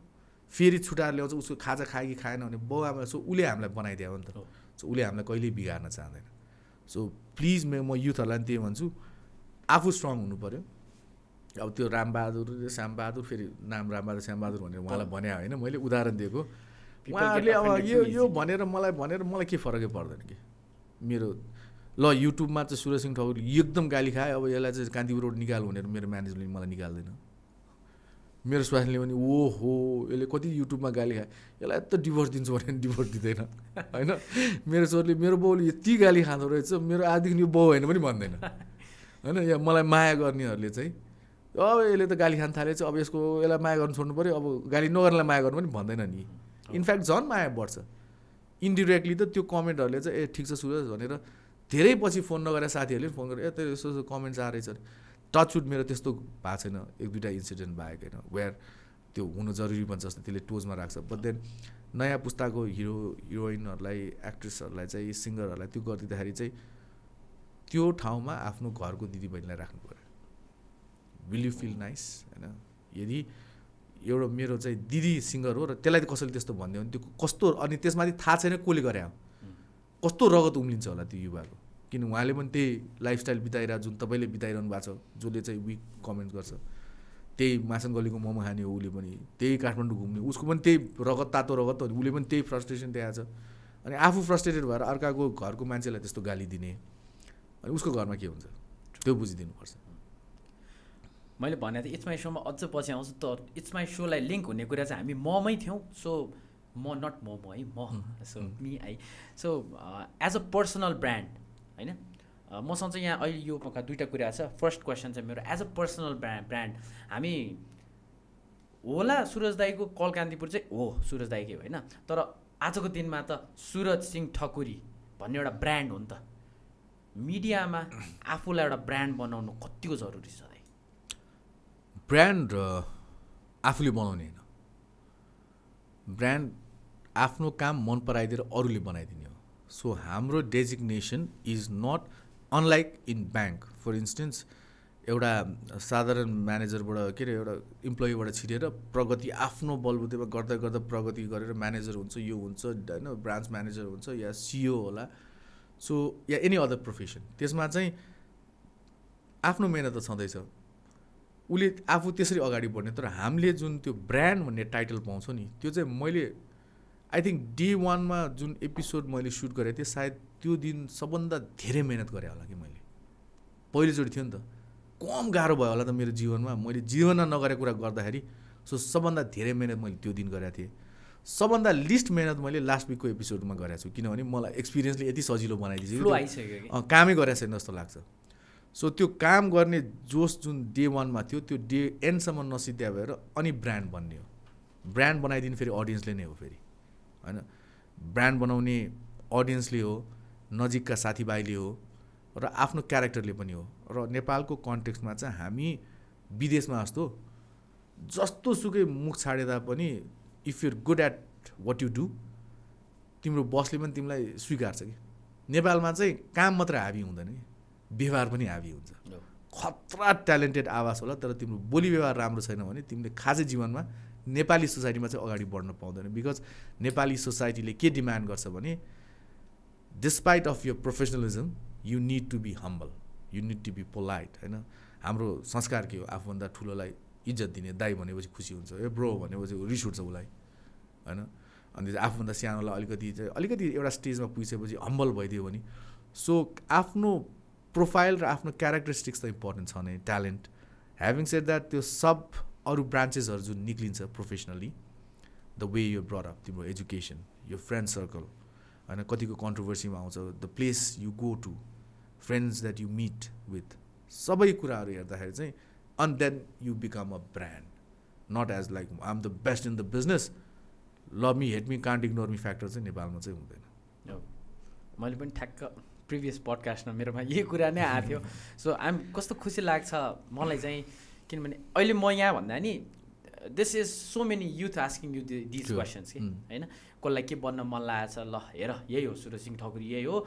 फेरि छुट्याएर ल्याउँछ उसको खाजा खायो कि खाएन भने बाउ आमा सो उसले हामीलाई बनाइदियो नि त। सो उसले हामीलाई कहिल्यै बिगार्न चाहँदैन। सो प्लिज म म युथहरूलाई पनि त्यही भन्छु आफू स्ट्रङ हुनु पऱ्यो अब त्यो रामबहादुर श्यामबहादुर फेरि नाम रामबहादुर श्यामबहादुर भनेर उहाँलाई भने होइन मैले उदाहरण दिएको। उहाँहरूले अब यो यो. भनेर मलाई भनेर मलाई के फरकै पर्दैन कि? मेरो ल युट्युबमा चाहिँ सुरज सिंह ठकुर एकदम गाली खायो अब यसलाई चाहिँ कान्तिपुर रोड निकाल भनेर मेरो म्यानेजरले मलाई निकाल्दैन। मेरो स्वास्नीले पनि ओ हो यसले कति युट्युबमा गाली खायो यसलाई यत्रो डिभोर्स दिन्छु भने डिभोर्स दिँदैन। होइन? मेरो छोरीले मेरो बाउले यति गाली खाँदो रहेछ मेरो आजदेखि यो बाउ होइन पनि भन्दैन। होइन? या मलाई माया गर्नेहरूले चाहिँ अब यसले त गाली खान थालेछ अब यसको यसलाई माया गर्नु छोड्नु पऱ्यो अब गाली नगर्नेलाई माया गर्नु पनि भन्दैन नि। इनफ्याक्ट झन् माया बढ्छ। इन्डिरेक्टली त त्यो कमेन्टहरूले चाहिँ ए ठिक छ सुरज भनेर धेरै पछि फोन नगरेर साथीहरूले फोन गरेर ए त्यो यस्तो यस्तो कमेन्ट्स आएछ अरे। टचवुड मेरो त्यस्तो भएको छैन एक दुइटा इन्सिडेन्ट भएको होइन वेयर त्यो हुनु जरुरी पनि जस्तो त्यसले टोजमा राख्छ। बट देन नयाँ पुस्ताको हिरो हिरोइनहरूलाई एक्ट्रेसहरूलाई चाहिँ सिङ्गरहरूलाई त्यो गरिदिँदाखेरि चाहिँ त्यो ठाउँमा आफ्नो घरको दिदीबहिनीलाई राख्नु पऱ्यो। विल यु फिल नाइस होइन यदि एउटा मेरो चाहिँ दिदी सिङ्गर हो र त्यसलाई कसैले त्यस्तो भनिदियो भने त्यो कस्तो अनि त्यसमाथि थाहा छैन कसले गरे कस्तो रगत उम्लिन्छ होला त्यो युवाको। किन उहाँले पनि त्यही लाइफस्टाइल बिताइरहेको जुन तपाईँले बिताइरहनु भएको छ जसले चाहिँ विक कमेन्ट गर्छ त्यही मासन गलीको मोमो खाने हो उसले पनि त्यही काठमाडौँ घुम्ने उसको पनि त्यही रगत तातो रगत हो उसले पनि त्यही फ्रस्ट्रेसन देखाएको छ। अनि आफू फ्रस्ट्रेटेड भएर अर्काको घरको मान्छेलाई त्यस्तो गाली दिने अनि उसको घरमा के हुन्छ? त्यो बुझिदिनुपर्छ। मैले भने त इट्स माई सोमा अझ पछि आउँछु त इट्स माई सोलाई लिङ्क हुने कुरा चाहिँ हामी ममै थियौँ सो म नट मोमो है म so me I so as a personal brand होइन? मसँग चाहिँ यहाँ अहिले यो पक्का दुइटा कुरा छ। फर्स्ट क्वेसन चाहिँ मेरो as a personal brand brand हामी होला सुरज दाईको कल कान्तिपुर चाहिँ हो सुरज दाईकै होइन? तर आजको दिनमा त सुरज सिंह ठकुरी भन्ने एउटा ब्रान्ड हो नि त। मिडियामा आफूलाई एउटा ब्रान्ड बनाउनु कतिको जरुरी छ दाइ ब्रान्ड आफूले बनाउने होइन। ब्रान्ड आफ्नो काम मन पराइदिएर अरूले बनाइदिने। सो हाम्रो designation is not unlike in bank for instance एउटा साधारण म्यानेजरबाट के अरे एउटा इम्प्लोइबाट छिरेर प्रगति आफ्नो बलबुतेमा गर्दा गर्दा प्रगति गरेर म्यानेजर हुन्छ यो हुन्छ होइन ब्रान्च म्यानेजर हुन्छ या सिओ होला। सो या एनी अदर प्रोफेसन त्यसमा चाहिँ आफ्नो मेहनत त छँदैछ। उसले आफू त्यसरी अगाडि बढ्ने तर हामीले जुन त्यो ब्रान्ड भन्ने टाइटल पाउँछौँ नि त्यो चाहिँ मैले आई थिङ्क डे वानमा जुन एपिसोड मैले सुट गरेको थिएँ सायद त्यो दिन सबभन्दा धेरै मिहिनेत गरेँ होला कि मैले। पहिलोचोटि थियो नि त। कम गाह्रो भयो होला त मेरो जीवनमा। मैले जीवनमा नगरेको कुरा गर्दाखेरि सो सबभन्दा धेरै मिहिनेत मैले त्यो दिन गरेको थिएँ। सबभन्दा लिस्ट मिहिनेत मैले लास्ट विकको एपिसोडमा गरेको छु किनभने मलाई एक्सपिरियन्सले यति सजिलो बनाइदिन्छ कामै गरेको छैन जस्तो लाग्छ। सो त्यो काम गर्ने जोस जुन डे वानमा थियो त्यो डे एन्डसम्म नसिद्ध्या भएर अनि ब्रान्ड बन्ने हो ब्रान्ड बनाइदिने फेरि अडियन्सले नै हो फेरि। होइन? ब्रान्ड बनाउने अडियन्सले हो नजिकका साथीभाइले हो र आफ्नो क्यारेक्टरले पनि हो। र नेपालको कन्टेक्स्टमा चाहिँ हामी विदेशमा जस्तो जस्तो सुकै मुख छाडे तापनि if you're good at what you do तिम्रो बसले पनि तिमीलाई स्वीकार्छ कि? नेपालमा चाहिँ काम मात्र हाबी हुँदैन कि? व्यवहार पनि हाबी हुन्छ। खतरा ट्यालेन्टेड आवाज होला तर तिम्रो बोली व्यवहार राम्रो छैन भने तिमीले खासै जीवनमा नेपाली सोसाइटीमा चाहिँ अगाडि बढ्न पाउँदैन। बिकज नेपाली सोसाइटीले के डिमान्ड गर्छ भने despite of your professionalism you need to be humble you need to be polite होइन? हाम्रो संस्कार के हो आफूभन्दा ठुलोलाई इज्जत दिने दाई भनेपछि खुसी हुन्छ ए ब्रो भनेपछि रिस उठ्छ उसलाई होइन? अनि आफूभन्दा सानोलाई अलिकति चाहिँ अलिकति एउटा स्टेजमा पुगिसकेपछि हम्बल भइदियो भने सो आफ्नो प्रोफाइल र आफ्नो क्यारेक्टरिस्टिक्स त इम्पोर्टेन्ट छ नै ट्यालेन्ट ह्याभिङ सेड द्याट त्यो सब अरू ब्रान्चेसहरू जुन निक्लिन्छ प्रोफेसनली द वे यो ब्रड अप तिम्रो एजुकेसन यो फ्रेन्ड सर्कल होइन कतिको कन्ट्रोभर्सीमा आउँछ the place you go to friends that you meet with सबै कुराहरू हेर्दाखेरि चाहिँ on then you become a brand not as like I am the best in the business love me hate me can't ignore me factor चाहिँ नेपालमा चाहिँ हुँदैन। मैले पनि ठ्याक्क प्रिभियस पडकास्टमा मेरोमा यही कुरा नै आएको थियो। सो आइम कस्तो खुसी लाग्छ मलाई चाहिँ किनभने अहिले म यहाँ भन्दा नि this is so many youth asking you these. Questions कि. होइन? कसलाई के बन्न मन लागेको छ ल हेर यही हो सुरज सिंह ठकुरी यही हो।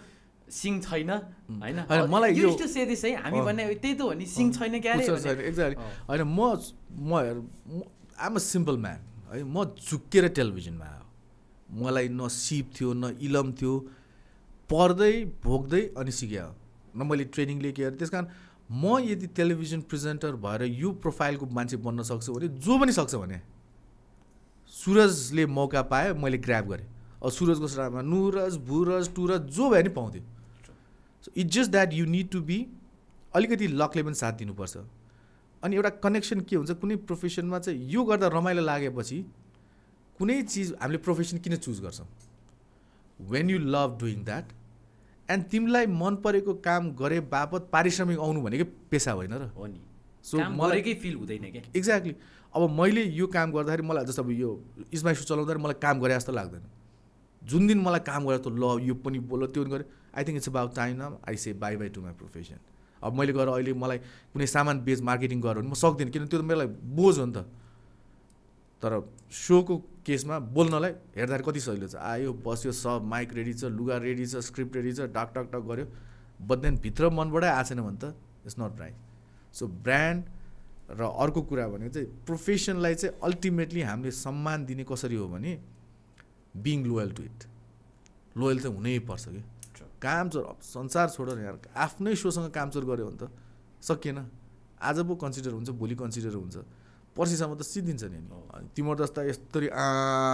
सिङ छैन होइन? होइन, मलाई यो- टु से दिस है? हामी अँ। भन्ने त्यही त हो नि सिङ छैन क्या एक्ज्याक्टली अँ। होइन म म आम अ सिम्पल म्यान है? म झुक्केर टेलिभिजनमा आयो। मलाई न सिप थियो न इलम थियो। पढ्दै भोग्दै अनि सिक्यो न मैले ट्रेनिङ लिएँ त्यस कारण म यदि टेलिभिजन प्रेजेन्टर भएर यो प्रोफाइलको मान्छे बन्न सक्छु भने जो पनि सक्छ भने सुरजले मौका पायो मैले ग्राप गरेँ। अब सुरजको सरामा नुरज भुरज टुरज जो भए नि पाउँथ्यो। So it's just that you need to be अलिकति लकले पनि साथ दिनुपर्छ। अनि एउटा कनेक्सन के हुन्छ कुनै प्रोफेसनमा चाहिँ यो गर्दा रमाइलो लागेपछि कुनै चिज हामीले प्रोफेसन किन चुज गर्छौँ? When you love doing that and तिमीलाई मन परेको काम गरे बापत पारिश्रमिक आउनु भनेकै पेसा होइन र। हो नि। सो मलाई फिल हुँदैन क्या। एक्ज्याक्टली अब मैले यो काम गर्दाखेरि मलाई जस्तो अब यो इस्माई सु चलाउँदाखेरि मलाई काम गरे जस्तो लाग्दैन। जुन दिन मलाई काम गरेर त ल यो पनि बोल त्यो पनि गरेँ। I think it's about time नाम I say bye bye to my profession अब मैले गएर अहिले मलाई कुनै सामान बेच मार्केटिङ गरेर भने म सक्दिनँ किनभने त्यो त मेरो बोझ हो नि त। तर सोको केसमा बोल्नलाई हेर्दाखेरि कति सजिलो छ? आयो बस्यो सब माइक रेडी छ लुगा रेडी छ स्क्रिप्ट रेडी छ टक टक टक गऱ्यो बट देन भित्र मनबाटै आएको छैन भने त it's not right so brand र अर्को कुरा भनेको चाहिँ प्रोफेसनलाई चाहिँ अल्टिमेटली हामीले सम्मान दिने कसरी हो भने being loyal to it loyal चाहिँ हुनैपर्छ कि. कामचोर अब संसार छोड न यार आफ्नै सोसँग कामचोर गऱ्यो भने त सकिएन। आज पो कन्सिडर हुन्छ भोलि कन्सिडर हुन्छ। पर्सिसम्म त सिद्धिन्छ नि। अनि तिम्रो जस्ता यस्तरी आ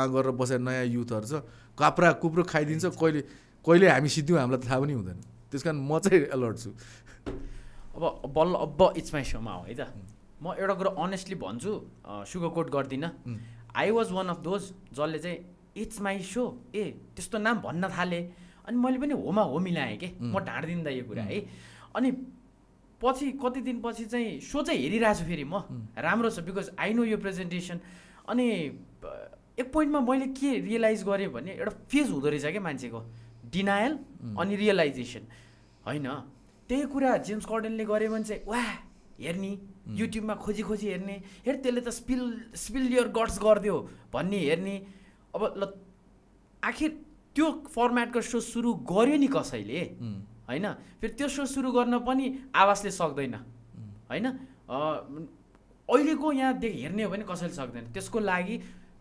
गरेर बसेर नयाँ युथहरू छ काप्रा कुप्रो खाइदिन्छ कहिले कहिले हामी सिद्धियौँ हामीलाई त थाहा पनि हुँदैन। त्यस कारण म चाहिँ अलर्ट छु। अब बल्ल अब इट्स माई सोमा हो है त। म एउटा कुरो अनेस्टली भन्छु सुगर कोट गर्दिनँ. I was one of those जसले चाहिँ इट्स माई सो ए त्यस्तो नाम भन्न थालेँ। अनि मैले पनि होमा हो मिलाएँ कि म. ढाँडिदिँदा यो कुरा है। अनि पछि कति दिनपछि चाहिँ सो चाहिँ हेरिरहेको छु फेरि म। राम्रो छ बिकज आई नो यो प्रेजेन्टेसन अनि एक पोइन्टमा मैले के रियलाइज गरेँ भने एउटा फेज हुँदो रहेछ क्या मान्छेको। डिनायल अनि रियलाइजेसन होइन? त्यही कुरा जेम्स कर्डेनले गर्यो भने चाहिँ वाह हेर्ने। युट्युबमा खोजी खोजी हेर्ने। हेर त्यसले त स्पिल स्पिल यर गट्स गरिदियो भन्ने हेर्ने। अब ल आखिर त्यो फर्मेटको सो सुरु गर्यो नि कसैले? होइन? फेरि त्यो सो सुरु गर्न पनि आवाजले सक्दैन। होइन? अहिलेको यहाँदेखि हेर्ने हो भने कसैले सक्दैन। त्यसको लागि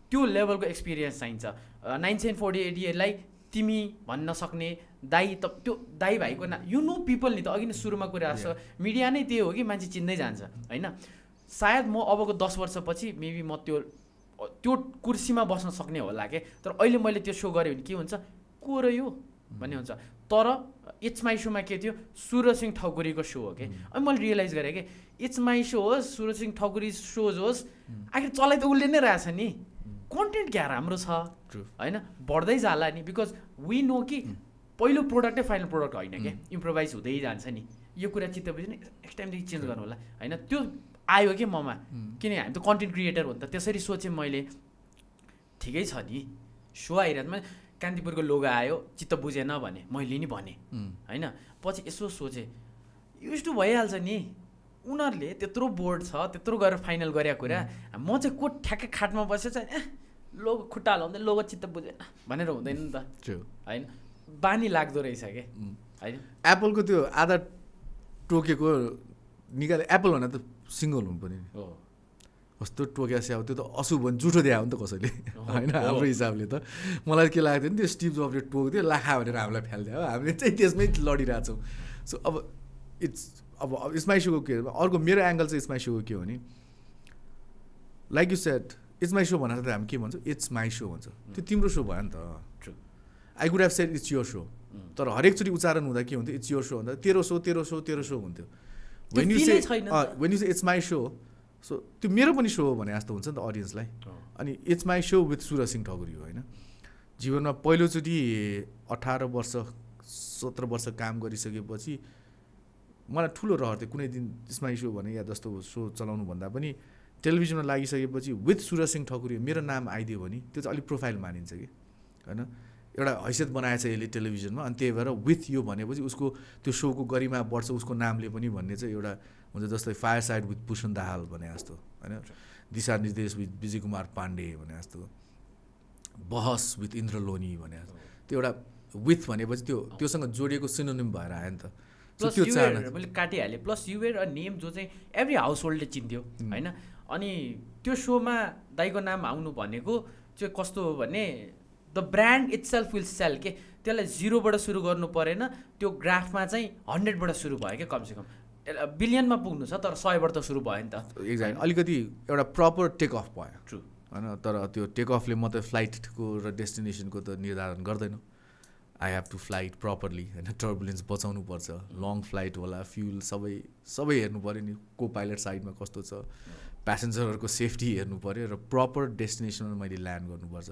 त्यो लेभलको एक्सपिरियन्स चाहिन्छ। नाइन्टिन फोर्टी एटीलाई तिमी भन्न सक्ने दाई त त्यो दाई भाइको ना यु नो पिपल नि त अघि नै सुरुमा कुरा छ। मिडिया नै त्यही हो कि मान्छे चिन्दै जान्छ होइन? सायद म अबको दस वर्षपछि मेबी म त्यो त्यो कुर्सीमा बस्न सक्ने होला के? तर अहिले मैले त्यो सो गरेँ भने के हुन्छ? को र यो भन्ने हुन्छ। तर इट्स माई सोमा के थियो सुरज सिंह ठकुरीको सो हो कि अनि मैले रियलाइज गरेँ कि इट्स माई सो होस् सुरज सिंह ठकुरी सोज होस् आखिर चलाइ त उसले नै रहेछ नि। कन्टेन्ट क्या राम्रो छ. होइन? बढ्दै जाला नि बिकज वी नो कि पहिलो प्रोडक्टै फाइनल प्रोडक्ट होइन कि इम्प्रोभाइज हुँदै जान्छ नि। यो कुरा चित्त बुझ्यो नि नेक्स्ट टाइमदेखि चेन्ज गर्नु होला होइन? त्यो आयो कि ममा? किन हामी त कन्टेन्ट क्रिएटर हो नि त त्यसरी सोचेँ मैले। ठिकै छ नि। सो आइरहेको मैले कान्तिपुरको लोगो आयो चित्त बुझेन भने मैले नि भनेँ। होइन? पछि यसो सोचेँ युज टु भइहाल्छ नि। उनीहरूले त्यत्रो बोर्ड छ त्यत्रो गरेर फाइनल गरेको कुरा। म चाहिँ को ठ्याक्कै खाटमा बसेर चाहिँ ए लोगो खुट्टा हलाउँदै लोगो चित्त बुझेन भनेर हुँदैन नि त. होइन? बानी लाग्दो रहेछ कि? उम्. होइन? एप्पलको त्यो आधा टोकेको निकाले एप्पल भनेर त सिङ्गल हुनु पर्ने नि। हो। कस्तो टोक्या स्याउ त्यो त अशुभ भने जुठो दिए हो नि त कसैले। हो, होइन हो। हाम्रो हिसाबले त। मलाई के लाग्थ्यो नि त्यो स्टिभ जबले टोक्थ्यो लाखा भनेर हामीलाई फाल्थ्यो हो हामीले चाहिँ त्यसमै लडिरहेछौँ सो अब इट्स अब अब इस्माई सोको के हो? अर्को मेरो एङ्गल चाहिँ इस्माई सोको के हो भने like you set it's my show भनेर त हामी के भन्छौँ? इट्स माई सो भन्छ। त्यो तिम्रो सो भयो नि त. I could have set it's your show तर हरेकचोटि उच्चारण हुँदा के हुन्थ्यो? इट्स योर सो भन्दा तेरो सो तेरो सो तेरो सो हुन्थ्यो। When you say. When you say it's my show so त्यो मेरो पनि सो हो भने जस्तो हुन्छ नि त अडियन्सलाई अनि it's my show with Suraj Singh Thakuri हो होइन? जीवनमा पहिलोचोटि अठार वर्ष सत्र वर्ष काम गरिसकेपछि मलाई ठुलो रहर थियो। कुनै दिन माई सो भने या जस्तो सो चलाउनु भन्दा पनि टेलिभिजनमा लागिसकेपछि विथ सिंह ठकुरी मेरो नाम आइदियो भने त्यो चाहिँ अलिक प्रोफाइल मानिन्छ कि होइन? एउटा हैसियत बनाएछ यसले टेलिभिजनमा। अनि त्यही भएर विथ यो भनेपछि उसको त्यो सोको गरिमा बढ्छ उसको नामले पनि भन्ने चाहिँ एउटा हुन्छ जस्तै fire side with Bhushan Dahal भने जस्तो होइन? दिशा निर्देश विथ विजय कुमार पाण्डे भने जस्तो बहस विथ इन्द्र लोनी भने जस्तो। त्यो एउटा विथ भनेपछि त्यो त्योसँग जोडिएको सिनोनिम भएर आयो नि त। प्लस युएर मैले काटिहालेँ। प्लस युएर अ नेम जो चाहिँ एभ्री हाउस होल्डले चिन्थ्यो होइन? अनि त्यो सोमा दाईको नाम आउनु भनेको चाहिँ कस्तो हो भने the brand itself will sell के? त्यसलाई जिरोबाट सुरु गर्नु परेन। त्यो ग्राफमा चाहिँ हन्ड्रेडबाट सुरु भयो क्या कमसेकम? बिलियनमा पुग्नु छ तर सयबाट त सुरु भयो नि त। एक्ज्याक्ट अलिकति एउटा प्रपर टेक अफ भयो। ट्रु होइन तर त्यो टेक अफले मात्रै फ्लाइटको र डेस्टिनेसनको त निर्धारण गर्दैन। I have to flight properly होइन टर्बुलेन्स बचाउनु पर्छ। लङ फ्लाइट होला फ्युल सबै सबै हेर्नु पऱ्यो नि। को पाइलट साइडमा कस्तो छ? प्यासेन्जरहरूको सेफ्टी हेर्नु पऱ्यो र प्रपर डेस्टिनेसनमा मैले ल्यान्ड गर्नुपर्छ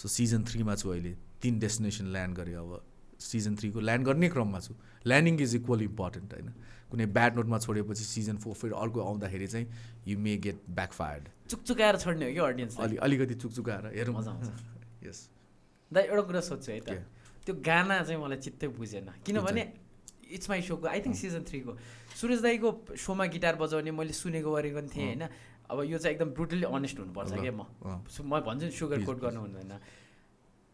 सो सिजन थ्रीमा छु अहिले। तिन डेस्टिनेसन ल्यान्ड गरेँ अब। सिजन थ्रीको ल्यान्ड गर्ने क्रममा छु। ल्यान्डिङ इज इक्वल इम्पोर्टेन्ट होइन। कुनै ब्याड नोटमा छोडेपछि सिजन फोर फेरि अर्को आउँदाखेरि चाहिँ you may get back fired चुकचुकाएर छोड्ने हो कि अडियन्स अलि अलिकति चुकचुकाएर हेरौँ। मजा आउँछ। यस दाइ एउटा कुरा सोध्छु है त? त्यो गाना चाहिँ मलाई चित्तै बुझेन। किनभने इट्स माई सोको आई थिङ्क सिजन थ्रीको सुरेश दाईको सोमा गिटार बजाउने मैले सुनेको गरेको थिएँ होइन। अब यो चाहिँ एकदम ब्रुटली अनेस्ट हुनुपर्छ क्या म। म भन्छु नि सुगर कोट. गर्नु हुँदैन।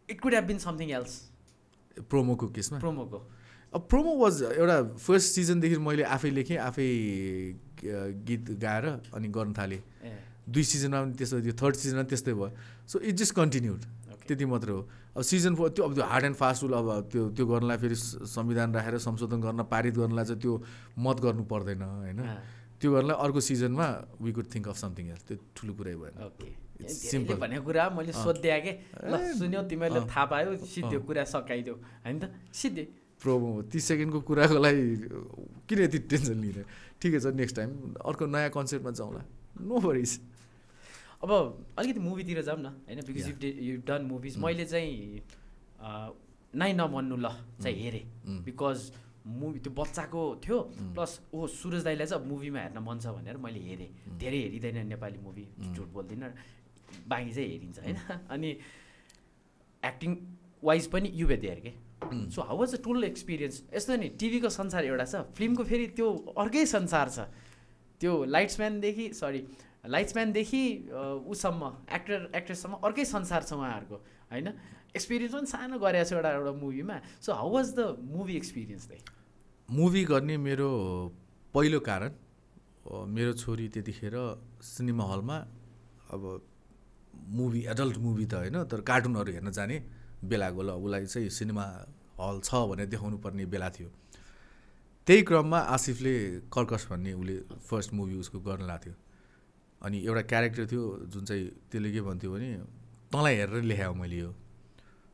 It could have been something else प्रोमोको केसमा? प्रोमोको। अब प्रोमो वाज एउटा फर्स्ट सिजनदेखि मैले आफै लेखेँ आफै गीत गाएर अनि गर्न थालेँ। दुई सिजनमा पनि त्यस्तो थियो थर्ड सिजनमा पनि त्यस्तै भयो। सो इट जस्ट कन्टिन्युड त्यति मात्रै हो। अब सिजन फोर त्यो अब त्यो हार्ड एन्ड फास्ट रुल अब त्यो त्यो गर्नलाई फेरि संविधान राखेर संशोधन गर्न पारित गर्नलाई चाहिँ त्यो मत गर्नु पर्दैन होइन? त्यो गर्नलाई अर्को सिजनमा we could think of something else त्यो ठुलो कुरै भएन। Simple. भनेको कुरा मैले अँ। सोधिदिएँ कि ल सुन्यौ तिमीहरूले। थाहा पायो सिद्धो। कुरा सकाइदेऊ होइन त? सिद्धे। प्रोमो तिस सेकेन्डको कुराको लागि किन यति टेन्सन लिने ठिकै छ नेक्स्ट टाइम अर्को नयाँ कन्सेप्टमा जाउँला नो वरिज अब अलिकति मुभीतिर जाऊँ न होइन because. You you done movies Mm. मैले चाहिँ नाइ नभन्नु ल चाहिँ Mm. हेरेँ Mm. बिकज मुभी त्यो बच्चाको थियो Mm. प्लस ओ सुरज दाईलाई चाहिँ अब मुभीमा हेर्न मन छ भनेर मैले हेरेँ Mm. धेरै हेरिँदैन नेपाली मुभी Mm. झुट बोल्दिनँ बाँकी चाहिँ हेरिन्छ होइन अनि एक्टिङ वाइज पनि युवे देयर के Mm. So how was a tool experience यस्तो नि टिभीको संसार एउटा छ। फिल्मको फेरि त्यो अर्कै संसार छ। त्यो लाइट्सम्यानदेखि सरी लाइट्सम्यानदेखि उसम्म एक्टर एक्ट्रेससम्म अर्कै संसार छ उहाँहरूको होइन? एक्सपिरियन्स पनि सानो गरेको छ एउटा एउटा मुभीमा so how was the movie experience चाहिँ मुभी गर्ने मेरो पहिलो कारण मेरो छोरी त्यतिखेर सिनेमा हलमा अब मुभी एडल्ट मुभी त होइन तर कार्टुनहरू हेर्न जाने। बेला ल उसलाई चाहिँ सिनेमा हल छ भनेर देखाउनु पर्ने बेला थियो। त्यही क्रममा आसिफले कर्कस भन्ने उसले फर्स्ट मुभी उसको गर्न लाएको थियो अनि एउटा क्यारेक्टर थियो जुन चाहिँ त्यसले के भन्थ्यो भने तँलाई हेरेर लेखायो मैले यो।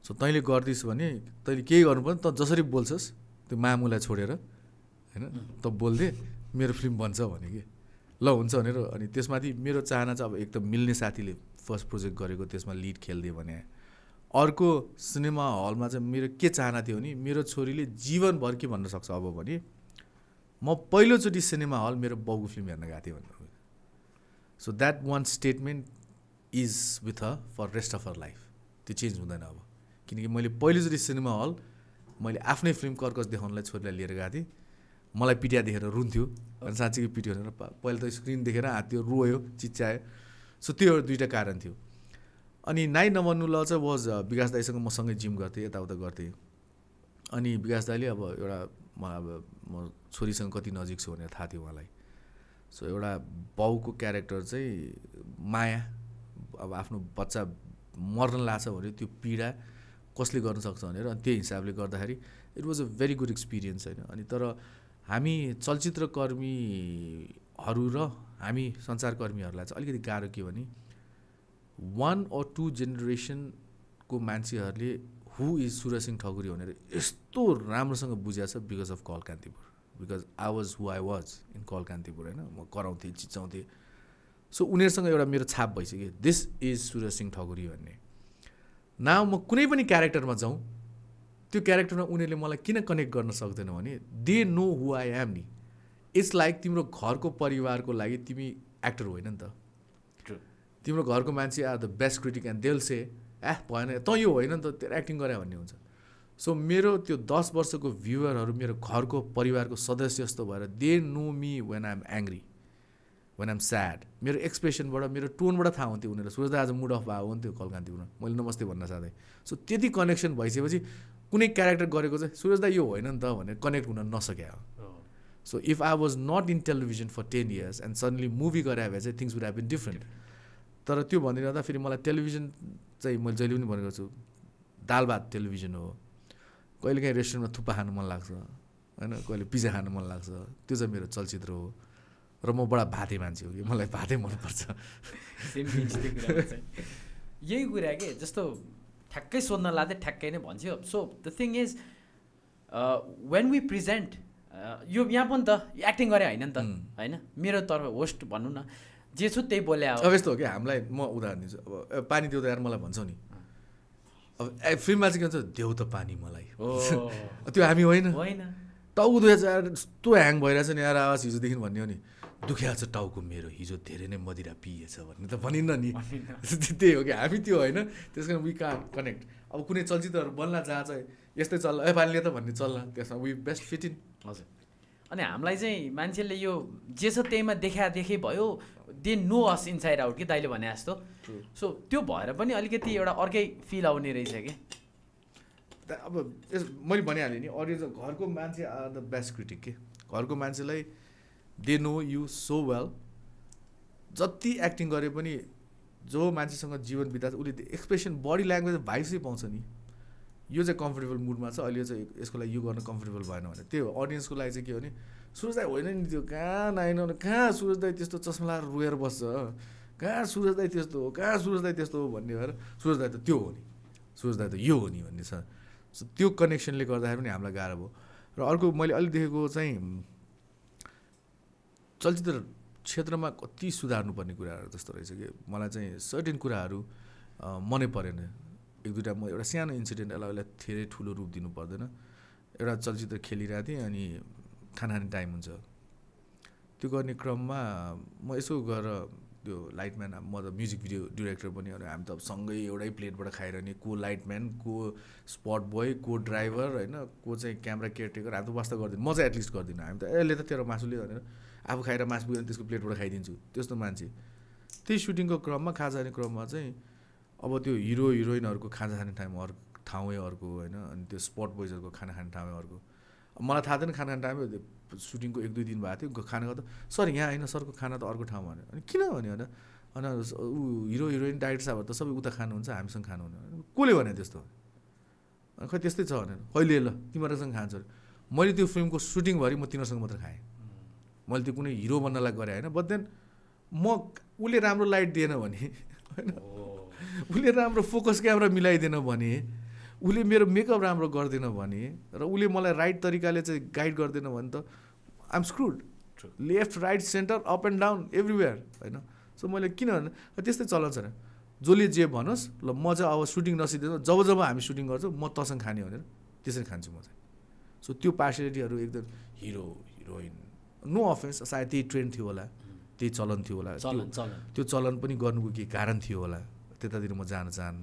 सो तैँले गर्दिस् भने तैँले केही गर्नु पर्ने त जसरी बोल्छस् त्यो मामुलाई छोडेर होइन त बोल्दे मेरो फिल्म बन्छ भने कि? ल हुन्छ भनेर अनि त्यसमाथि मेरो चाहना चाहिँ अब एक त मिल्ने साथीले फर्स्ट प्रोजेक्ट गरेको त्यसमा लिड खेलिदियो भने। अर्को सिनेमा हलमा चाहिँ मेरो के चाहना थियो भने मेरो छोरीले जीवनभर के भन्न सक्छ अब भने म पहिलोचोटि सिनेमा हल मेरो बाउको फिल्म हेर्न गएको थिएँ भनेर so that one statement is with uh for rest of our life त्यो चेन्ज हुँदैन अब। किनकि मैले पहिलोचोटि सिनेमा हल मैले आफ्नै फिल्म कर्कस देखाउनलाई छोरीलाई लिएर गएको थिएँ। मलाई पिटिया देखेर रुन्थ्यो अनि साँच्चीकै पिट्यो भनेर पहिला त स्क्रिन देखेर हात्यो रोयो चिच्यायो। सो त्यो दुइटा कारण थियो। अनि नाइ नभन्नु ल चाहिँ वाज विकास दाईसँग म सँगै जिम गर्थेँ यताउता गर्थेँ। अनि विकास दाईले अब एउटा म अब म छोरीसँग कति नजिक छु भनेर थाहा थियो उहाँलाई। सो एउटा बाउको क्यारेक्टर चाहिँ माया अब आफ्नो बच्चा मर्न लाग्छ भने त्यो पीडा कसले गर्न सक्छ भनेर अनि त्यही हिसाबले गर्दाखेरि it was a very good experience होइन। अनि तर हामी चलचित्रकर्मीहरू र हामी सञ्चारकर्मीहरूलाई चाहिँ अलिकति गाह्रो के भने वान अर टू जेनेरेसनको मान्छेहरूले हु इज सुरज सिंह ठकुरी भनेर यस्तो राम्रोसँग बुझाएको छ because of Call Kantipur because I was who I was in Call Kantipur होइन? म कराउँथेँ चिच्याउँथेँ। सो उनीहरूसँग एउटा मेरो छाप भइसक्यो दिस इज सुरज सिंह ठकुरी भन्ने। न म कुनै पनि क्यारेक्टरमा जाउँ त्यो क्यारेक्टरमा उनीहरूले मलाई किन कनेक्ट गर्न सक्दैन भने they know who I am नि। इट्स लाइक तिम्रो घरको परिवारको लागि तिमी एक्टर होइन नि त. तिम्रो घरको मान्छे are the best critic and they'll say a भएन तँ यो होइन नि त तेरो एक्टिङ गरे भन्ने हुन्छ। सो मेरो त्यो दस वर्षको भ्युवरहरू मेरो घरको परिवारको सदस्य जस्तो भएर they know me when I am angry when I'm sad मेरो एक्सप्रेसनबाट मेरो टोनबाट थाहा हुन्थ्यो उनीहरूलाई। सुरज आज मुड अफ भएको हुन्थ्यो कलकान्तिपुरमा मैले नमस्ते भन्न साथै। सो त्यति कनेक्सन भइसकेपछि कुनै क्यारेक्टर गरेको चाहिँ सुरज दा यो होइन नि त भनेर कनेक्ट हुन नसके हो so if I was not in television for ten years and suddenly movie गरे भए चाहिँ things would have been different तर त्यो भनिरहँदा फेरि मलाई टेलिभिजन चाहिँ मैले जहिले पनि भनेको छु दाल भात टेलिभिजन हो। कहिलेकाहीँ रेस्टुरेन्टमा थुक्पा खानु मन लाग्छ होइन? कहिले पिज्जा खानु मन लाग्छ त्यो चाहिँ मेरो चलचित्र हो। र म बडा भाते मान्छे हो कि मलाई भातै मनपर्छ। यही कुरा के जस्तो ठ्याक्कै सोध्न लाँदै ठ्याक्कै नै भन्थ्यो so the thing is when we present यो यहाँ पनि त एक्टिङ गरे होइन नि त. होइन? मेरो तर्फ होस्ट भनौँ न। जे छु त्यही बोल्या अब यस्तो हो कि हामीलाई म उदाहरण दिन्छु। अब पानी देऊ त यार मलाई भन्छौ नि। अब ए फिल्ममा चाहिँ के भन्छ देऊ त पानी मलाई। त्यो हामी होइन। होइन। टाउको दुखेको छ यार यस्तो ह्याङ भइरहेछ नि यार आवाज हिजोदेखि भन्ने हो नि। दुखिएको छ टाउको मेरो हिजो धेरै नै मदिरा पिएछ भन्ने त भनिन्न नि। त्यही हो कि हामी त्यो होइन। त्यस कारण वी कान कनेक्ट अब कुनै चलचित्रहरू बन्ला जहाँ चाहिँ यस्तै चल्ला ए पानीले त भन्ने चल्ला। त्यसमा वी बेस्ट फिट इन हजुर। अनि हामीलाई चाहिँ मान्छेले यो जे छ त्यहीमा देखा देखै भयो। They know us inside out कि दाइले भने जस्तो। सो त्यो भएर पनि अलिकति एउटा अर्कै फिल आउने रहेछ कि। अब यस मैले भनिहालेँ नि अडियन्स घरको मान्छे आर द बेस्ट क्रिटिक के। घरको मान्छेलाई they know you so well जति एक्टिङ गरे पनि जो मान्छेसँग जीवन बिताएको उसले एक्सप्रेसन बडी ल्याङ्ग्वेज भाइब्सै पाउँछ नि। यो चाहिँ कम्फर्टेबल मुडमा छ अहिले चाहिँ यसको लागि यो गर्न कम्फर्टेबल भएन भने। त्यही हो अडियन्सको लागि चाहिँ के हो भने सुरज दाई होइन नि त्यो। कहाँ नाइन कहाँ सुरज दाई त्यस्तो चस्मा लगाएर रोएर बस्छ? कहाँ सुरज दाई त्यस्तो हो? कहाँ सुरज दाई त्यस्तो हो भन्ने भएर सुरज दाई त त्यो हो नि। सुरज दाई त यो हो नि भन्ने छ। सो त्यो कनेक्सनले गर्दाखेरि पनि हामीलाई गाह्रो भयो। र अर्को मैले अलिक देखेको चाहिँ चलचित्र क्षेत्रमा कति सुधार्नुपर्ने कुराहरू जस्तो रहेछ कि? मलाई चाहिँ सर्टेन कुराहरू मनै परेन। एक दुइटा म एउटा सानो इन्सिडेन्ट यसलाई यसलाई धेरै ठुलो रूप दिनु पर्दैन। एउटा चलचित्र खेलिरहेको थिएँ अनि खाना खाने टाइम हुन्छ। त्यो गर्ने क्रममा म यसो गएर त्यो लाइटम्यान म त म्युजिक भिडियो डिरेक्टर पनि अनि हामी त अब सँगै एउटै प्लेटबाट खाइरहने को लाइटम्यान को स्पट बोय को ड्राइभर होइन को चाहिँ क्यामेरा केयरटेकर हामी त वास्ता गर्दिनँ। म चाहिँ एटलिस्ट गर्दिनँ। हामी त यसले त तेरो मासुले भनेर आफू खाएर मासु पुग्यो त्यसको प्लेटबाट खाइदिन्छु। त्यस्तो मान्छे। त्यही सुटिङको क्रममा खाजा खाने क्रममा चाहिँ अब त्यो हिरो हिरोइनहरूको खाजा खाने टाइम अर्को ठाउँै अर्को होइन अनि त्यो स्पट बोइजहरूको खाना खाने ठाउँै अर्को। मलाई थाहा थिएन खाना खाने टाइमै सुटिङको एक दुई दिन भएको थियो खाना गर्दा सर यहाँ होइन सरको खाना त अर्को ठाउँमा भने अनि किन भने होइन अनि ऊ हिरो हिरोइन डाइरेक्टर साहबहरू त सबै उता खानुहुन्छ हामीसँग खानुहुन्न। कसले भने त्यस्तो? खै त्यस्तै छ भनेर कहिले ल तिमीहरूसँग खान्छ मैले त्यो फिल्मको सुटिङभरि म तिनीहरूसँग मात्र खाएँ। मैले त्यो कुनै हिरो बन्नलाई गरेँ होइन बट देन म उसले राम्रो लाइट दिएन भने होइन उसले राम्रो फोकस क्यामेरा मिलाइदिएन भने उसले मेरो मेकअप राम्रो गर्दैन भने र उसले मलाई राइट तरिकाले चाहिँ गाइड गर्दैन भने त I'm screwed left right centre up and down everywhere होइन? सो मैले किन त्यस्तै चलन छैन जसले जे भनोस् ल म चाहिँ अब सुटिङ नसिदिँदैन जब जब हामी सुटिङ गर्छौँ म तसँग खाने भनेर त्यसरी खान्छु म चाहिँ। सो त्यो पार्सियालिटीहरू एकदम हिरो हिरोइन नो अफेन्स सायद त्यही ट्रेन्ड थियो होला त्यही चलन थियो होला। त्यो- चलन। चलन त्यो चलन पनि गर्नुको केही कारण थियो होला? त्यतातिर म जान चाहन्न।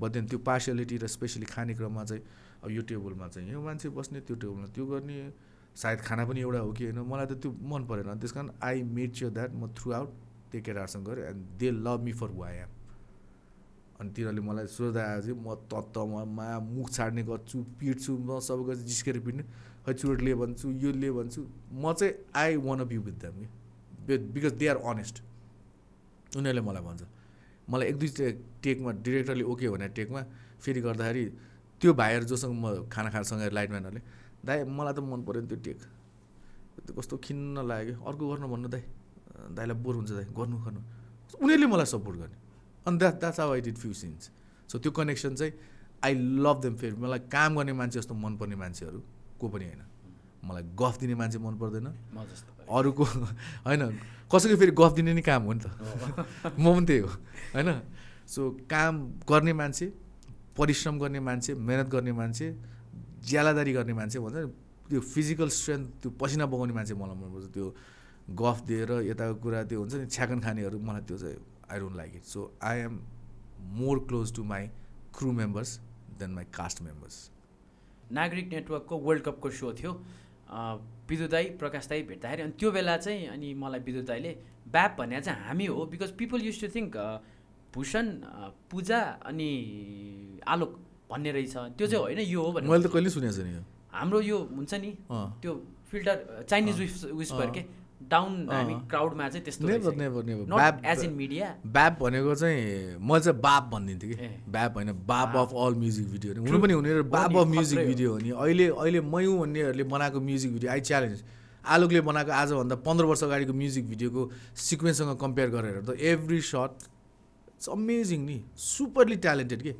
बट त्यो पार्सियालिटी र स्पेसली खाने क्रममा चाहिँ अब यो टेबलमा चाहिँ यो मान्छे बस्ने त्यो टेबलमा त्यो गर्ने सायद खाना पनि एउटा हो कि होइन मलाई त त्यो मन परेन। त्यस कारण आई मेड स्योर द्याट म थ्रु आउट त्यो केटाहरूसँग गरेँ and they love me for why am अनि तिनीहरूले मलाई सोच्दा आएपछि म तत्त्वमा मा मुख छाड्ने गर्छु पिट्छु म सबैको जिस्केर पिट्ने खै चुरोट लिए भन्छु यो लिए भन्छु। म चाहिँ I wanna be with them कि बिकज दे आर अनेस्ट उनीहरूले मलाई भन्छ। मलाई एक दुई टेकमा डिरेक्टरले ओके भने टेकमा फेरि गर्दाखेरि त्यो भाइहरू जोसँग म खाना खानसँग लाइटम्यानहरूले दाइ मलाई त मन पऱ्यो नि त्यो टेक। कस्तो खिन्न लाग्यो। अर्को गर्नु भन्नु दाइ। दाइलाई बोर हुन्छ दाइ। गर्नु गर्नु। उनीहरूले मलाई सपोर्ट गर्ने। अनि that that's how I did few scenes so त्यो कनेक्सन चाहिँ आई लभ देम फेरि मलाई काम गर्ने मान्छे जस्तो मनपर्ने मान्छेहरू को पनि होइन। मलाई गफ दिने मान्छे मन पर्दैन। अरूको होइन कसैको फेरि गफ दिने नि काम हो नि त। म पनि त्यही हो होइन। सो काम गर्ने मान्छे परिश्रम गर्ने मान्छे मेहनत गर्ने मान्छे ज्यालादारी गर्ने मान्छे भन्छ नि त्यो फिजिकल स्ट्रेन्थ त्यो पसिना बगाउने मान्छे मलाई मनपर्छ त्यो गफ दिएर यताको कुरा त्यो हुन्छ नि छ्याकन खानेहरू मलाई त्यो चाहिँ I don't like it so I am more close to my crew members than my cast members Nagarik नेटवर्कको वर्ल्ड कपको सो थियो। विद्युत दाई प्रकाश दाई भेट्दाखेरि अनि त्यो बेला चाहिँ अनि मलाई विद्युत दाईले ब्याप भने चाहिँ हामी हो because people used to think Bhushan Puja अनि आलोक भन्ने रहेछ। त्यो चाहिँ होइन यो हो मैले भने त कहिले सुनेको छैन हाम्रो यो हुन्छ नि त्यो फिल्टर चाइनिज विस विस्पर। के? डाउन हामी। क्राउडमा चाहिँ त्यस्तो never never never not as in media ब्याप भनेको चाहिँ म चाहिँ बाप भनिदिन्थेँ कि। ब्याप होइन बाप। अफ अल म्युजिक भिडियो हुनु पनि हुने र बाप अफ म्युजिक। भिडियो हो। नि। अहिले अहिले मयु भन्नेहरूले बनाएको म्युजिक भिडियो आई च्यालेन्ज आलोकले बनाएको आजभन्दा पन्ध्र वर्ष अगाडिको म्युजिक भिडियोको सिक्वेन्ससँग कम्पेयर गरेर त एभ्री सर्ट इट्स अमेजिङ नि। सुपरली ट्यालेन्टेड के।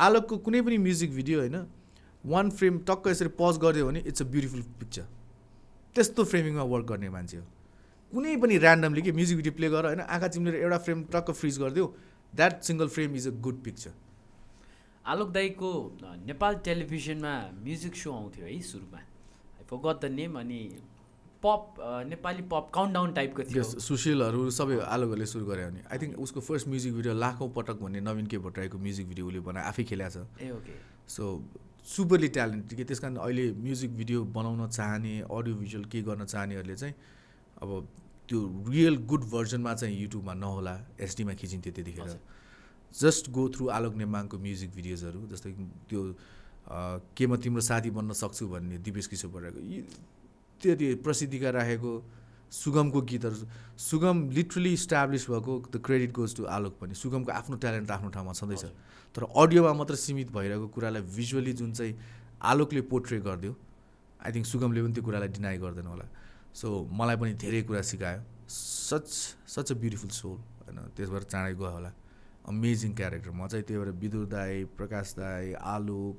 आलोकको कुनै पनि म्युजिक भिडियो होइन वान फ्रेम टक्क यसरी पज गरिदियो भने इट्स अ ब्युटिफुल पिक्चर त्यस्तो फ्रेमिङमा वर्क गर्ने मान्छे हो। कुनै पनि ऱ्यान्डमली के म्युजिक भिडियो प्ले गर होइन? आँखा चिम्लेर एउटा फ्रेम टक्क फ्रिज गरिदियो that single frame is a good picture Alok दाईको नेपाल टेलिभिजनमा म्युजिक सो आउँथ्यो है सुरुमा। फर द नेम अनि पप नेपाली पप काउन्टडाउन टाइपको थियो। सुशीलहरू सबै आलोकहरूले सुरु गरे भने आई थिङ्क उसको फर्स्ट म्युजिक भिडियो लाखौँ पटक भन्ने नवीन के भट्टराईको म्युजिक भिडियो उसले बनाए आफै खेलाएको छ। ए ओके। सो सुपरली ट्यालेन्टेड कि त्यस कारण अहिले म्युजिक भिडियो बनाउन चाहने अडियो भिजुअल के गर्न चाहनेहरूले चाहिँ अब त्यो रियल गुड भर्जनमा चाहिँ युट्युबमा नहोला एसडीमा खिचिन्थ्यो त्यतिखेर। जस्ट गो थ्रु आलोक नेमाङको म्युजिक भिडियोजहरू जस्तै त्यो के म तिम्रो साथी बन्न सक्छु भन्ने दिपेश किशोर बराको यी त्यति प्रसिद्धिका राखेको सुगमको गीतहरू सुगम लिटरली इस्टाब्लिस भएको the credit goes to Alok पनि। सुगमको आफ्नो ट्यालेन्ट आफ्नो ठाउँमा छँदैछ। तर अडियोमा मात्र सीमित भइरहेको कुरालाई भिजुअली जुन चाहिँ आलोकले पोर्ट्रे गरिदियो आई थिङ्क सुगमले पनि त्यो कुरालाई डिनाइ गर्दैन होला। सो मलाई पनि धेरै कुरा सिकायो। Such such a beautiful soul होइन त्यसबाट चाँडै गयो होला। अमेजिङ क्यारेक्टर म चाहिँ त्यही भएर विदुर दाई प्रकाश दाई आलोक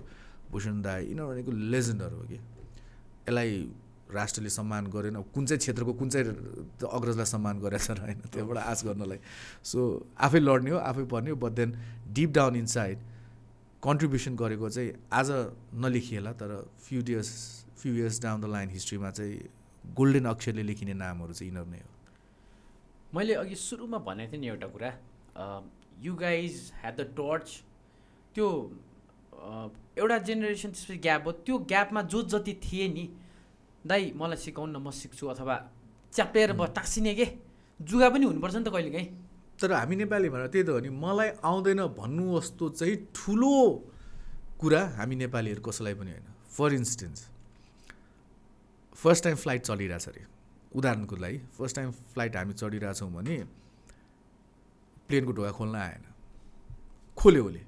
भूषण दाई यिनीहरू भनेको लेजेन्डहरू हो कि। यसलाई राष्ट्रले सम्मान गरेन कुन चाहिँ क्षेत्रको कुन चाहिँ अग्रजलाई सम्मान गरेछ र होइन त्योबाट आश गर्नलाई। सो आफै लड्ने हो आफै पर्ने हो but then deep down inside contribution गरेको चाहिँ आज नलेखिएला तर few years few years down the line हिस्ट्रीमा चाहिँ गोल्डन अक्षरले लेखिने नामहरू चाहिँ यिनीहरू नै हो। मैले अघि सुरुमा भनेको थिएँ नि एउटा कुरा you guys had the torch त्यो एउटा जेनेरेसन त्यसपछि ग्याप हो त्यो ग्यापमा जो जति थिए नि दाइ मलाई सिकाउनु न म सिक्छु अथवा च्यापेर ब टाँसिने के? जुगा पनि हुनुपर्छ नि त कहिले काहीँ। तर हामी नेपाली भनेर त्यही त हो नि मलाई आउँदैन भन्नु जस्तो चाहिँ ठुलो कुरा हामी नेपालीहरू कसैलाई पनि होइन। For instance first time flight चलिरहेछ अरे उदाहरणको लागि फर्स्ट टाइम फ्लाइट हामी चढिरहेछौँ भने प्लेनको ढोका खोल्न आएन। खोल्यो उसले।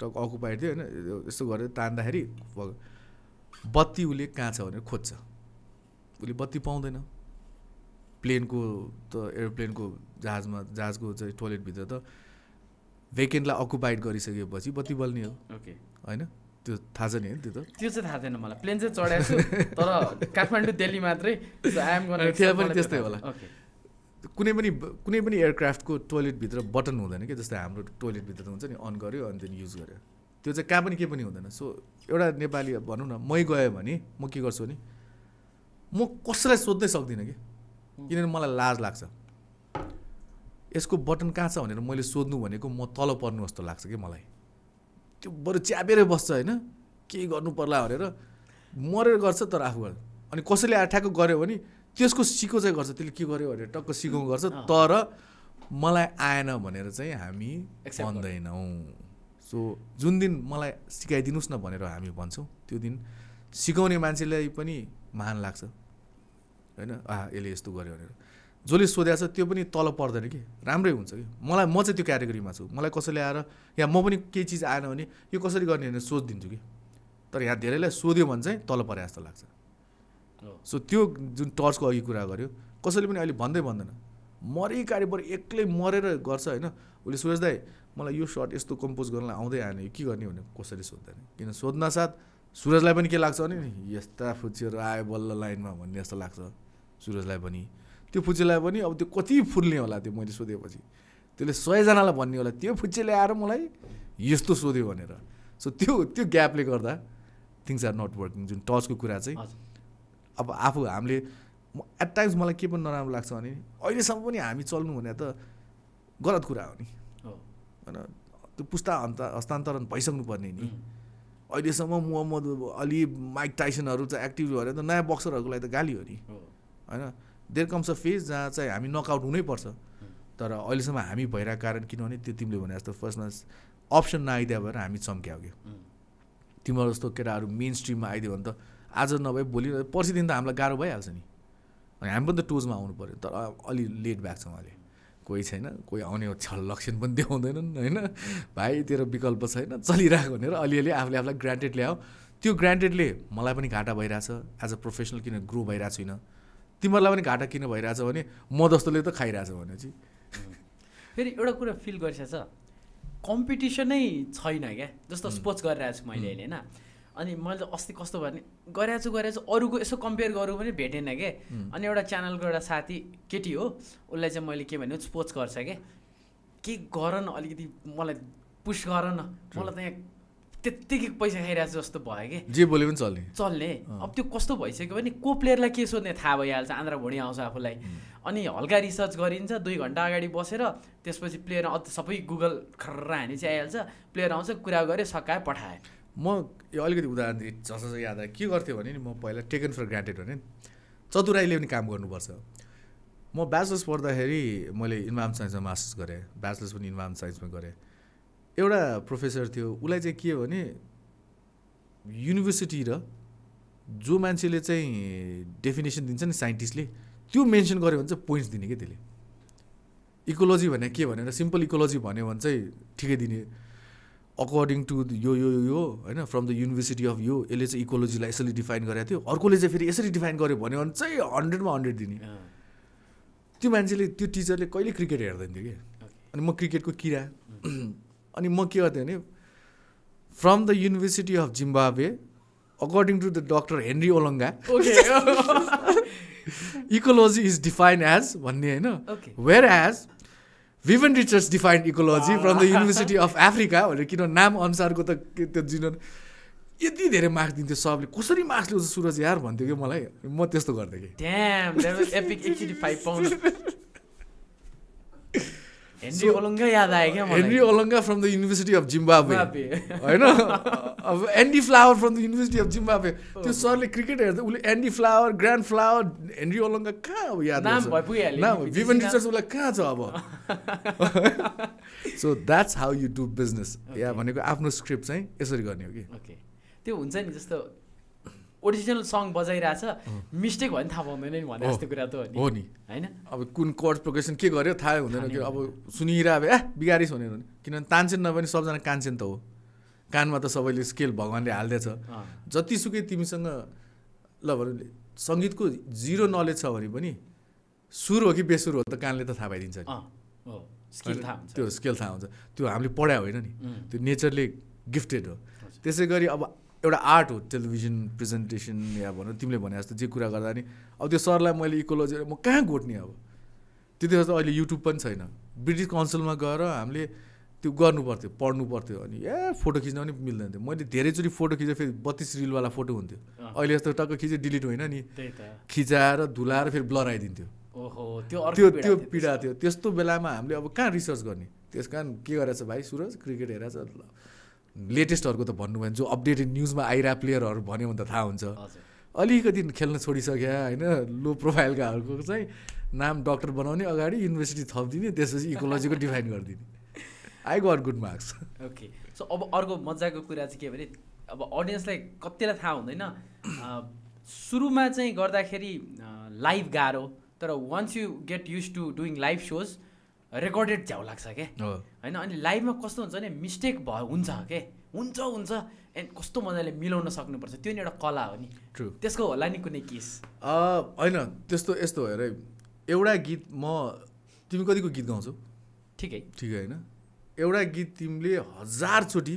टक अकुपाइड थियो होइन यस्तो गरेर तान्दाखेरि बत्ती उसले कहाँ छ भनेर खोज्छ। उसले बत्ती पाउँदैन। प्लेनको त एरोप्लेनको जहाजमा जहाजको चाहिँ टोइलेटभित्र त भेकेन्टलाई अकुपाइड गरिसकेपछि बत्ती बल्ने हो। ओके। होइन? त्यो थाहा छ नि होइन त्यो त। त्यो चाहिँ थाहा थिएन मलाई। प्लेन चाहिँ चढाएको छु तर काठमाडौँ दिल्ली मात्रै। त्यहाँ पनि त्यस्तै होला। कुनै पनि कुनै पनि एयरक्राफ्टको टोइलेटभित्र बटन हुँदैन कि जस्तै हाम्रो टोइलेटभित्र त हुन्छ नि अन गर्यो अनि त्यहाँदेखि युज गर्यो त्यो चाहिँ कहाँ पनि केही पनि हुँदैन। सो एउटा नेपाली भनौँ न मै गएँ भने म के गर्छु भने म कसैलाई सोध्नै सक्दिनँ कि? किनभने मलाई लाज लाग्छ। यसको बटन कहाँ छ भनेर मैले सोध्नु भनेको म तल पर्नु जस्तो लाग्छ कि मलाई। त्यो बरु च्यापेरै बस्छ होइन। के गर्नु पर्ला भनेर मरेर गर्छ तर आफू गर्छ। अनि कसैले ठ्याक्क गऱ्यो भने त्यसको सिको चाहिँ गर्छ। त्यसले के गर्यो भनेर टक्क सिकाउँ गर्छ। तर मलाई आएन भनेर चाहिँ हामी। भन्दैनौँ। सो जुन दिन मलाई सिकाइदिनुहोस् न भनेर हामी भन्छौँ त्यो दिन सिकाउने मान्छेलाई पनि महान लाग्छ। होइन? आ यसले यस्तो गर्यो भनेर। जसले सोधेको छ त्यो पनि तल पर्दैन कि? राम्रै हुन्छ कि? मलाई म चाहिँ त्यो क्याटेगोरीमा छु। मलाई कसैले आएर या म पनि केही चिज आएन भने यो कसरी गर्ने भनेर सोधिदिन्छु कि? तर यहाँ धेरैलाई सोध्यो भने चाहिँ तल परे जस्तो लाग्छ। सो त्यो जुन टर्चको अघि कुरा गर्यो कसैले पनि अहिले भन्दै भन्दैन। मरै कार्यबाट एक्लै मरेर गर्छ होइन? उसले दाई मलाई यो सर्ट यस्तो कम्पोज गर्नलाई आउँदै आएन। यो के गर्ने भने कसैले सोध्दैन। किन सोध्न साथ सुरजलाई पनि के लाग्छ भने नि यस्ता फुच्चीहरू आयो बल्ल लाइनमा भन्ने जस्तो लाग्छ सुरजलाई पनि। त्यो फुच्चीलाई पनि अब त्यो कति फुल्ने होला त्यो मैले सोधेपछि। त्यसले सयजनालाई भन्ने होला त्यो फुच्चीले आएर मलाई यस्तो सोध्यो भनेर। सो त्यो त्यो ग्यापले गर्दा थिङ्स आर नट वर्किङ जुन टचको कुरा चाहिँ अब आफू हामीले एट टाइम्स मलाई के पनि नराम्रो लाग्छ भने अहिलेसम्म पनि हामी चल्नु भने त गलत कुरा हो नि। होइन त्यो पुस्ता अन्त हस्तान्तरण भइसक्नु पर्ने नि अहिलेसम्म मोहम्मद अली माइक टाइसनहरू चाहिँ एक्टिभ भएर त नयाँ बक्सरहरूको लागि त गाली हो नि। हो। होइन? देयर कम्स अ फेज जहाँ चाहिँ हामी नकआउट हुनैपर्छ। तर अहिलेसम्म हामी भइरहेको कारण किनभने त्यो तिमीले भने जस्तो फर्स्टमा अप्सन नआइदिया भएर हामी उम्, तिम्रो जस्तो केटाहरू मेन स्ट्रिममा आइदियो भने त आज नभए भोलि पर्सिदिन त हामीलाई गाह्रो भइहाल्छ नि। अनि हामी पनि त टोजमा आउनु पऱ्यो तर अलि लेट भएको छौँ अहिले कोही छैन कोही आउने छल लक्षण पनि देखाउँदैनन् होइन? भाइ तेरो विकल्प छैन चलिरहेको भनेर अलिअलि आफूले आफूलाई ग्रान्टेड ल्याऊ त्यो ग्रान्टेडले मलाई पनि घाटा भइरहेछ एज अ प्रोफेसनल किन ग्रो भइरहेको छुइनँ तिमीहरूलाई पनि घाटा किन भइरहेछ भने म जस्तोले त खाइरहेछ भने चाहिँ फेरि एउटा कुरा फिल गरिरहेछ कम्पिटिसनै छैन क्या जस्तो स्पोर्ट्स गरिरहेको छु मैले अहिले होइन? अनि मैले अस्ति कस्तो भने गरिरहेको छु गरिरहेको छु अरूको यसो कम्पेयर गरौँ पनि भेटेन क्या अनि एउटा च्यानलको एउटा साथी केटी हो उसलाई चाहिँ मैले के भन्यो स्पोर्ट्स गर्छ क्या के गर न अलिकति मलाई पुस गर न मलाई त यहाँ त्यत्तिकै पैसा खाइरहेको छु जस्तो भयो कि? जे बोले पनि चल्ने। चल्ने। अब त्यो कस्तो भइसक्यो भने को प्लेयरलाई के सोध्ने थाहा भइहाल्छ आन्द्रा भुँडी आउँछ आफूलाई। अनि हल्का रिसर्च गरिन्छ दुई घन्टा अगाडि बसेर त्यसपछि प्लेयर सबै गुगल खर्रा हानी चाहिँ आइहाल्छ प्लेयर आउँछ कुरा गऱ्यो सकायो पठायो म यो अलिकति उदाहरण दिएँ जस याद आयो। के गर्थ्यो भने नि म पहिला टेकन फर ग्रान्टेड भने चतुराईले पनि काम गर्नुपर्छ। म ब्याचलर्स पढ्दाखेरि मैले इन्भाइरोमेन्ट साइन्समा मास्टर्स गरेँ। ब्याचलर्स पनि इन्भाइरोमेन्ट साइन्समा गरेँ। एउटा प्रोफेसर थियो उसलाई चाहिँ के भने युनिभर्सिटी र जो मान्छेले चाहिँ डेफिनेसन दिन्छ नि साइन्टिस्टले त्यो मेन्सन गऱ्यो भने चाहिँ पोइन्ट्स दिने क्या त्यसले? इकोलोजी भने के भनेर सिम्पल इकोलोजी भन्यो भने चाहिँ ठिकै दिने। अकर्डिङ टु यो यो यो होइन फ्रम द युनिभर्सिटी अफ यो यसले चाहिँ इकोलोजीलाई यसरी डिफाइन गरेको थियो। अर्कोले चाहिँ फेरि यसरी डिफाइन गर्यो भन्यो भने चाहिँ हन्ड्रेडमा हन्ड्रेड दिने। त्यो मान्छेले त्यो टिचरले कहिले क्रिकेट हेर्दैन थियो कि? अनि म क्रिकेटको किरा। अनि म के गर्थेँ भने from the university of Zimbabwe according to the doctor Henry Olonga ecology is define as भन्ने होइन? Where as Vivian Richards defined ecology from the university of Africa भनेर किन नाम अनुसारको त त्यो जिन यति धेरै मार्क्स दिन्थ्यो सबले। कसरी मार्क्स ल्याउँछ सुरज यार भन्थ्यो कि मलाई? म त्यस्तो गर्थेँ कि हेनरी ओलङ्गा याद आयो क्या Henry Olonga from the university of Zimbabwe होइन अब Andy Flower from the university of Zimbabwe त्यो सरले क्रिकेट हेर्दा उसले Andy Flower Grant Flower Henry Olonga कहाँ अब याद नाम भिभन टिचर्स उसलाई कहाँ छ अब so that's how you do business या भनेको आफ्नो स्क्रिप्ट चाहिँ यसरी गर्ने हो कि? त्यो हुन्छ नि जस्तो ओरिजिनल सङ बजाइरहेछ। मिस्टेक भयो भने थाहा पाउँदैन नि भने जस्तो कुरा त हो नि। होइन? अब कुन कर्ड प्रोग्रेसन के गर्यो थाहा हुँदैन कि अब सुनिरहेको ए बिगारिस भनेर किनभने तानसेन नभए सबजना कान्छेन त हो। कानमा त सबैले स्केल भगवान्ले हालिदिएछ जतिसुकै तिमीसँग ल भने सङ्गीतको जिरो नलेज छ भने पनि सुर हो कि बेसुर हो त कानले त थाहा पाइदिन्छ नि। त्यो स्केल थाहा हुन्छ। त्यो हामीले पढायो होइन नि। त्यो नेचरले गिफ्टेड हो। त्यसै गरी अब एउटा आर्ट हो टेलिभिजन प्रेजेन्टेसन या भनौँ तिमीले भने जस्तो जे कुरा गर्दा नि। अब त्यो सरलाई मैले इकोलोजी म कहाँ घोट्ने अब? त्यति त अहिले युट्युब पनि छैन। ब्रिटिस काउन्सिलमा गएर हामीले त्यो गर्नु पर्थ्यो पढ्नु पर्थ्यो अनि ए फोटो खिच्न पनि मिल्दैन थियो। मैले धेरैचोटि फोटो खिचेँ फेरि बत्तिस रिलवाला फोटो हुन्थ्यो। अहिले जस्तो टक्क खिचेँ डिलिट होइन नि। खिचाएर धुलाएर फेरि ब्लर आइदिन्थ्यो। त्यो त्यो पीडा थियो त्यस्तो बेलामा हामीले अब कहाँ रिसर्च गर्ने? त्यस कारण के गरेछ भाइ? सुरज क्रिकेट हेरेछ। लेटेस्टहरूको त भन्नु भयो जो अपडेटेड न्युजमा आइरहेको प्लेयरहरू भन्यो भने त थाहा हुन्छ। अलिकति खेल्न छोडिसक्यो होइन? लो प्रोफाइलकाहरूको चाहिँ नाम डक्टर बनाउने अगाडि युनिभर्सिटी थपिदिने त्यसपछि इकोलोजीको डिफाइन गरिदिने। I got good marks okay so अब अर्को मजाको कुरा चाहिँ के भने अब अडियन्सलाई कतिलाई थाहा हुँदैन। सुरुमा चाहिँ गर्दाखेरि लाइभ गाह्रो तर once you get used to doing live shows recorded झ्याउ लाग्छ क्या होइन अनि लाइभमा कस्तो हुन्छ भने मिस्टेक भयो हुन्छ के? हुन्छ हुन्छ एन्ड कस्तो मजाले मिलाउन सक्नुपर्छ। त्यो नि एउटा कला हो नि। ट्रु त्यसको होला नि कुनै केस। होइन त्यस्तो यस्तो हेर एउटा गीत म तिमी कतिको गीत गाउँछौ? ठिकै। ठिकै होइन। एउटा गीत तिमीले हजारचोटि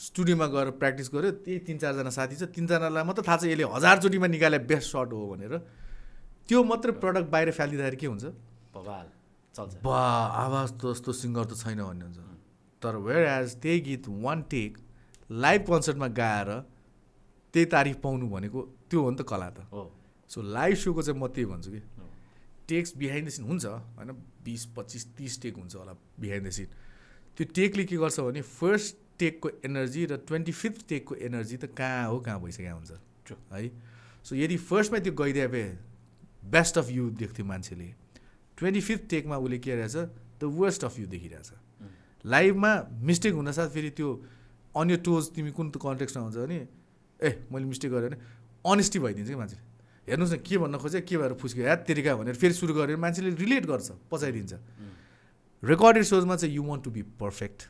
स्टुडियोमा गएर प्र्याक्टिस गऱ्यो त्यही तिन चारजना साथी छ। तिनजनालाई मात्रै थाहा छ यसले हजारचोटिमा निकाले बेस्ट सर्ट हो भनेर। त्यो मात्रै प्रडक्ट बाहिर फालिदिँदाखेरि के हुन्छ? भवाल चल्छ। बा आवाज त जस्तो सिङ्गर त छैन भन्ने हुन्छ। तर वेयर एज त्यही गीत वान टेक लाइभ कन्सर्टमा गाएर त्यही तारिफ पाउनु भनेको त्यो हो नि त कला त। हो। सो लाइभ सोको चाहिँ म त्यही भन्छु कि। टेक्स बिहाइन्ड द सिन हुन्छ होइन बिस पच्चिस तिस टेक हुन्छ होला बिहाइन्ड द सिन त्यो टेकले के गर्छ भने फर्स्ट टेकको एनर्जी र ट्वेन्टी फिफ्थ टेकको एनर्जी त कहाँ हो कहाँ भइसकेको हुन्छ। है। सो यदि फर्स्टमा त्यो गइदिए बेस्ट अफ यु देख्थ्यो मान्छेले। ट्वेन्टी फिफ्थ टेकमा उसले के रहेछ द वर्स्ट अफ यु देखिरहेछ। लाइभमा मिस्टेक हुनसाथ फेरि त्यो अन यर टोज तिमी कुन कन्टेक्समा हुन्छ भने ए मैले मिस्टेक गरेँ भने अनेस्टी भइदिन्छ कि मान्छेले। हेर्नुहोस् न के भन्न खोजेँ के भएर फुस्क्यो ह्यात तेरिका भनेर फेरि सुरु गरेर मान्छेले रिलेट गर्छ पचाइदिन्छ रेकर्डेड सोजमा चाहिँ you want to be perfect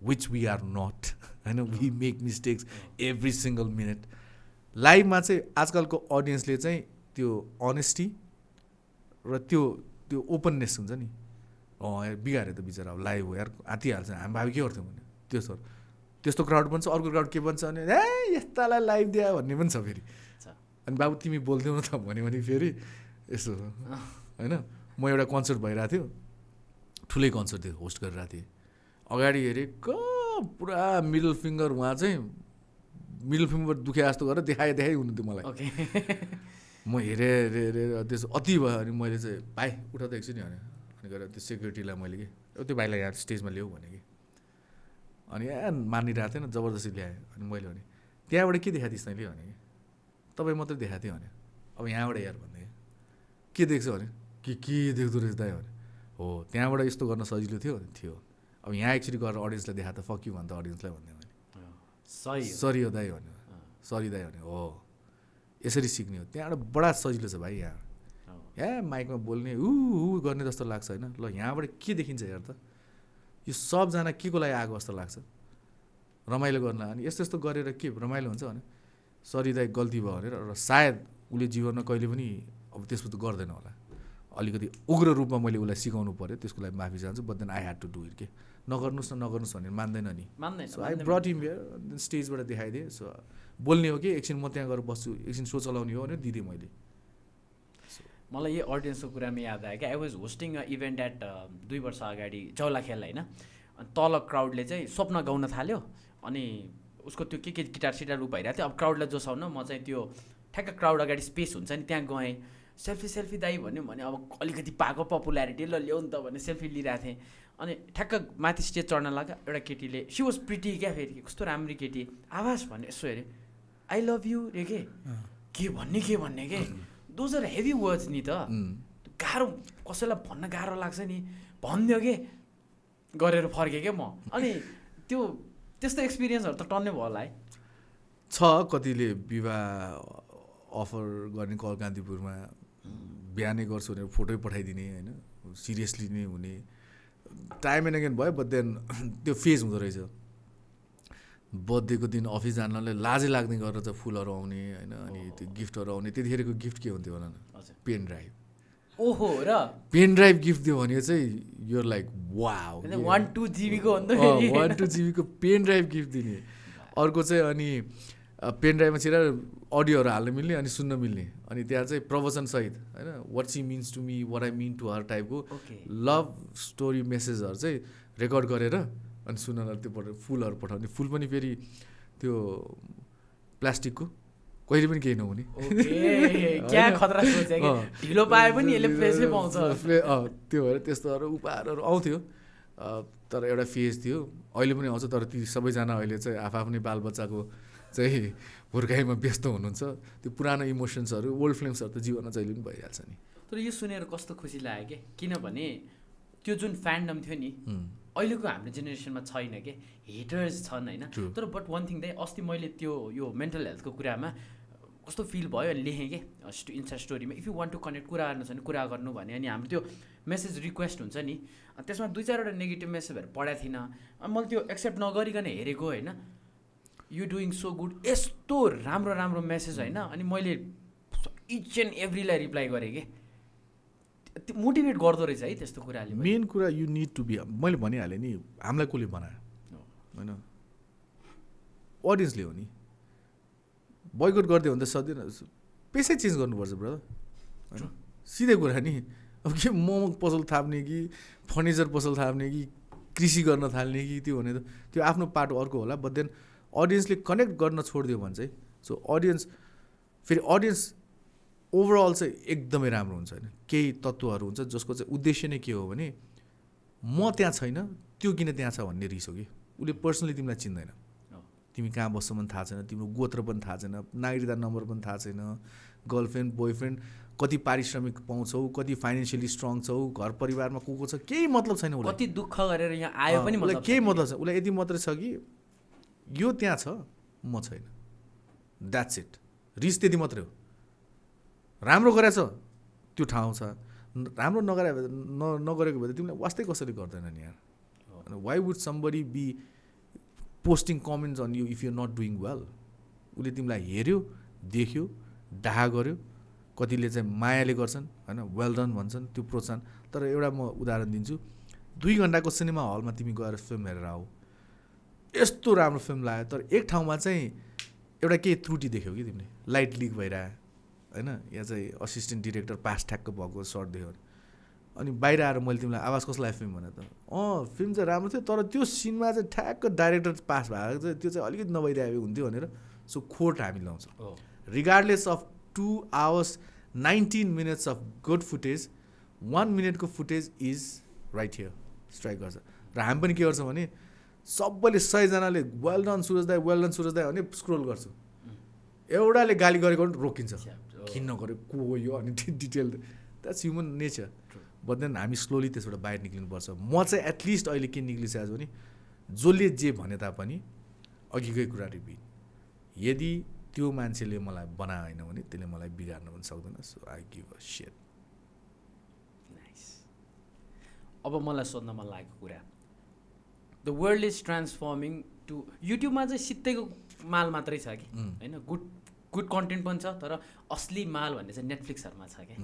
which we are not होइन we make mistakes every single minute लाइभमा चाहिँ आजकलको अडियन्सले चाहिँ त्यो अनेस्टी र त्यो त्यो ओपननेस हुन्छ नि। अँ बिगाऱ्यो त बिचरा अब लाइभ हो यार आँतिहाल्छ। हामी भावी के गर्थ्यौँ भने त्यो सर त्यस्तो क्राउड पनि छ अर्को क्राउड के भन्छ भने ए यस्तालाई लाइभ दियो भन्ने पनि छ फेरि। अनि बाबु तिमी बोल्थ्यौ न त भन्यो भने फेरि यसो होइन? म एउटा कन्सर्ट भइरहेको थियो। ठुलै कन्सर्ट थियो होस्ट गरिरहेको थिएँ अगाडि हेरेँ क पुरा मिडल फिङ्गर उहाँ चाहिँ मिडल फिङ्गर दुखे जस्तो गरेर देखाए देखाइ हुनुहुन्थ्यो मलाई। म हेरेँ हेरेँ हेरेँ त्यसो अति भयो अनि मैले चाहिँ भाइ उठ त एकछिन भने। अनि गएर त्यो सेक्युरिटीलाई मैले कि "ओ, त्यो भाइलाई यहाँ स्टेजमा ल्याऊ भने कि। अनि ए मानिरहेको थिएन जबरजस्ती ल्याएँ। अनि मैले भने त्यहाँबाट के देखाएको थिइस् तैँले भने कि तपाईँ मात्रै देखाएको थियो भने। अब यहाँबाट यार भन्दै। के देख्छौ भने के के देख्दो रहेछ दाइ भने। हो त्यहाँबाट यस्तो गर्न सजिलो थियो भने थियो। अब यहाँ एकचोटि गरेर अडियन्सलाई देखाएको त फक्यु भन्दा अडियन्सलाई भन्दै मैले सही हो। सरी हो दाइ भन्यो। सरी दाइ भन्यो। हो। यसरी सिक्ने हो। त्यहाँबाट बडा सजिलो छ भाइ यहाँ। हो। ए माइकमा बोल्ने ऊ ऊ गर्ने जस्तो लाग्छ होइन। ल यहाँबाट के देखिन्छ हेर त। यो सबजना के को लागि आएको जस्तो लाग्छ। रमाइलो गर्न अनि यस्तो यस्तो गरेर के रमाइलो हुन्छ भने सरी दाइ गल्ती भयो भनेर र सायद उसले जीवनमा कहिले पनि अब त्यसको त गर्दैन होला। अलिकति उग्र रूपमा मैले उसलाई सिकाउनु पऱ्यो त्यसको लागि माफी चाहन्छु। But then I had to do it के नगर्नुहोस् न नगर्नुहोस् भनेर मान्दैन नि। So I. Brought him here स्टेजबाट देखाइदिएँ। सो बोल्ने हो कि एकछिन म त्यहाँ गएर बस्छु एकछिन सो चलाउने हो भने दिदिएँ मैले। मलाई यो अडियन्सको कुरामा याद आयो क्या। I was hosting a event at दुई वर्ष अगाडि चौलाखेल होइन? अनि तल क्राउडले चाहिँ स्वप्न गाउन थाल्यो। अनि उसको त्यो के के गिटार सिटार भइरहेको थियो। अब क्राउडलाई जोसाउन म चाहिँ त्यो ठ्याक्क क्राउड अगाडि स्पेस हुन्छ नि त्यहाँ गएँ। सेल्फी सेल्फी दाइ भन्यो भने अब अलिकति पाएको पपुल्यारिटी ल नि त भने सेल्फी लिइरहेको थिएँ। अनि ठ्याक्क माथि स्टेज चढ्न लाग्यो एउटा केटीले सी वाज प्रिटी क्या फेरि? कस्तो राम्री केटी? आवाज भन्ने यसो हेऱ्यो। आई लभ यु रे के? के भन्ने के भन्ने के? दोज आर हेभी वर्ड्स नि त। गाह्रो कसैलाई भन्न गाह्रो लाग्छ नि। भनिदियो के? गरेर फर्केँ क्या म? अनि त्यो त्यस्तो एक्सपिरियन्सहरू त टन्नै भयो होला है। छ कतिले विवाह अफर गर्ने कल कान्तिपुरमा बिहानै गर्छु भनेर फोटै पठाइदिने होइन? सिरियसली नै हुने। टाइम एन्ड अगेन भयो बट देन त्यो फेज हुँदो रहेछ। बर्थडेको दिन अफिस जानलाई लाजै लाग्ने गरेर चाहिँ फुलहरू आउने होइन अनि त्यो गिफ्टहरू आउने। त्यतिखेरको गिफ्ट के हुन्थ्यो भन न? पेन ड्राइभ ओहो र? पेन ड्राइभ गिफ्ट दियो भने चाहिँ यो लाइक वाउ वान टू जिबीको वान टू जिबीको पेन ड्राइभ गिफ्ट दिने। अर्को चाहिँ अनि पेन ड्राइभमा छिरा अडियोहरू हाल्न मिल्ने अनि सुन्न मिल्ने। अनि त्यहाँ चाहिँ प्रवचनसहित होइन? What she means to me what I mean to her टाइपको लभ स्टोरी मेसेजहरू चाहिँ रेकर्ड गरेर अनि सुन्नलाई त्यो पठाउने फुलहरू पठाउने। फुल पनि फेरि त्यो प्लास्टिकको कहिले पनि केही नहुने। ढिलो पाए पनि यसले फ्रेसै पाउँछ। त्यो भएर त्यस्तोहरू उपहारहरू आउँथ्यो। तर एउटा फेज थियो। अहिले पनि आउँछ तर ती सबैजना अहिले चाहिँ आफआफ्नै बालबच्चाको चाहिँ हुर्काइमा व्यस्त हुनुहुन्छ। त्यो पुरानो इमोसन्सहरू ओल्ड फिल्मसहरू त जीवनमा जहिले पनि भइहाल्छ नि। तर यो सुनेर कस्तो खुसी लाग्यो कि? किनभने त्यो जुन फ्यान्डम थियो नि अहिलेको हाम्रो जेनेरेसनमा छैन कि? हेटर्स छन् होइन. तर बट वान थिङ दाइ अस्ति मैले त्यो यो मेन्टल हेल्थको कुरामा कस्तो फिल भयो अनि लेखेँ कि? स्टो Insta स्टोरीमा if you want to connect कुरा गर्नु छ भने कुरा गर्नु भने अनि हाम्रो त्यो मेसेज रिक्वेस्ट हुन्छ नि त्यसमा दुई चारवटा नेगेटिभ मेसेजहरू पढाएको थिइनँ। अनि मैले त्यो एक्सेप्ट नगरिकन हेरेको होइन? यु डुइङ सो गुड यस्तो राम्रो राम्रो मेसेज होइन। अनि मैले इच एन्ड एभ्रीलाई रिप्लाई गरेँ कि। त्यो मोटिभेट गर्दो रहेछ है त्यस्तो कुराले। मेन कुरा यु निड टु बी मैले भनिहालेँ नि हामीलाई कसले बनायो? होइन। अडियन्सले हो नि। बोयकट गरिदियो भने त सक्दैन पेसै चेन्ज गर्नुपर्छ ब्रदर होइन। सिधै कुरा नि। अब के मोमो पसल थाप्ने कि फर्निचर पसल थाप्ने कि कृषि गर्न थाल्ने कि त्यो भने त त्यो आफ्नो पार्ट अर्को होला। बट देन अडियन्सले कनेक्ट गर्न छोडिदियो भने चाहिँ सो अडियन्स फेरि अडियन्स ओभरअल चाहिँ एकदमै राम्रो हुन्छ होइन। केही तत्त्वहरू हुन्छ जसको चाहिँ उद्देश्य नै के हो भने म त्यहाँ छैन त्यो किन त्यहाँ छ भन्ने रिस हो कि? उसले पर्सनली तिमीलाई चिन्दैन। तिमी कहाँ बस्छौ पनि थाहा छैन तिम्रो गोत्र पनि थाहा छैन नागरिकता नम्बर पनि थाहा छैन गर्लफ्रेन्ड बोयफ्रेन्ड कति पारिश्रमिक पाउँछौ कति फाइनेन्सियली स्ट्रङ छौ घर परिवारमा को को छ केही मतलब छैन उसलाई। कति दुःख गरेर यहाँ आयो पनि केही। मतलब छ उसलाई यति मात्रै छ कि यो त्यहाँ छ म छैन। द्याट्स इट रिस त्यति मात्रै हो। राम्रो गरेछ त्यो ठाउँ छ। राम्रो नगरे भए न नगरेको भए त तिमीलाई वास्तै कसैले गर्दैन नि यार? Why would somebody be posting comments on you if you not doing well उसले तिमीलाई हेऱ्यो देख्यो डाहा गर्यो कतिले चाहिँ मायाले गर्छन् होइन? वेल डन भन्छन् त्यो प्रोत्साहन। तर एउटा म उदाहरण दिन्छु। दुई घन्टाको सिनेमा हलमा तिमी गएर फिल्म हेरेर आऊ। यस्तो राम्रो फिल्म लाग्यो। तर एक ठाउँमा चाहिँ एउटा केही त्रुटि देख्यौ कि तिमीले? लाइट लिक भइरह होइन? यहाँ चाहिँ असिस्टेन्ट डिरेक्टर पास ठ्याक्क भएको सर्ट देख्यो अनि बाहिर आएर मैले तिमीलाई आवाज कसलाई फिल्म भने त। अँ फिल्म चाहिँ राम्रो थियो तर त्यो सिनमा चाहिँ ठ्याक्क डाइरेक्टर पास भएको चाहिँ त्यो चाहिँ अलिकति नभइरहेको हुन्थ्यो भनेर सो खोट हामी लाउँछौँ। Regardless of two hours nineteen minutes of good footage one मिनटको footage is right here strike गर्छ। र हामी पनि के गर्छौँ भने सबैले सयजनाले वेल डन सुरज दाई वेल डन सुरज दाई भने स्क्रोल गर्छु। एउटाले गाली गरेको पनि रोकिन्छ। हो। किन नगऱ्यो को हो यो अनि detail that's human nature but then हामी स्लोली त्यसबाट बाहिर निक्लिनुपर्छ। म चाहिँ एटलिस्ट अहिले के निक्लिसकेको छु भने जसले जे भने तापनि अघिकै कुरा रिपिट यदि त्यो मान्छेले मलाई बनाए होइन भने त्यसले मलाई बिगार्न पनि सक्दैन। So I give a set अब मलाई सोध्न मन लागेको कुरा। The world is transforming to युट्युबमा चाहिँ सित्तैको माल मात्रै छ कि. होइन गुड गुड कन्टेन्ट पनि छ तर असली माल भन्ने चाहिँ नेटफ्लिक्सहरूमा छ क्या.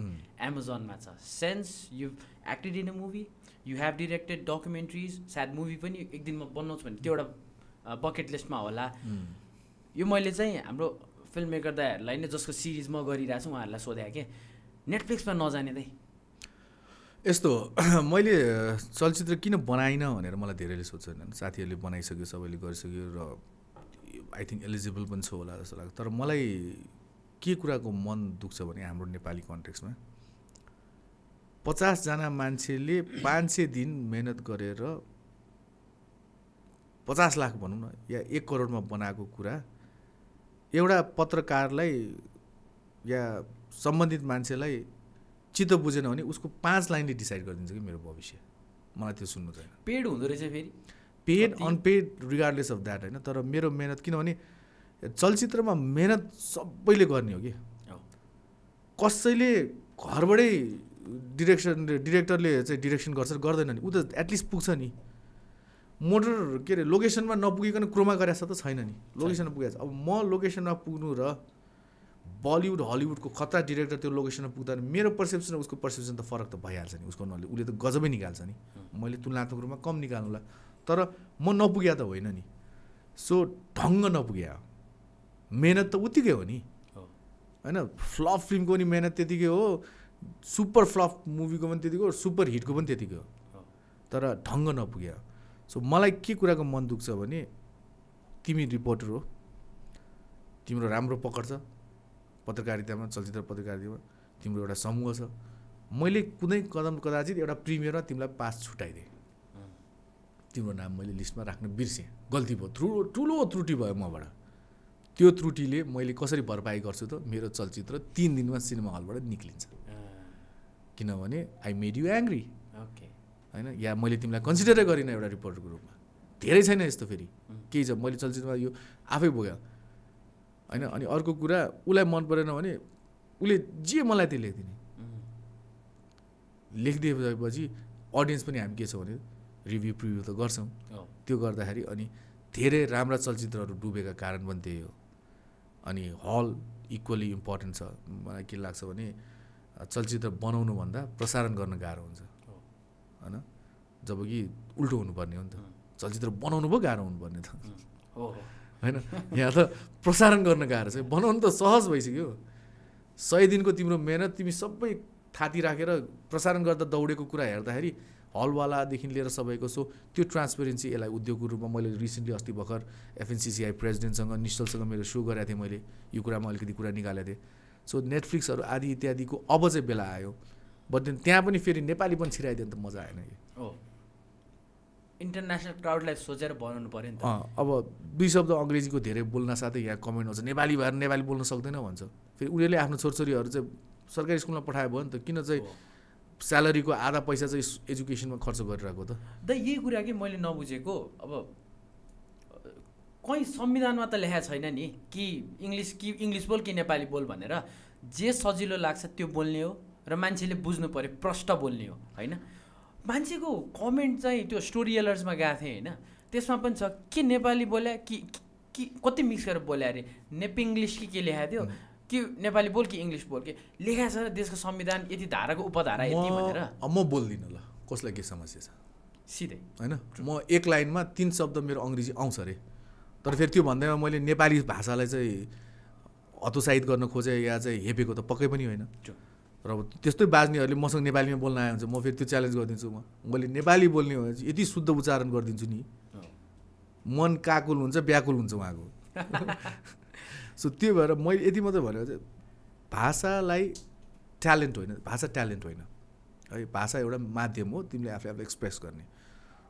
एमाजोनमा छ। Since you acted in a movie you have directed documentaries सायद मुभी पनि एक दिनमा बनाउँछु भने त्यो एउटा बकेट लिस्टमा होला। यो मैले चाहिँ हाम्रो फिल्म मेकर दाहरूलाई नै जसको सिरिज म गरिरहेको छु उहाँहरूलाई सोधेँ कि नेटफ्लिक्समा नजाने दाइ। यस्तो मैले चलचित्र किन बनाइनँ भनेर मलाई धेरैले सोध्छ होइन। साथीहरूले बनाइसक्यो सबैले गरिसक्यो र आई थिङ्क एलिजिबल पनि छ होला जस्तो लाग्छ। तर मलाई के कुराको मन दुख्छ भने हाम्रो नेपाली कन्टेक्समा पचासजना मान्छेले पाँच सय दिन मेहनत गरेर पचास लाख भनौँ न या एक करोडमा बनाएको कुरा एउटा पत्रकारलाई या सम्बन्धित मान्छेलाई चित्त बुझेन भने उसको पाँच लाइनले डिसाइड गरिदिन्छ कि मेरो भविष्य। मलाई त्यो सुन्नु छैन पेड हुँदो रहेछ फेरि। Paid? Unpaid regardless of that होइन। तर मेरो मेहनत किनभने चलचित्रमा मेहनत सबैले गर्ने हो कि। कसैले घरबाटै डिरेक्सन डिरेक्टरले चाहिँ डिरेक्सन गर्छ गर्दैन नि। ऊ त एटलिस्ट पुग्छ नि। मोटर के अरे लोकेसनमा नपुगिकन क्रोमा गरेछ त छैन नि। लोकेसनमा पुगेको छ। अब म लोकेसनमा पुग्नु र बलिउड हलिउडको खतरा डिरेक्टर त्यो लोकेसनमा पुग्दा मेरो पर्सेप्सन र उसको पर्सेप्सन त फरक त भइहाल्छ नि। उसको नले उसले त गजबै निकाल्छ नि। मैले तुलनात्मक रूपमा कम निकाल्नुला तर म नपुग्या त होइन नि। सो ढङ्ग नपुग्या मेहनत त उत्तिकै हो नि। होइन फ्लप फिल्मको पनि मेहनत त्यतिकै हो। सुपर फ्लप मुभीको पनि त्यतिकै हो। सुपर हिटको पनि त्यतिकै हो। हो। तर ढङ्ग नपुग्यो सो मलाई के कुराको मन दुख्छ भने तिमी रिपोर्टर हो। तिम्रो राम्रो पकड छ। पत्रकारितामा चलचित्र पत्रकारितामा तिम्रो एउटा समूह छ। मैले कुनै कदम कदाचित एउटा प्रिमियरमा तिमीलाई पास छुट्याइदिएँ तिम्रो नाम मैले लिस्टमा राख्न बिर्सेँ। गल्ती भयो। ठुलो ठुलो त्रुटि भयो मबाट। त्यो त्रुटिले मैले कसरी भरपाई गर्छु त? मेरो चलचित्र तिन दिनमा सिनेमा हलबाट निक्लिन्छ। किनभने I made you angry okay. होइन? या मैले तिमीलाई कन्सिडरै गरिनँ एउटा रिपोर्टरको रूपमा। धेरै छैन यस्तो फेरि। केही छ? मैले चलचित्रमा यो आफै बोक्यो होइन अनि अर्को कुरा उसलाई मन परेन भने उसले जे मलाई त्यो लेखिदिने। लेखिदिएपछि अडियन्स पनि हामी के छ भने रिभ्यू प्रिभ्यू त गर्छौँ। त्यो गर्दाखेरि अनि धेरै राम्रा चलचित्रहरू डुबेका कारण पनि त्यही हो। अनि हल इक्वली इम्पोर्टेन्ट छ। मलाई के लाग्छ भने चलचित्र बनाउनुभन्दा प्रसारण गर्न गाह्रो हुन्छ। होइन? जब कि उल्टो हुनुपर्ने हो नि त। चलचित्र बनाउनु पो गाह्रो हुनुपर्ने त। होइन? यहाँ त प्रसारण गर्न गाह्रो छ। बनाउनु त सहज भइसक्यो। सय दिनको तिम्रो मेहनत तिमी सबै थाती राखेर प्रसारण गर्दा दौडेको कुरा हेर्दाखेरि हलवालादेखि लिएर सबैको सो त्यो ट्रान्सपेरेन्सी यसलाई उद्योगको रूपमा मैले रिसेन्टली अस्ति भर्खर एफएनसिसिआई प्रेसिडेन्टसँग निश्चलसँग मेरो सो गरेको थिएँ मैले। यो कुरामा अलिकति कुरा निकालेको थिएँ। सो नेटफ्लिक्सहरू आदि इत्यादिको अब चाहिँ बेला आयो। बट देन त्यहाँ पनि फेरि नेपाली पनि छिराइदियो भने त मजा आएन कि इन्टरनेसनल क्राउडलाई सोचेर बनाउनु पऱ्यो नि त। अब दुई शब्द अङ्ग्रेजीको धेरै बोल्न साथै यहाँ कमेन्ट आउँछ नेपाली भएर नेपाली बोल्न सक्दैन भन्छ। फेरि उनीहरूले आफ्नो छोरछोरीहरू चाहिँ सरकारी स्कुलमा पठायो भयो नि त किन चाहिँ। स्यालेरीको आधा पैसा चाहिँ एजुकेसनमा खर्च गरिरहेको त? द यही कुरा कि मैले नबुझेको। अब कहीँ संविधानमा त लेखा छैन नि कि इङ्ग्लिस कि इङ्ग्लिस बोल कि नेपाली बोल भनेर। जे सजिलो लाग्छ त्यो बोल्ने हो र मान्छेले बुझ्नु पऱ्यो प्रष्ट बोल्ने हो होइन? मान्छेको कमेन्ट चाहिँ त्यो स्टोरी एलर्समा गएको थिएँ होइन। त्यसमा पनि छ के नेपाली बोल्या? कि कि कति मिक्स गरेर बोल्या अरे? नेप इङ्ग्लिस कि के लेखाएको थियो? कि नेपाली बोल कि इङ्ग्लिस बोल? कि लेखाएको छ देशको संविधान यति धाराको उपधारा यति भनेर? म म बोल्दिनँ ल। कसलाई के समस्या छ? सिधै। होइन? म एक लाइनमा तिन शब्द मेरो अङ्ग्रेजी आउँछ अरे। तर फेरि त्यो भन्दैमा मैले नेपाली भाषालाई चाहिँ हतोत्साहित गर्न खोजेँ या चाहिँ हेपेको त पक्कै पनि होइन। र अब त्यस्तै बाज्नेहरूले मसँग नेपालीमा बोल्न आयो भने चाहिँ म फेरि त्यो च्यालेन्ज गरिदिन्छु म। मैले नेपाली बोल्ने हो भने चाहिँ यति शुद्ध उच्चारण गरिदिन्छु नि। मन काकुल हुन्छ व्याकुल हुन्छ उहाँको। सो त्यो भएर मैले यति मात्रै भनेको चाहिँ भाषालाई ट्यालेन्ट होइन भाषा ट्यालेन्ट होइन। है भाषा एउटा माध्यम हो तिमीले आफूले आफूले एक्सप्रेस गर्ने।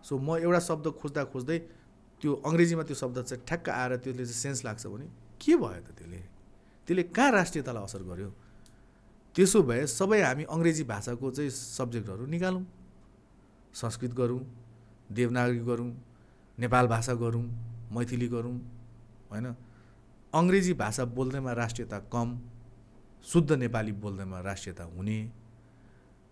सो म एउटा शब्द खोज्दा खोज्दै त्यो अङ्ग्रेजीमा त्यो शब्द चाहिँ ठ्याक्क आएर त्यसले चाहिँ सेन्स लाग्छ भने के भयो त त्यसले? त्यसले कहाँ राष्ट्रियतालाई असर गर्यो? त्यसो भए सबै हामी अङ्ग्रेजी भाषाको चाहिँ सब्जेक्टहरू निकालौँ संस्कृत गरौँ देवनागरी गरौँ नेपाल भाषा गरौँ मैथिली गरौँ होइन? अङ्ग्रेजी भाषा बोल्दैमा राष्ट्रियता कम शुद्ध नेपाली बोल्दैमा राष्ट्रियता हुने।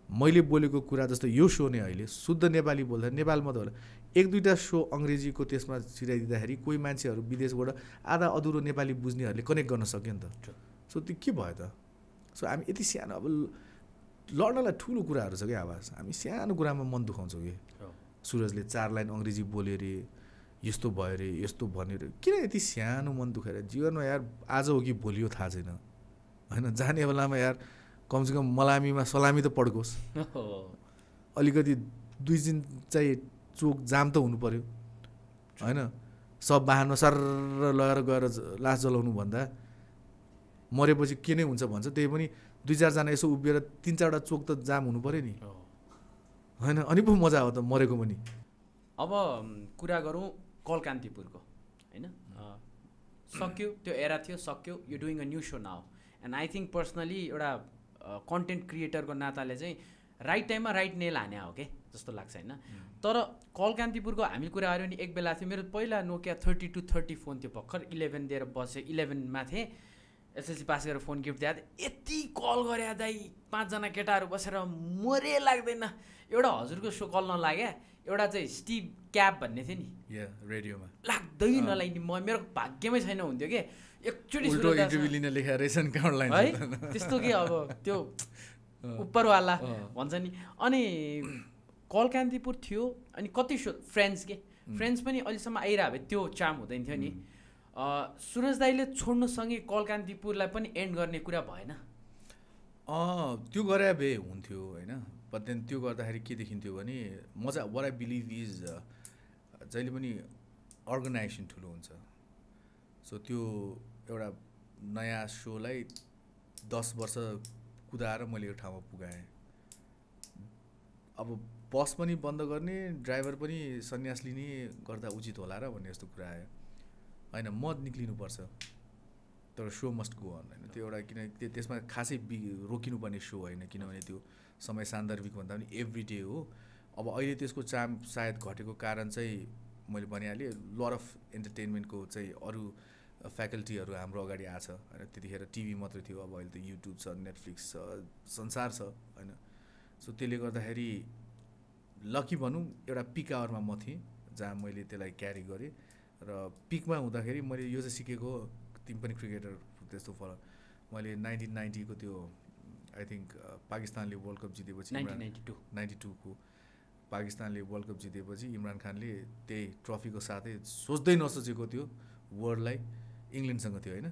मैले बोलेको कुरा जस्तो यो सो नै अहिले शुद्ध नेपाली बोल्दा नेपालमा त होला। एक दुईवटा सो अङ्ग्रेजीको त्यसमा छिराइदिँदाखेरि कोही मान्छेहरू विदेशबाट आधा अधुरो नेपाली बुझ्नेहरूले कनेक्ट गर्न सक्यो नि त। सो त्यो के भयो त? सो हामी यति सानो अब लड्नलाई ठुलो कुराहरू छ क्या आवाज। हामी सानो कुरामा मन दुखाउँछौँ कि। सुरजले चार लाइन अङ्ग्रेजी बोल्यो अरे यस्तो भयो अरे यस्तो भन्यो अरे किन यति सानो मन दुखेर? जीवनमा यार आज हो कि भोलि हो थाहा छैन। होइन जाने बेलामा यार कमसेकम मलामीमा सलामी त पड्कोस्। अलिकति दुई दिन चाहिँ चोक जाम त हुनु पऱ्यो होइन सब वाहनमा सर लगाएर गएर लास जलाउनु भन्दा मरेपछि के नै हुन्छ भन्छ त्यही पनि दुई चारजना यसो उभिएर तिन चारवटा चोक त जाम हुनु पऱ्यो नि। होइन अनि पो मजा हो त मरेको पनि। अब कुरा गरौँ कलकान्तिपुरको होइन? सक्यो त्यो एरा थियो सक्यो you doing a new show now and I think personally एउटा कन्टेन्ट क्रिएटरको नाताले चाहिँ राइट टाइममा राइट नेल हाने हो कि जस्तो लाग्छ होइन? तर कलकान्तिपुरको हामी कुरा गऱ्यो भने एक बेला थियो मेरो पहिला Nokia thirty two thirty phone थियो भर्खर इलेभेन दिएर बसेँ इलेभेनमा थिएँ। एसएलसी पास गरेर फोन गिफ्ट दिएको यति कल गरे दाइ पाँचजना केटाहरू बसेर मरे लाग्दैन। एउटा हजुरको सो कल नलाग्या एउटा चाहिँ स्टिभ क्याब भन्ने थियो नि। या रेडियोमा लाग्दै नलाग्ने म मेरो भाग्यमै छैन हुन्थ्यो कि? एकचोटि है? त्यस्तो के अब त्यो उपरवाला भन्छ नि। अनि कलकान्तिपुर थियो अनि कति सो फ्रेन्ड्स के? फ्रेन्ड्स पनि अहिलेसम्म आइरह भए त्यो चाम हुँदैन थियो नि। सुरज दाईले छोड्नुसँगै कलकान्तिपुरलाई पनि एन्ड गर्ने कुरा भएन। त्यो गरे भए हुन्थ्यो होइन? बट देन त्यो गर्दाखेरि के देखिन्थ्यो भने मजा वर आई बिलिभ इज जहिले पनि अर्गनाइजेसन ठुलो हुन्छ। सो त्यो एउटा नयाँ सोलाई दस वर्ष कुदाएर मैले यो ठाउँमा पुगाएँ। अब बस पनि बन्द गर्ने ड्राइभर पनि सन्यास लिने गर्दा उचित होला र भन्ने जस्तो कुरा आयो। होइन म निक्लिनुपर्छ। तर सो मस्ट गो अन होइन। त्यो एउटा किन त्यो त्यसमा खासै बि रोकिनुपर्ने सो होइन किनभने त्यो समय सान्दर्भिक भन्दा पनि एभ्री डे हो। अब अहिले त्यसको चाम सायद घटेको कारण चाहिँ मैले भनिहालेँ लर अफ इन्टरटेनमेन्टको चाहिँ अरू फ्याकल्टीहरू हाम्रो अगाडि आएको छ होइन। त्यतिखेर टिभी मात्रै थियो अब अहिले त युट्युब छ नेटफ्लिक्स छ संसार छ होइन। सो त्यसले गर्दाखेरि लकी भनौँ एउटा पिक आवरमा म थिएँ जहाँ मैले त्यसलाई क्यारी गरेँ। र पिकमा हुँदाखेरि मैले यो चाहिँ सिकेको तिमी पनि क्रिकेटर त्यस्तो फरक मैले नाइन्टिन नाइन्टीको त्यो आई थिङ्क पाकिस्तानले वर्ल्ड कप जितेपछि नाइन्टी टू। नाइन्टी टूको पाकिस्तानले वर्ल्ड कप जितेपछि इमरान खानले त्यही ट्रफीको साथै सोच्दै नसोचेको त्यो वर्ल्डलाई इङ्ल्यान्डसँग थियो होइन?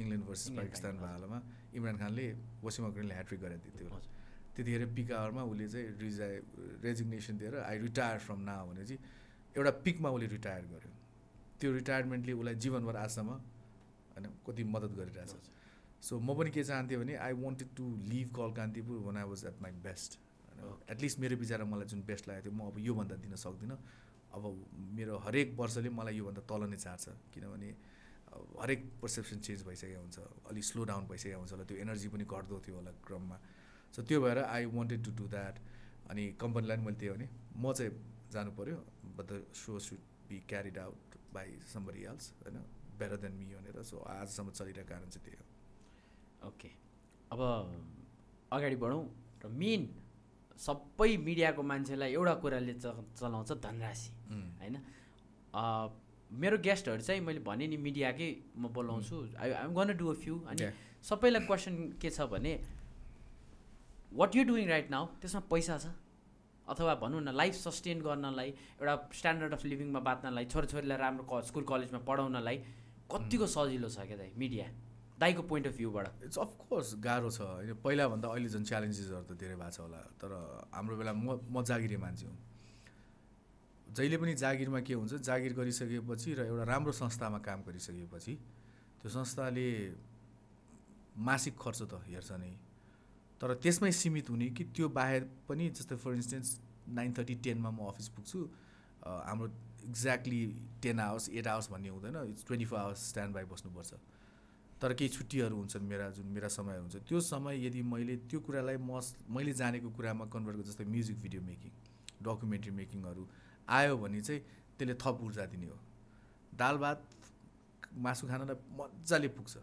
इङ्ल्यान्ड भर्सेस फाइनल, हालमा इमरान खानले वसिम अग्रनीले ह्याट्रिक गरेको थियो त्यतिखेर पिक आवरमा उसले चाहिँ रिजाइ रेजिग्नेसन दिएर आई रिटायर फ्रम ना भनेपछि एउटा पिकमा उसले रिटायर गर्यो। त्यो रिटायरमेन्टले उसलाई जीवनभर आजसम्म होइन कति मद्दत गरिरहेछ। सो म पनि के चाहन्थेँ भने I wanted to leave Call Kantipur when I was at my best होइन एटलिस्ट मेरो विचारमा मलाई जुन बेस्ट लागेको थियो म अब योभन्दा दिन सक्दिनँ। अब मेरो हरेक वर्षले मलाई योभन्दा तल नै चाहन्छ किनभने हरेक पर्सेप्सन चेन्ज भइसकेको हुन्छ। अलिक स्लो डाउन भइसकेको हुन्छ होला। त्यो एनर्जी पनि घट्दो थियो होला क्रममा। सो त्यो भएर I wanted to do that अनि कम्पनीलाई पनि मैले त्यही भने म चाहिँ जानु पऱ्यो but the show should be carried out by somebody else होइन बेटर देन मी भनेर सो आजसम्म चलिरहेको कारण चाहिँ त्यही हो। ओके अब अगाडि बढौँ र मेन सबै मिडियाको मान्छेलाई एउटा कुराले च चलाउँछ धनराशि होइन? मेरो गेस्टहरू चाहिँ मैले भने नि मिडियाकै म बोलाउँछु। I I'm gonna do a few अनि. सबैलाई क्वेसन के छ भने what you doing right now त्यसमा पैसा छ। अथवा भनौँ न लाइफ सस्टेन गर्नलाई एउटा स्ट्यान्डर्ड अफ लिभिङमा बाँच्नलाई छोराछोरीलाई राम्रो क स्कुल कलेजमा पढाउनलाई कतिको सजिलो छ क्या दाइ? मिडिया दाइको पोइन्ट अफ भ्यूबाट इट्स अफकोर्स गाह्रो छ। होइन पहिलाभन्दा अहिले झन् च्यालेन्जेसहरू त धेरै भएको छ होला। तर हाम्रो बेला म म जागिरे मान्छे हुँ। जहिले पनि जागिरमा के हुन्छ जागिर गरिसकेपछि र एउटा राम्रो संस्थामा काम गरिसकेपछि त्यो संस्थाले मासिक खर्च त हेर्छ नै। तर त्यसमै सीमित हुने कि त्यो बाहेक पनि जस्तै फर इन्स्टेन्स नाइन थर्टी टेनमा म अफिस पुग्छु हाम्रो exactly ten hours eight hours भन्ने हुँदैन it's twenty four hours stand by बस्नुपर्छ। तर केही छुट्टीहरू हुन्छन् मेरा जुन मेरा समयहरू हुन्छ त्यो समय यदि मैले त्यो कुरालाई म मैले जानेको कुरामा कन्भर्ट जस्तै म्युजिक भिडियो मेकिङ डकुमेन्ट्री मेकिङहरू आयो भने चाहिँ त्यसले थप ऊर्जा दिने हो। दाल भात मासु खानलाई मजाले पुग्छ।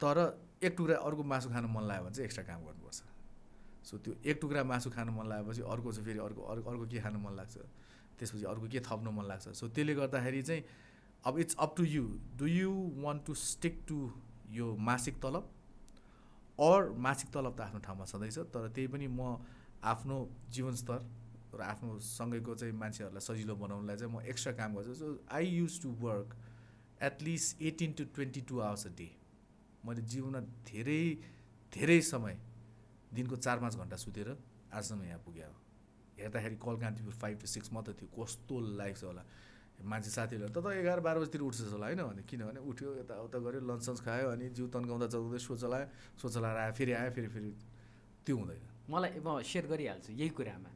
तर एक टुक्रा अर्को मासु खानु मन लाग्यो भने चाहिँ एक्स्ट्रा काम गर्नुपर्छ। सो त्यो एक टुक्रा मासु खानु मन लागेपछि अर्को चाहिँ फेरि अर्को अर्को अर्को के खानु मन लाग्छ? त्यसपछि अर्को के थप्नु मन लाग्छ? सो त्यसले गर्दाखेरि चाहिँ अब it's up to you do you want to stick to यो मासिक तलब? अर मासिक तलब त आफ्नो ठाउँमा छँदैछ तर त्यही पनि म आफ्नो जीवनस्तर र आफ्नो सँगैको चाहिँ मान्छेहरूलाई सजिलो बनाउनलाई चाहिँ म एक्स्ट्रा काम गर्छु। So I used to work at least eighteen to twenty two hours a day मैले जीवनमा धेरै धेरै समय दिनको चार पाँच घन्टा सुतेर आजसम्म यहाँ पुग्यो हो हेर्दाखेरि कल कान्तिपुर फाइभ टु सिक्स मात्रै थियो। कस्तो लाइफ छ होला। मान्छे साथीहरू त त एघार बाह्र बजीतिर उठ्छ होला होइन भने? किनभने उठ्यो यताउता गऱ्यो लन्च सन्च खायो अनि जिउ तन्काउँदा चलाउँदै सो चलायो सो चलाएर आयो फेरि आयो फेरि फेरि त्यो हुँदैन। मलाई म सेयर गरिहाल्छु यही कुरामा।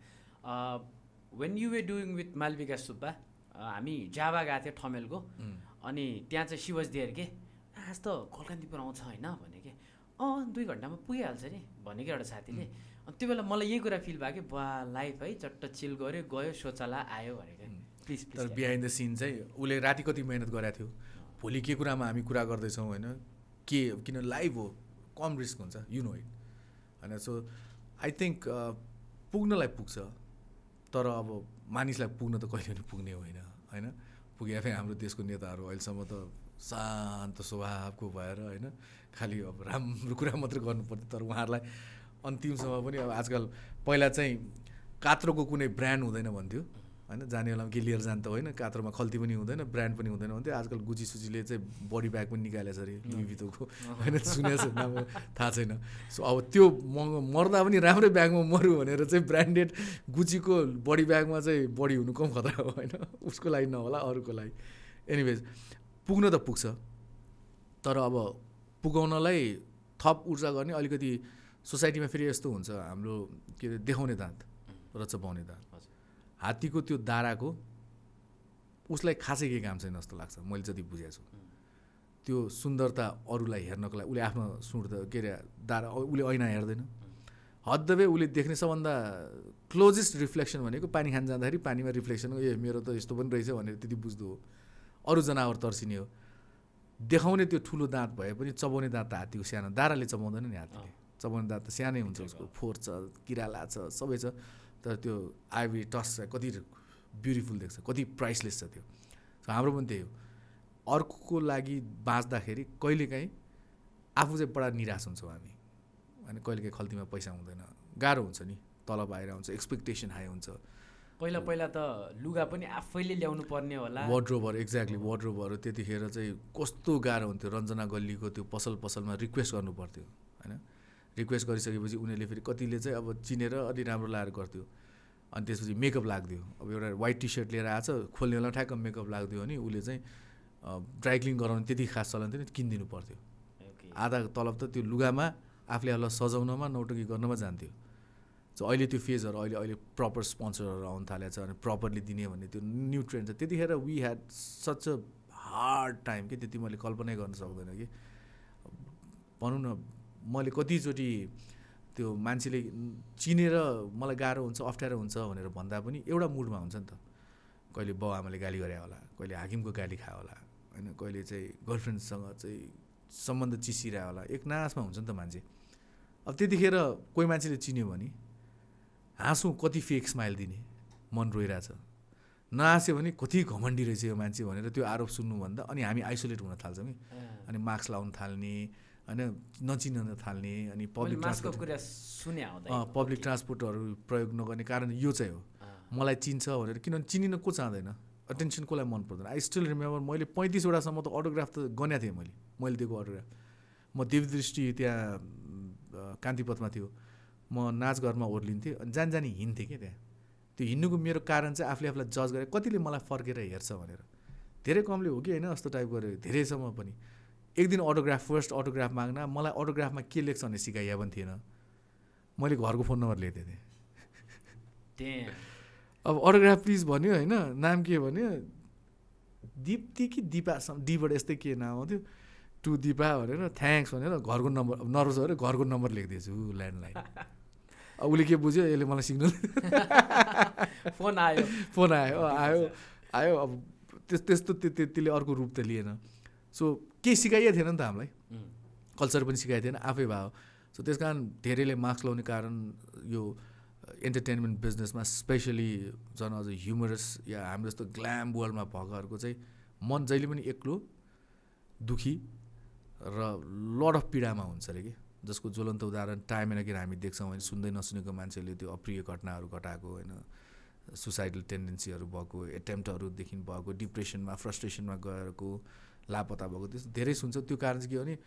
When you were doing with Malvika Subba हामी जाभा गएको थियो ठमेलको। अनि त्यहाँ चाहिँ शिवज दिएर के? आज त कलकान्तिपुर आउँछ होइन भने के। अँ दुई घन्टामा पुगिहाल्छ नि भनेको एउटा साथीले। अनि त्यो बेला मलाई यही कुरा फिल भयो कि बा लाइफ है चट्ट चिल गऱ्यो गयो सोचला आयो भनेको। प्लिज तर बिहाइन्ड द सिन चाहिँ उसले राति कति मिहिनेत गरेको थियो? भोलि के कुरामा हामी कुरा गर्दैछौँ होइन? के किन लाइभ हो? कम रिस्क हुन्छ यु नो इट होइन सो आई थिङ्क पुग्नलाई पुग्छ तर अब मानिसलाई पुग्न त कहिले पनि पुग्ने होइन होइन? पुगे फेरि हाम्रो देशको नेताहरू अहिलेसम्म त शान्त स्वभावको भएर होइन खालि अब राम्रो कुरा मात्रै गर्नुपर्थ्यो तर उहाँहरूलाई अन्तिमसम्म पनि अब आजकल पहिला चाहिँ कात्रोको कुनै ब्रान्ड हुँदैन भन्थ्यो होइन? जाने बेलामा के लिएर जान्छ होइन? कात्रोमा खल्ती पनि हुँदैन ब्रान्ड पनि हुँदैन भन्थ्यो। आजकल गुची सुचीले चाहिँ बडी ब्याग पनि निकालेछ अरे लुइभितोको होइन? सुनेको छ नाम थाहा छैन। सो अब त्यो महँगो मर्दा पनि राम्रै ब्यागमा मऱ्यो भनेर चाहिँ ब्रान्डेड गुचीको बडी ब्यागमा चाहिँ बडी हुनु कम खतरा हो होइन? उसको लागि नहोला अरूको लागि। एनिवेज पुग्न त पुग्छ। तर अब पुगाउनलाई थप ऊर्जा गर्ने अलिकति सोसाइटीमा फेरि यस्तो हुन्छ हाम्रो के अरे देखाउने दाँत र चपाउने दाँत। हात्तीको त्यो दाराको उसलाई खासै केही काम छैन जस्तो लाग्छ मैले जति बुझेको छु। त्यो सुन्दरता अरूलाई हेर्नको लागि उसले आफ्नो सुँड के अरे दारा उसले ऐना हेर्दैन। हद्दबे उसले देख्ने सबभन्दा क्लोजेस्ट रिफ्लेक्सन भनेको पानी खान जाँदाखेरि पानीमा रिफ्लेक्सन ए मेरो त यस्तो पनि रहेछ भनेर त्यति बुझ्दो हो। अरू जनावर तर्सिने हो। देखाउने त्यो ठुलो दाँत भए पनि चबाउने दाँत त हात्तीको सानो दाराले चबाउँदैन नि हात्तीले। चबाउने दाँत त सानै हुन्छ उसको। फोहोर छ किराला छ सबै छ। तर त्यो आइभी टस छ कति ब्युटिफुल देख्छ कति प्राइसलेस छ त्यो। हाम्रो पनि त्यही हो। अर्कोको लागि बाँच्दाखेरि कहिलेकाहीँ आफू चाहिँ बडा निराश हुन्छौँ हामी। अनि कहिलेकाहीँ खल्तीमा पैसा हुँदैन। गाह्रो हुन्छ नि। तलब आएर हुन्छ एक्सपेक्टेसन हाई हुन्छ। पहिला पहिला त लुगा पनि आफैले ल्याउनु पर्ने होला। वार्ड्रोबहरू एक्ज्याक्टली वार्ड्रोबहरू त्यतिखेर चाहिँ कस्तो गाह्रो हुन्थ्यो। रञ्जना गल्लीको त्यो पसल पसलमा रिक्वेस्ट गर्नु पर्थ्यो होइन? रिक्वेस्ट गरिसकेपछि उनीहरूले फेरि कतिले चाहिँ अब चिनेर अलि राम्रो लाएर गर्थ्यो। अनि त्यसपछि मेकअप लाग्थ्यो अब एउटा वाइट टी सर्ट लिएर आएको छ खोल्ने बेला ठ्याक्क मेकअप लाग्थ्यो भने उसले चाहिँ ड्राई क्लिन गराउनु त्यति खास चलन थियो नि किनिदिनु पर्थ्यो। आधा तलब त त्यो लुगामा आफूले आफूलाई सजाउनमा नौटकी गर्नमा जान्थ्यो। सो अहिले त्यो फेजहरू अहिले अहिले प्रपर स्पोन्सरहरू आउनु थालेको छ अनि प्रपरली दिने भन्ने त्यो न्यू ट्रेन्ड छ। त्यतिखेर we had such a hard time कि त्यति मैले कल्पनै गर्न सक्दैन कि। भनौँ न मैले कतिचोटि त्यो मान्छेले चिनेर मलाई गाह्रो हुन्छ अप्ठ्यारो हुन्छ भनेर भन्दा पनि एउटा मुडमा हुन्छ नि त। कहिले बाउ आमाले गाली गरे होला कहिले हाकिमको गाली खायो होला होइन कहिले चाहिँ गर्लफ्रेन्डसँग चाहिँ सम्बन्ध चिसिरह्यो होला एक नासमा हुन्छ नि त मान्छे। अब त्यतिखेर कोही मान्छेले चिन्यो भने हाँसौँ कति फेक स्माइल दिने? मन रोइरहेछ। नहाँस्यो भने कति घमण्डी रहेछ यो मान्छे भनेर त्यो आरोप सुन्नुभन्दा अनि हामी आइसोलेट हुन थाल्छौँ कि? अनि मास्क लाउन थाल्ने होइन नचिन्न थाल्ने अनि पब्लिक ट्रान्सपोर्ट कुरा सुने पब्लिक ट्रान्सपोर्टहरू प्रयोग नगर्ने कारण यो चाहिँ हो। मलाई चिन्छ भनेर किनभने चिनिन को चाहँदैन? अटेन्सन कसलाई मन पर्दैन? आई स्टिल रिमेम्बर मैले पैँतिसवटासम्म त अटोग्राफ त गनेको थिएँ मैले। मैले दिएको अटोग्राफ म देवदृष्टि त्यहाँ कान्तिपथमा थियो। म नाचघरमा ओर्लिन्थेँ अनि जान जानी हिँड्थेँ क्या त्यहाँ। त्यो हिँड्नुको मेरो कारण चाहिँ आफूले आफूलाई जज गरेँ कतिले मलाई फर्केर हेर्छ भनेर। धेरै कमले हो कि होइन यस्तो टाइप गरेँ धेरैसम्म पनि। एक दिन अटोग्राफ फर्स्ट अटोग्राफ माग्न मलाई अटोग्राफमा के लेख्छ भन्ने सिकाइया पनि थिएन। मैले घरको फोन नम्बर लेखेको थिएँ त्यहाँ। अब अटोग्राफ प्लिज भन्यो होइन नाम के भन्यो? दिप्ती कि दिपा सम डीबाट यस्तै के नाम आउँथ्यो टु दिपा भनेर थ्याङ्क्स भनेर घरको नम्बर नर्भस भएर घरको नम्बर लेखिदिएछु ल्यान्डलाइन। उसले के बुझ्यो? यसले मलाई सिग्नल फोन आयो। फोन आयो। आयो। आयो। अब त्यस त्यस्तो त्यो त्यो- त्यसले अर्को रूप त लिएन। सो केही सिकाइएको थिएन नि त हामीलाई। कल्चर पनि सिकाएको थिएन। आफै भयो सो त्यस कारण धेरैले मार्क्स लाउने कारण यो इन्टरटेनमेन्ट बिजनेसमा स्पेसली झन् अझ ह्युमरस या हाम्रो जस्तो ग्ल्याम वर्ल्डमा भएकोहरूको चाहिँ मन जहिले पनि एक्लो दुखी र लड अफ पीडामा हुन्छ अरे कि। जसको ज्वलन्त उदाहरण टाइम एन्ड अगेन हामी देख्छौँ होइन सुन्दै नसुनेको मान्छेले त्यो अप्रिय घटनाहरू घटाएको होइन। सुसाइडल टेन्डेन्सीहरू भएको एटेम्प्टहरूदेखि भएको डिप्रेसनमा फ्रस्ट्रेसनमा गएको लापता भएको त्यस्तो धेरै सुन्छौँ। त्यो कारण चाहिँ के हो भने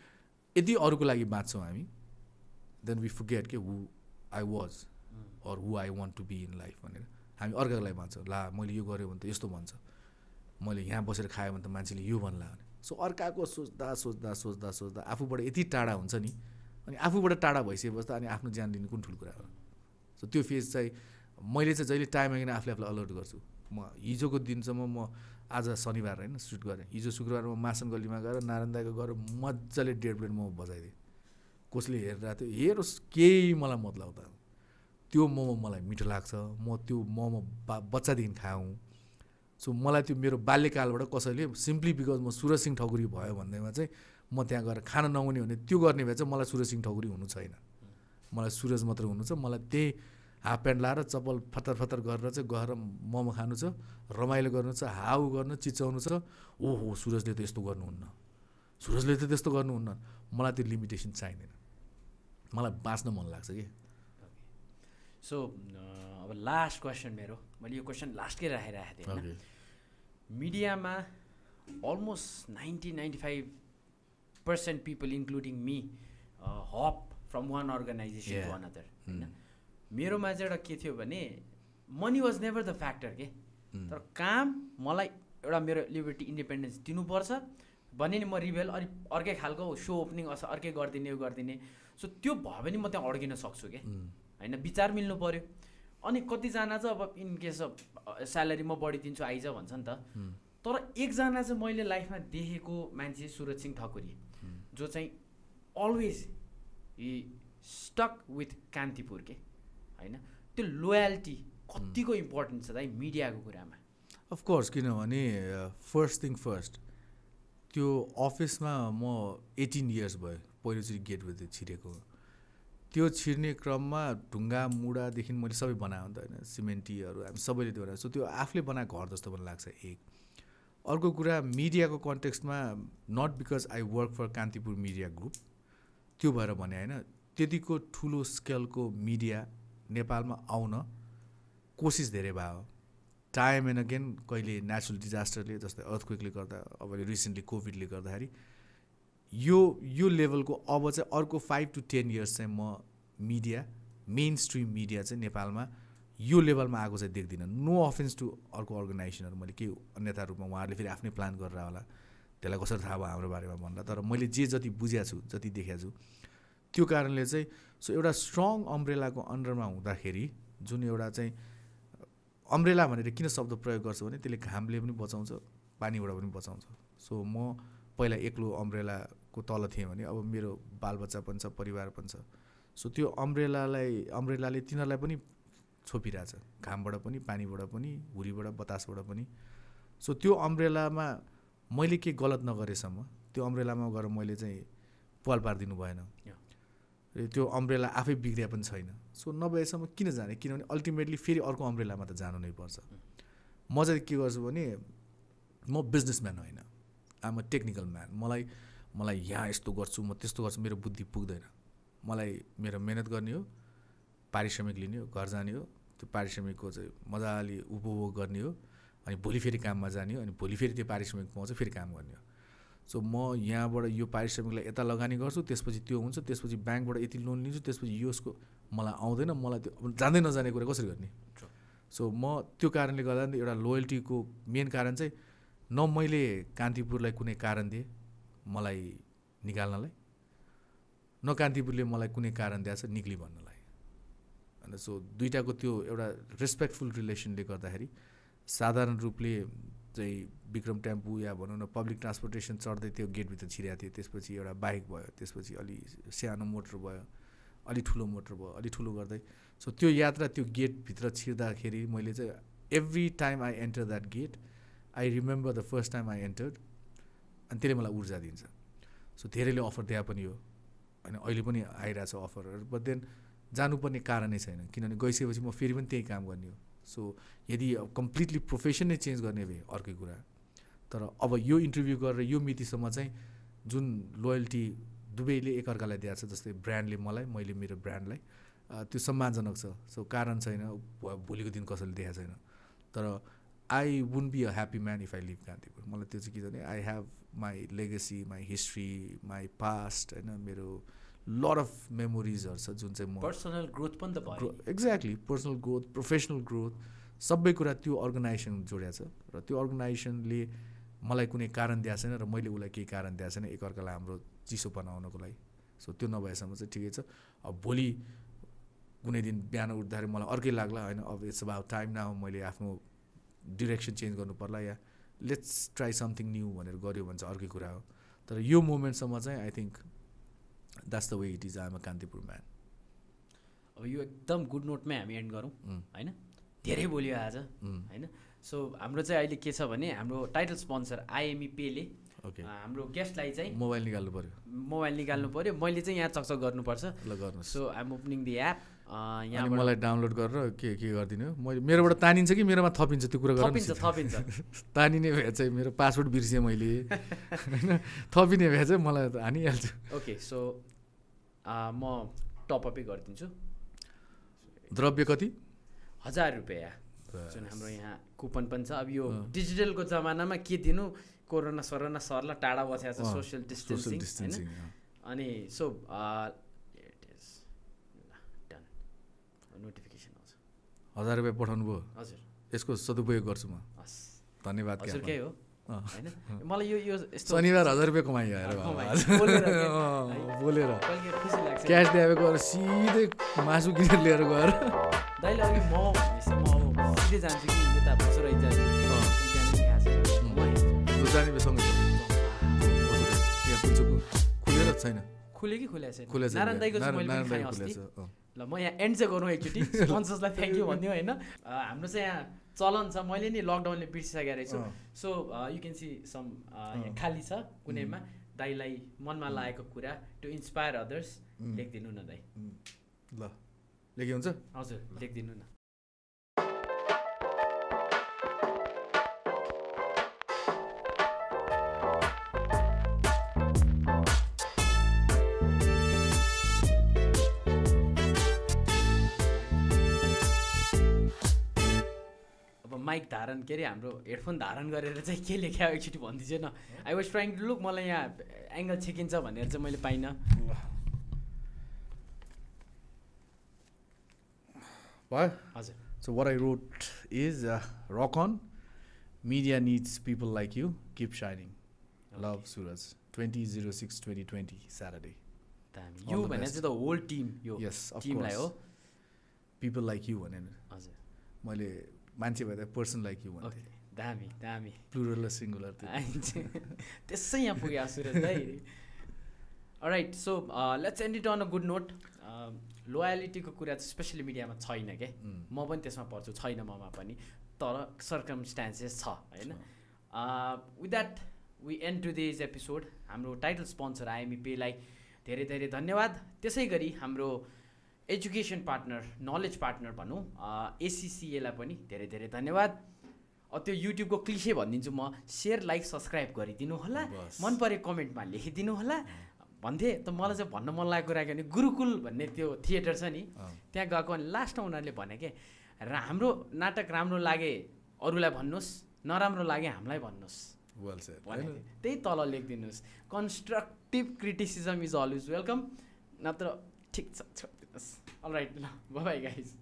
यदि अरूको लागि बाँच्छौँ हामी देन वी फुगेट के who I was or who I want to be in life भनेर। हामी अर्काको लागि बाँच्छौँ। ला मैले यो गरेँ भने त यस्तो भन्छ। मैले यहाँ बसेर खायो भने त मान्छेले यो भन्ला भने। सो अर्काको सोच्दा सोच्दा सोच्दा सोच्दा आफूबाट यति टाढा हुन्छ नि अनि आफूबाट टाढा भइसकेपछि त अनि आफ्नो ज्यान लिनु कुन ठुलो कुरा हो? सो त्यो फेज चाहिँ मैले चाहिँ जहिले टाइम आइकन आफूले आफूलाई अलर्ट गर्छु। म हिजोको दिनसम्म म आज शनिबार होइन सुट गरेँ। हिजो शुक्रबार म मासन गल्लीमा गएर नारायण दाईको गएर मजाले डेढ प्लेट मोमो बजाइदिएँ। कसले हेरिरहेको थियो हेरोस् केही मलाई मतलब त त्यो मोमो मलाई मिठो लाग्छ। म त्यो मोमो बा बच्चादेखि खाऊँ। सो मलाई त्यो मेरो बाल्यकालबाट कसैले सिम्पली बिकज म सुरज सिंह ठकुरी भयो भन्दैमा चाहिँ म त्यहाँ गएर खान नहुने भने त्यो गर्ने भए चाहिँ मलाई सुरज सिंह ठकुरी हुनु छैन। मलाई सुरज मात्र हुनु छ। मलाई त्यही हाफ प्यान्ट लाएर चप्पल फतर फतर गरेर चाहिँ गएर मोमो खानु छ रमाइलो गर्नु छ हाउ गर्नु चिच्याउनु छ। ओहो सुरजले त यस्तो गर्नुहुन्न। सुरजले त त्यस्तो गर्नुहुन्न। मलाई त्यो लिमिटेसन चाहिँदैन। मलाई बाँच्न मन लाग्छ कि। सो अब लास्ट क्वेसन मेरो। मैले यो क्वेसन लास्टकै राखिरहेको थिएँ होइन? मिडियामा almost ninety ninety five percent people including me hop from one organisation to. Another होइन मेरोमा चाहिँ एउटा के थियो भने money was never the factor के Mm. तर काम मलाई एउटा मेरो लिबर्टी इन्डिपेन्डेन्स दिनुपर्छ भने नि म रिभेल अनि अर्कै खालको सो ओपनिङ अस अर्कै गरिदिने यो गरिदिने सो त्यो भयो भने म त्यहाँ अड्किन सक्छु कि Mm. होइन विचार मिल्नु पऱ्यो अनि कतिजना चाहिँ अब इन केस अफ स्यालेरी म बढिदिन्छु आइज भन्छ नि त Mm. तर एकजना चाहिँ मैले लाइफमा देखेको मान्छे सुरज सिंह ठकुरी. जो चाहिँ always he stuck with Kantipur के होइन? त्यो लोयाल्टी कतिको इम्पोर्टेन्ट छ दाइ मिडियाको कुरामा? अफकोर्स किनभने फर्स्ट थिङ फर्स्ट त्यो अफिसमा म एटिन इयर्स भयो पहिलोचोटि गेटवे छिरेको। त्यो छिर्ने क्रममा ढुङ्गा मुढादेखि मैले सबै बनाएँ नि त होइन सिमेन्टीहरू हामी सबैले त्यो बनाएको सो त्यो आफूले बनाएको घर जस्तो पनि लाग्छ एक। अर्को कुरा मिडियाको कन्टेक्स्टमा not because I work for Kantipur media group त्यो भएर भने होइन त्यतिको ठुलो स्केलको मिडिया नेपालमा आउन कोसिस धेरै भयो। टाइम एन्ड अगेन कहिले नेचुरल डिजास्टरले जस्तै अर्थक्वेकले गर्दा अब रिसेन्टली कोभिडले गर्दाखेरि यो यो लेभलको अब चाहिँ अर्को फाइभ टु टेन इयर्स चाहिँ म मिडिया मेन स्ट्रिम मिडिया चाहिँ नेपालमा यो लेभलमा आएको चाहिँ देख्दिनँ। नो अफेन्स टु अर्को अर्गनाइजेसनहरू। मैले के अन्यथा रूपमा उहाँहरूले फेरि आफ्नै प्लान गरेर होला। त्यसलाई कसरी थाहा भयो हाम्रो बारेमा भन्दा तर मैले जे जति बुझेको छु जति देखेको छु त्यो कारणले चाहिँ सो एउटा स्ट्रङ अम्ब्रेलाको अन्डरमा हुँदाखेरि जुन एउटा चाहिँ अम्ब्रेला भनेर किन शब्द प्रयोग गर्छु भने त्यसले घामले पनि बचाउँछ पानीबाट पनि बचाउँछ। सो म पहिला एक्लो अम्ब्रेलाको तल थिएँ भने अब मेरो बालबच्चा पनि छ परिवार पनि छ। सो त्यो अम्ब्रेलालाई अम्ब्रेलाले तिनीहरूलाई पनि छोपिरहेछ। घामबाट पनि पानीबाट पनि हुरीबाट बतासबाट पनि। सो त्यो अम्ब्रेलामा मैले के गलत नगरेसम्म त्यो अम्ब्रेलामा गएर मैले चाहिँ पाल पारिदिनु भएन। त्यो अम्ब्रेला आफै बिग्रिया पनि छैन। सो नभएसम्म किन जाने? किनभने अल्टिमेटली फेरि अर्को अम्ब्रेलामा त जानु नै पर्छ। म चाहिँ के गर्छु भने म बिजनेसम्यान होइन। आम अ टेक्निकल म्यान मलाई मलाई यहाँ यस्तो गर्छु म त्यस्तो गर्छु मेरो बुद्धि पुग्दैन। मलाई मेरो मिहिनेत गर्ने हो पारिश्रमिक लिने हो घर जाने हो त्यो पारिश्रमिकको चाहिँ मजाले उपभोग गर्ने हो अनि भोलि फेरि काममा जाने हो अनि भोलि फेरि त्यो पारिश्रमिक पाउँछ फेरि काम गर्ने हो। सो म यहाँबाट यो पारिश्रमिकलाई यता लगानी गर्छु त्यसपछि त्यो हुन्छ त्यसपछि ब्याङ्कबाट यति लोन लिन्छु त्यसपछि यसको मलाई आउँदैन मलाई त्यो जाँदै नजाने कुरा कसरी गर्ने. सो म त्यो कारणले गर्दा एउटा लोयल्टीको मेन कारण चाहिँ न मैले कान्तिपुरलाई कुनै कारण दिएँ मलाई निकाल्नलाई न कान्तिपुरले मलाई कुनै कारण दिएछ निक्ली भन्नलाई। अन्त सो दुइटाको त्यो एउटा रेस्पेक्टफुल रिलेसनले गर्दाखेरि साधारण रूपले चाहिँ विक्रम टेम्पू या भनौँ न पब्लिक ट्रान्सपोर्टेसन चढ्दै त्यो गेटभित्र छिरेको थियो। त्यसपछि एउटा बाइक भयो त्यसपछि अलि सानो मोटर भयो अलि ठुलो मोटर भयो अलि ठुलो गर्दै। सो त्यो यात्रा त्यो गेटभित्र छिर्दाखेरि मैले चाहिँ every time I enter that gate I remember the first time I entered अनि त्यसले मलाई ऊर्जा दिन्छ। सो धेरैले अफर दिए पनि हो। होइन अहिले पनि आइरहेछ अफरहरू बट देन जानुपर्ने कारणै छैन। किनभने गइसकेपछि म फेरि पनि त्यही काम गर्ने हो। सो यदि कम्प्लिटली प्रोफेसन नै चेन्ज गर्ने भए अर्कै कुरा। तर अब यो इन्टरभ्यू गरेर यो मितिसम्म चाहिँ जुन लोयल्टी दुवैले एकअर्कालाई दिएको छ जस्तै ब्रान्डले मलाई मैले मेरो ब्रान्डलाई त्यो सम्मानजनक छ। सो कारण छैन भोलिको दिन कसैले देखाएको छैन। तर I won't be a happy man if I leave Kantipur मलाई त्यो चाहिँ के छ भने I have my legacy my history my past होइन मेरो लट अफ मेमोरिजहरू छ जुन चाहिँ म पर्सनल ग्रोथ पनि त भयो। Exactly personal growth professional growth सबै कुरा त्यो अर्गनाइजेसन जोडिएको छ। र त्यो अर्गनाइजेसनले मलाई कुनै कारण दिएको छैन र मैले उसलाई केही कारण दिएको छैन एकअर्कालाई हाम्रो चिसो बनाउनको लागि। सो त्यो नभएसम्म चाहिँ ठिकै छ। अब भोलि कुनै दिन बिहान उठ्दाखेरि मलाई अर्कै लाग्ला होइन अब इट्स अबाउट टाइम न मैले आफ्नो डिरेक्सन चेन्ज गर्नु पर्ला या लेट्स ट्राई समथिङ न्यू भनेर गऱ्यो भने चाहिँ अर्कै कुरा हो। तर यो मोमेन्टसम्म चाहिँ I think that's the way it is I'm a Kantipur man अब यो एकदम गुड नोटमै हामी एन्ड गरौँ होइन? धेरै बोल्यो आज होइन? सो हाम्रो चाहिँ अहिले के छ भने हाम्रो टाइटल स्पोन्सर आइएमई पेले हाम्रो गेस्टलाई चाहिँ मोबाइल निकाल्नु पऱ्यो मोबाइल निकाल्नु पऱ्यो मैले चाहिँ यहाँ चकचक गर्नुपर्छ। ल गर्नुहोस्। So I'm opening the app यहाँबाट मलाई डाउनलोड गरेर के के गरिदिनु? मैले मेरोबाट तानिन्छ कि मेरोमा थपिन्छ? त्यो कुरा थपिन्छ थपिन्छ। तानिने भए चाहिँ मेरो पासवर्ड बिर्सेँ मैले। होइन? थपिने भए चाहिँ मलाई हानिहाल्छु। ओके सो म टपअपै गरिदिन्छु। द्रव्य कति? हजार रुपियाँ। जुन हाम्रो यहाँ कुपन पनि छ। अब यो। डिजिटलको जमानामा के दिनु? कोरोना सरोना सर्ला टाढा बसेको छ। सोसियल सोसियल डिस्टेन्सिङ होइन? डिस्टेन्सिङ अनि so it is done notification आउँछ। हजार रुपियाँ पठाउनु भयो। हजुर। यसको सदुपयोग गर्छु म। हस्। धन्यवाद हजुर। केही हो। होइन? मलाई यो यो शनिबार हजार रुपियाँ कमाइ आएर। बोलेर क्यास दिए गएर सिधै मासु किनेर लिएर गएर। दाइले अघि म म सिधै जान्छु कि यता बसुरै जान्छु खुलेर छैन। खुल्यो कि खुल्या छैन? खुलेछ नारायण ल म यहाँ एन्ड चाहिँ गरौँ एकचोटि। स्पोन्सर्सलाई थ्याङ्क यू भनिदिउँ होइन? हाम्रो चाहिँ यहाँ चलन छ। मैले नि लकडाउनले बिर्सिसकेको रहेछु। So you can see some यहाँ खाली छ कुनैमा। दाईलाई मनमा लागेको कुरा टु इन्सपायर अदर्स. लेखिदिनु न दाई। ल लेखे हुन्छ हजुर लेखिदिनु न। माइक धारण के अरे हाम्रो हेडफोन धारण गरेर चाहिँ के लेख्यो एकचोटि भनिदिन्छ न। I was trying to look मलाई यहाँ एङ्गल छेकिन्छ भनेर चाहिँ मैले पाइनँ। भयो हजुर। So what I wrote is rock on media needs people like you keep shining love Suraj twenty zero six twenty twenty Saturday you भने चाहिँ द होल टिम यो टिमलाई हो पिपल लाइक यु भने हजुर। मैले मान्छे भए त पर्सन लाइक यु भन्थेँ। दामी दामी। प्लुरल र सिङ्गुलर त्यसै यहाँ पुग्यो सुरज दाइ। Right so let's end it on a good note लोयालिटीको कुरा चाहिँ स्पेसली मिडियामा छैन क्या म पनि त्यसमा पर्छु छैन ममा पनि। तर सर्कमस्टान्सेस छ होइन? With that we end to these episode हाम्रो टाइटल स्पोन्सर आइएमई पेलाई धेरै धेरै धन्यवाद। त्यसै गरी हाम्रो एजुकेसन पार्टनर नलेज पार्टनर भनौँ एसिसिएलाई पनि धेरै धेरै धन्यवाद। त्यो युट्युबको क्लिसे भनिदिन्छु म सेयर लाइक सब्सक्राइब गरिदिनु होला। मन परेको कमेन्टमा लेखिदिनु होला। भन्थे त मलाई चाहिँ भन्न मन लागेको कुरा के भने गुरुकुल भन्ने त्यो थिएटर छ नि त्यहाँ गएको अनि लास्टमा उनीहरूले भने के र हाम्रो नाटक राम्रो लागे अरूलाई भन्नुहोस् नराम्रो लागे हामीलाई भन्नुहोस् well त्यही तल लेखिदिनुहोस्। Constructive criticism is always welcome नत्र ठिक छ। छोडिदिनुहोस् राइट ल बाई गाइज